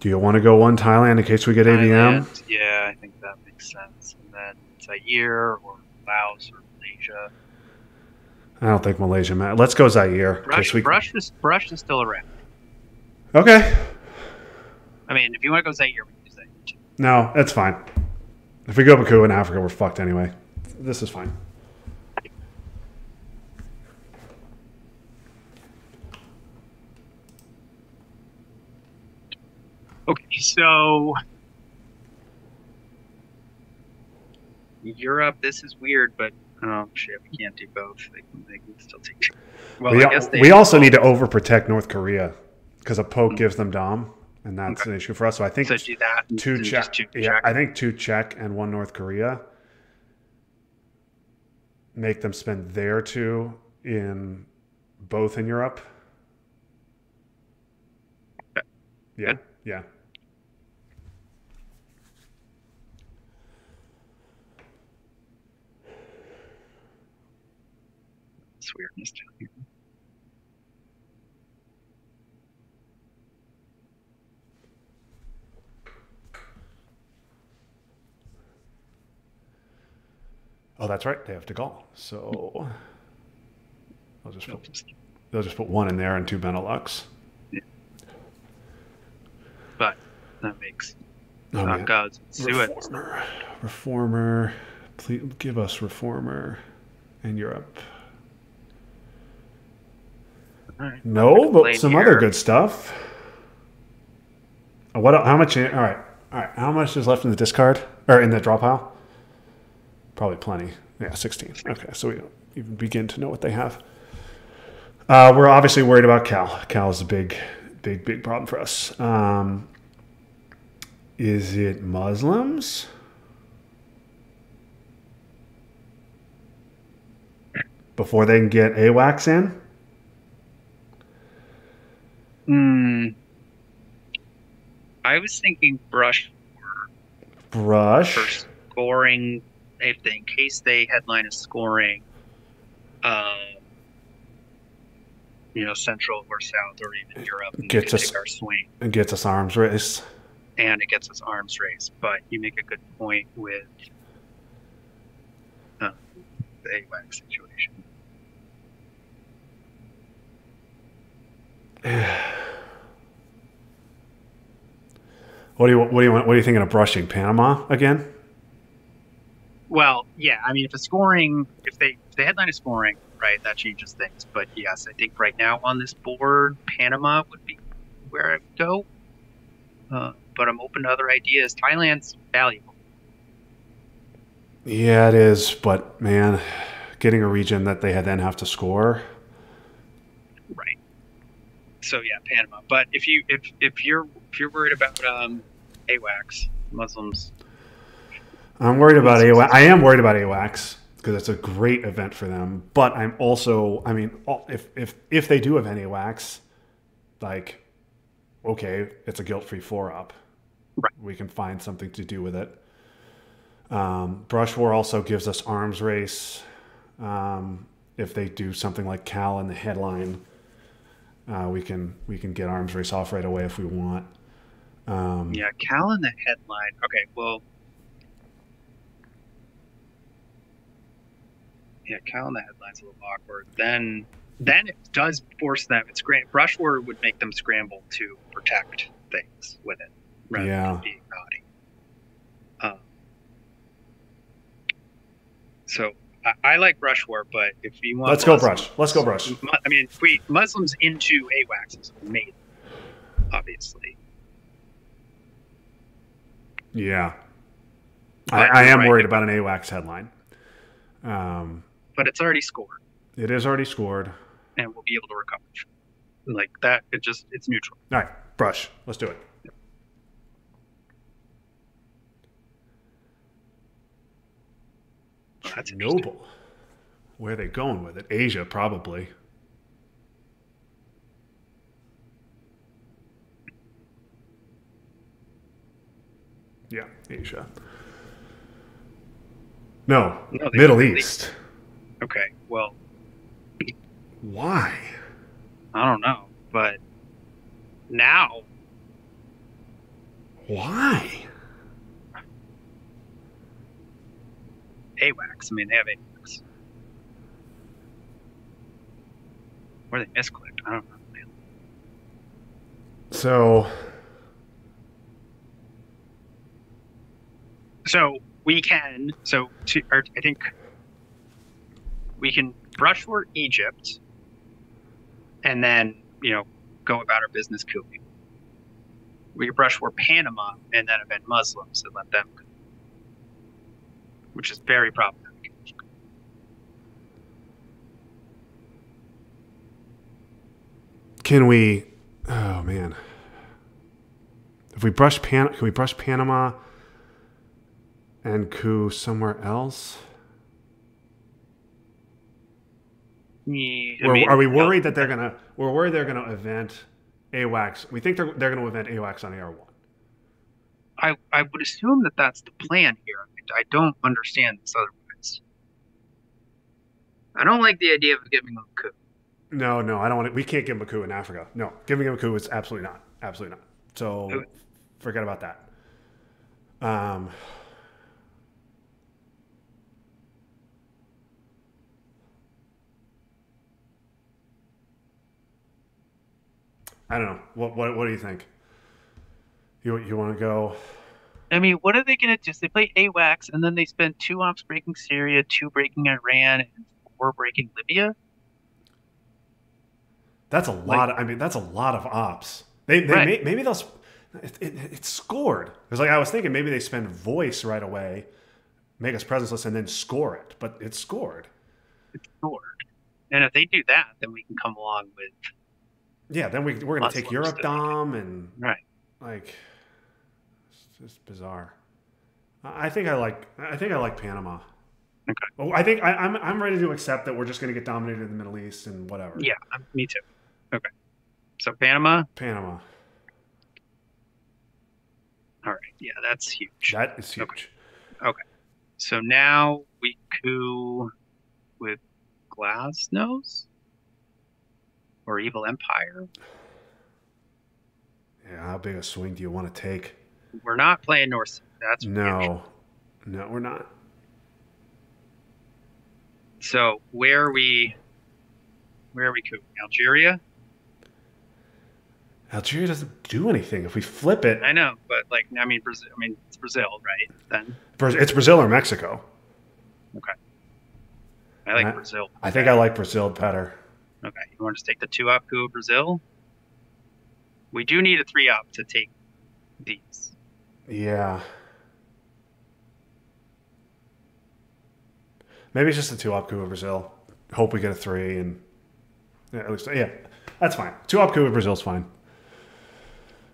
Do you want to go one Thailand in case we get ABM? Thailand, yeah, I think that makes sense. And then Zaire or Laos or Malaysia. I don't think Malaysia. Ma- Let's go Zaire. Brush, we- Brush is Brush is still around. Okay. I mean, if you want to go Zaire, we can do Zaire too. No, that's fine. If we go Baku in Africa, we're fucked anyway. This is fine. Okay, so Europe. This is weird, but oh shit, we can't do both. They can, they can still take. Well, we, I al- guess they we also need to overprotect North Korea because a poke Mm. gives them Dom, and that's Okay. an issue for us. So I think so do that. two Czech. two Yeah, Czech. I think two Czech and one North Korea. Make them spend their two in both in Europe. Okay. Yeah, Good. yeah. It's weirdness down here. Oh, that's right. They have to go. So I'll just put, they'll just put one in there and two Benelux. But that makes Oh, gods Reformer. Reformer. Please give us Reformer in Europe. Right. No, but some here. other good stuff. Uh, What? How much? All right, all right. How much is left in the discard or in the draw pile? Probably plenty. Yeah, sixteen. Okay, so we don't even begin to know what they have. Uh, we're obviously worried about Cal. Cal is a big, big, big problem for us. Um, is it Muslims? Before they can get AWACS in? Hmm. I was thinking brush Brush. for scoring if they, in case they headline is scoring um you know central or south or even europe and Gets us- our swing and gets us arms race. and it gets us arms race but you make a good point with uh, the AWAC situation (sighs) What do you what do you want? What are you thinking of brushing Panama again? well yeah i mean if the scoring if they if the headline is scoring right that changes things but yes i think right now on this board panama would be where i would go uh, but i'm open to other ideas thailand's valuable Yeah, it is, but man, getting a region that they had then have to score. So yeah, Panama. But if you if if you're if you're worried about um AWACS, Muslims, I'm worried about AWACS. I am worried about AWACS because it's a great event for them. But I'm also, I mean, if if if they do have any AWACS, like, okay, it's a guilt-free four up. Right. We can find something to do with it. Um, Brush War also gives us arms race. Um, if they do something like Cal in the headline, uh, we can we can get arms race off right away if we want. Um, yeah, Cal in the headline. Okay, well, yeah, Cal in the headline's a little awkward. Then then it does force them. It's great. Brush War would make them scramble to protect things with it rather Yeah. than being naughty. Um, so I, I like Brush War, but if you want, Let's go Brush. Let's go Brush. I mean, we Muslims into AWACS is amazing, obviously. Yeah. I, I am right. worried about an AWACS headline. Um, But it's already scored, it is already scored. and we'll be able to recover. Like that, it just it's neutral. All right, brush. Let's do it. Oh. Chernobyl. Where are they going with it? Asia, probably. Yeah, Asia. No, No, Middle they- East. Okay, well, Why? I don't know, but now Why? AWACS. I mean, they have AWACS. Or they misclicked. I don't know. So, So we can. So to, I think we can brush for Egypt, and then you know go about our business cooling. We can brush for Panama and then event Muslims and let them, go, which is very problematic. can we? Oh man. If we brush Pan, can we brush Panama and coup somewhere else? Yeah, I mean, are we no, worried that they're gonna? We're worried they're gonna event AWACS. We think they're they're gonna event AWACS on AR one. I, I would assume that that's the plan here. I don't understand this otherwise. I don't like the idea of giving them a coup. No, no, I don't want to. We can't give him a coup in Africa. No, giving him a coup is absolutely not. Absolutely not. So Okay. forget about that. Um, I don't know. What what what do you think? You you want to go? I mean, what are they going to do? They play AWACS, and then they spend two ops breaking Syria, two breaking Iran, and four breaking Libya. That's a lot. of, I mean, that's a lot of ops. They, they Right. may, maybe they'll. It, it, it's scored because like I was thinking maybe they spend voice right away, make us presenceless, and then score it. But it's scored. It's scored. And if they do that, then we can come along with Yeah. Then we we're gonna take Europe Dom and right. like it's just bizarre. I think I like. I think I like Panama. Okay. Oh, I think I, I'm I'm ready to accept that we're just gonna get dominated in the Middle East and whatever. Yeah, me too. Okay. So Panama. Panama. All right. Yeah, that's huge. That is huge. Okay. So now we coup with Glasnost or Evil Empire. Yeah. How big a swing do you want to take? We're not playing North. That's. No. No, we're not. So where are we? Where are we coup? Algeria? Algeria doesn't do anything. If we flip it, I know, but like I mean Brazil. I mean it's Brazil, right? Then it's Brazil or Mexico. Okay. I like I- Brazil. I think I like Brazil better. Okay, you want to just take the two up of Brazil? We do need a three up to take these. Yeah. Maybe it's just a two up coup of Brazil. Hope we get a three and yeah, at least yeah, that's fine. Two up coup of Brazil's fine.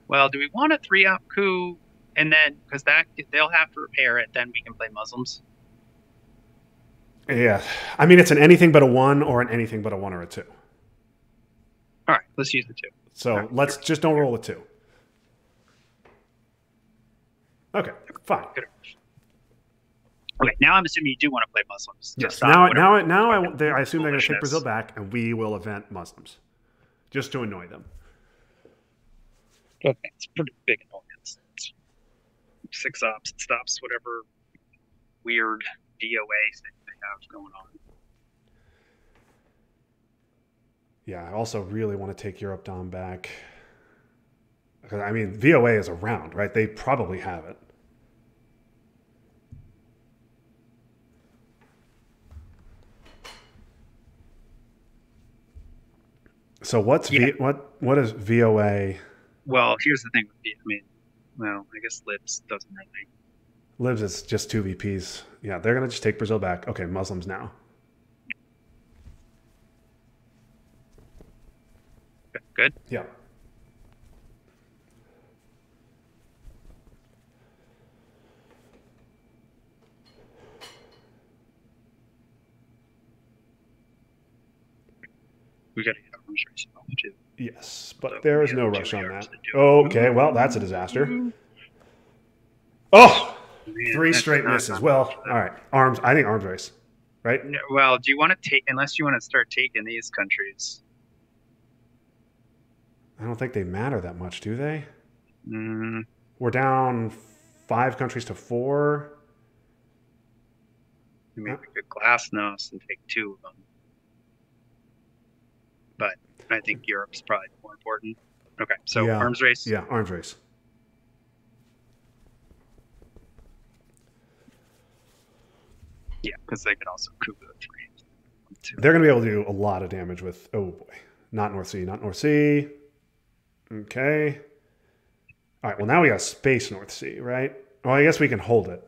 Well, do we want a three up coup and then because that they'll have to repair it, then we can play Muslims. Yeah, I mean it's an anything but a one or an anything but a one or a two. All right, let's use the two. So Alright. let's just don't roll a two. Okay, fine. Okay, now I'm assuming you do want to play Muslims. Yes. Now, now, now, I, they, I assume they're going to take. Brazil back, and we will event Muslims, just to annoy them. Okay, it's pretty big annoyance. It's six ops. It stops whatever weird VOA thing they have going on. Yeah, I also really want to take Europe Dom back. I mean, VOA is around, right? They probably have it. So what's Yeah. v, what what is VOA? Well, here's the thing I mean, well, I guess Libs doesn't really. Libs is just two VPs. Yeah, they're gonna just take Brazil back. Okay, Muslims now. Good. Yeah. We got to get arms race off too. Yes, but So there is no rush on that. Okay, well, that's a disaster. Oh, Man, three straight misses. Well, all right. Arms. I think arms race. Right? No, well, do you want to take unless you want to start taking these countries? I don't think they matter that much, do they? Mm, We're down five countries to four. maybe we could Glasnost and take two of them. I think Europe's probably more important. Okay, so Yeah. arms race. Yeah, arms race. Yeah, because they could also coup the three. Two. They're going to be able to do a lot of damage with. Oh boy, not North Sea, not North Sea. Okay. All right. Well, now we got space North Sea, right? Well, I guess we can hold it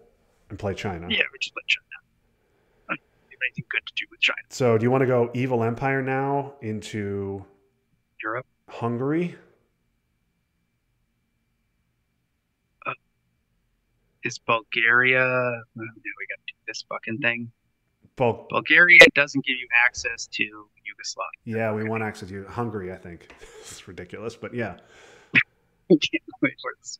and play China. Yeah, we just let China. I don't have anything good to do with China. So, do you want to go evil empire now into Europe. Hungary? Uh, is Bulgaria? Oh, now we got to do this fucking thing. Bul- Bulgaria doesn't give you access to Yugoslavia. yeah, we want access to Hungary. I think (laughs) it's ridiculous, but yeah. (laughs) Can't wait for this.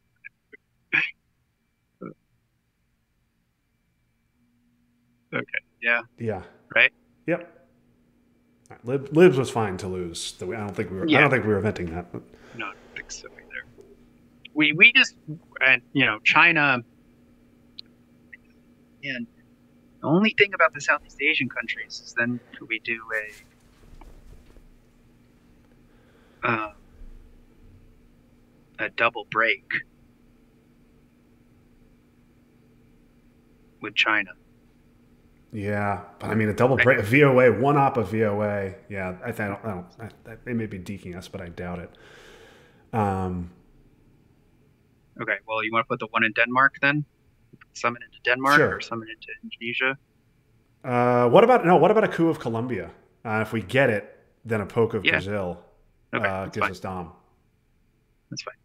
Okay. Yeah. Yeah. Right? Yep. Lib, Libs was fine to lose. I don't think we were. I don't think we were venting that. But No, I think so either. We we just and you know China. And the only thing about the Southeast Asian countries is then could we do a uh, a double break with China? Yeah, but I mean a double break, a VOA, one op of VOA. Yeah, I, th- I don't. I don't I, I, they may be deking us, but I doubt it. Um, Okay, well, you want to put the one in Denmark then? Summon into Denmark Sure. or summon into Indonesia? uh, what about no? What about a coup of Colombia? Uh, if we get it, then a poke of Yeah. Brazil Okay, uh, gives fine. us Dom. That's fine.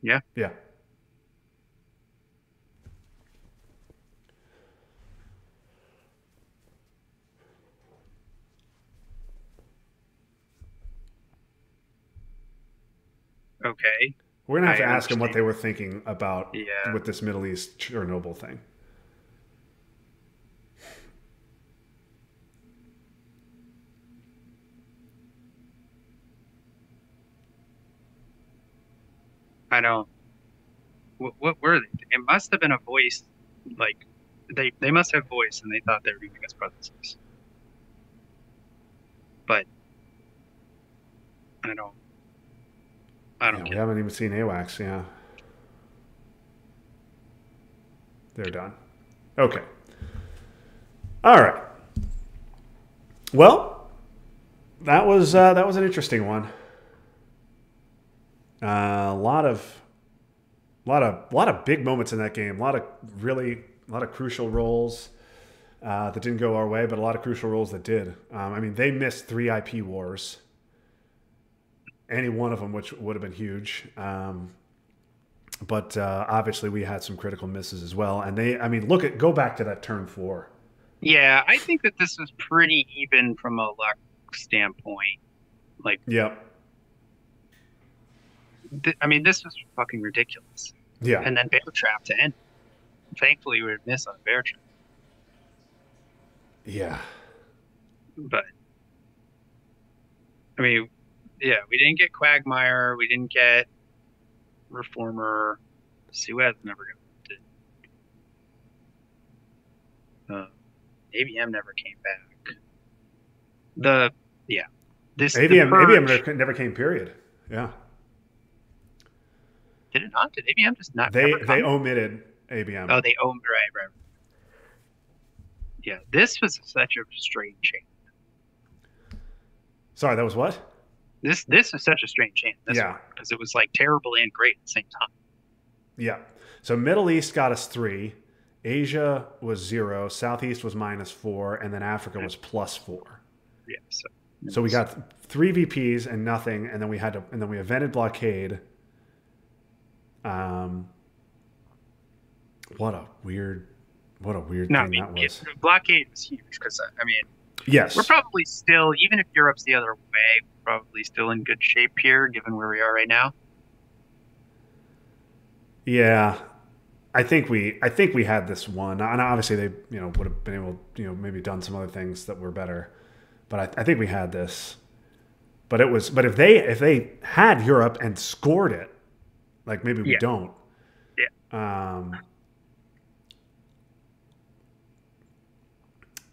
Yeah. Yeah. Okay. We're gonna have I to ask them what they were thinking about Yeah. with this Middle East Chernobyl thing. I don't. What, what were they? It must have been a voice. Like, they they must have voice, and they thought they were giving us brothers. But I don't. I don't we haven't even seen AWACS. Yeah, they're done. Okay. All right. Well, that was uh, that was an interesting one. Uh, a lot of, a lot of, a lot of big moments in that game. A lot of really, a lot of crucial rolls uh, that didn't go our way, but a lot of crucial rolls that did. Um, I mean, they missed three IP wars any one of them, which would have been huge. Um, but uh, obviously, we had some critical misses as well. And they, I mean, look at go back to that turn four. Yeah, I think that this was pretty even from a luck standpoint. Like, Yep. th- I mean, this was fucking ridiculous. Yeah. And then bear trap to end. Thankfully, we would miss on bear trap, Yeah. but I mean, yeah, we didn't get Quagmire, we didn't get Reformer. Suez never got. Uh, ABM never came back. The yeah, this ABM, ABM never, came. Period. Yeah. did it not? Did ABM just not? They they omitted ABM. Oh, they omitted right, right. Yeah, this was such a strange change. Sorry, that was what? This this is such a strange change. This Yeah. because it was like terrible and great at the same time. Yeah. So Middle East got us three. Asia was zero. Southeast was minus four, and then Africa was plus four. Yeah. So So we got three VPs and nothing, and then we had to, and then we evented blockade. Um, what a weird, what a weird No, I thing mean, that was. it- blockade was huge because I mean, yes, we're probably still, even if Europe's the other way, probably still in good shape here, given where we are right now. Yeah, I think we I think we had this one, and obviously they you know would have been able you know maybe done some other things that were better, but I, I think we had this. But it was but if they if they had Europe and scored it, like maybe we Yeah. don't. Yeah. Um.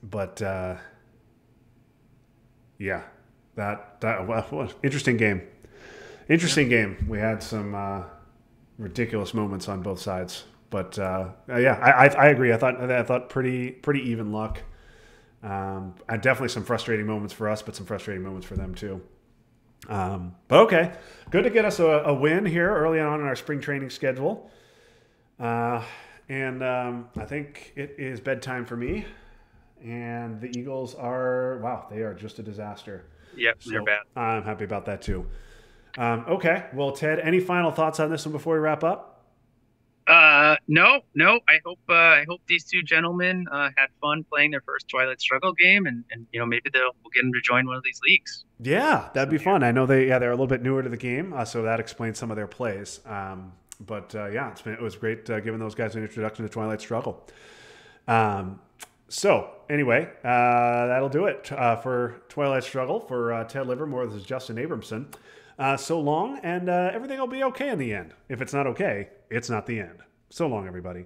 But uh, yeah, that that well, interesting game. Interesting game. We had some. Uh, ridiculous moments on both sides. But uh, yeah, I, I, I agree. I thought I thought pretty pretty even luck. Um, and definitely some frustrating moments for us, but some frustrating moments for them too. Um, but okay, good to get us a, a win here early on in our spring training schedule. Uh, and um, I think it is bedtime for me. And the Eagles are wow, they are just a disaster. Yep, they're bad. I'm happy about that too. Um, okay, well, Ted, any final thoughts on this one before we wrap up? Uh, no, no. I hope uh, I hope these two gentlemen uh, had fun playing their first Twilight Struggle game, and, and you know maybe they'll we'll get them to join one of these leagues. Yeah, that'd be fun. I know they yeah they're a little bit newer to the game, uh, so that explains some of their plays. Um, but uh, yeah, it's been, it was great uh, giving those guys an introduction to Twilight Struggle. Um, so anyway, uh, that'll do it uh, for Twilight Struggle for uh, Ted Livermore. This is Justin Abramson. Uh, so long, and uh, everything will be okay in the end. If it's not okay, it's not the end. So long, everybody.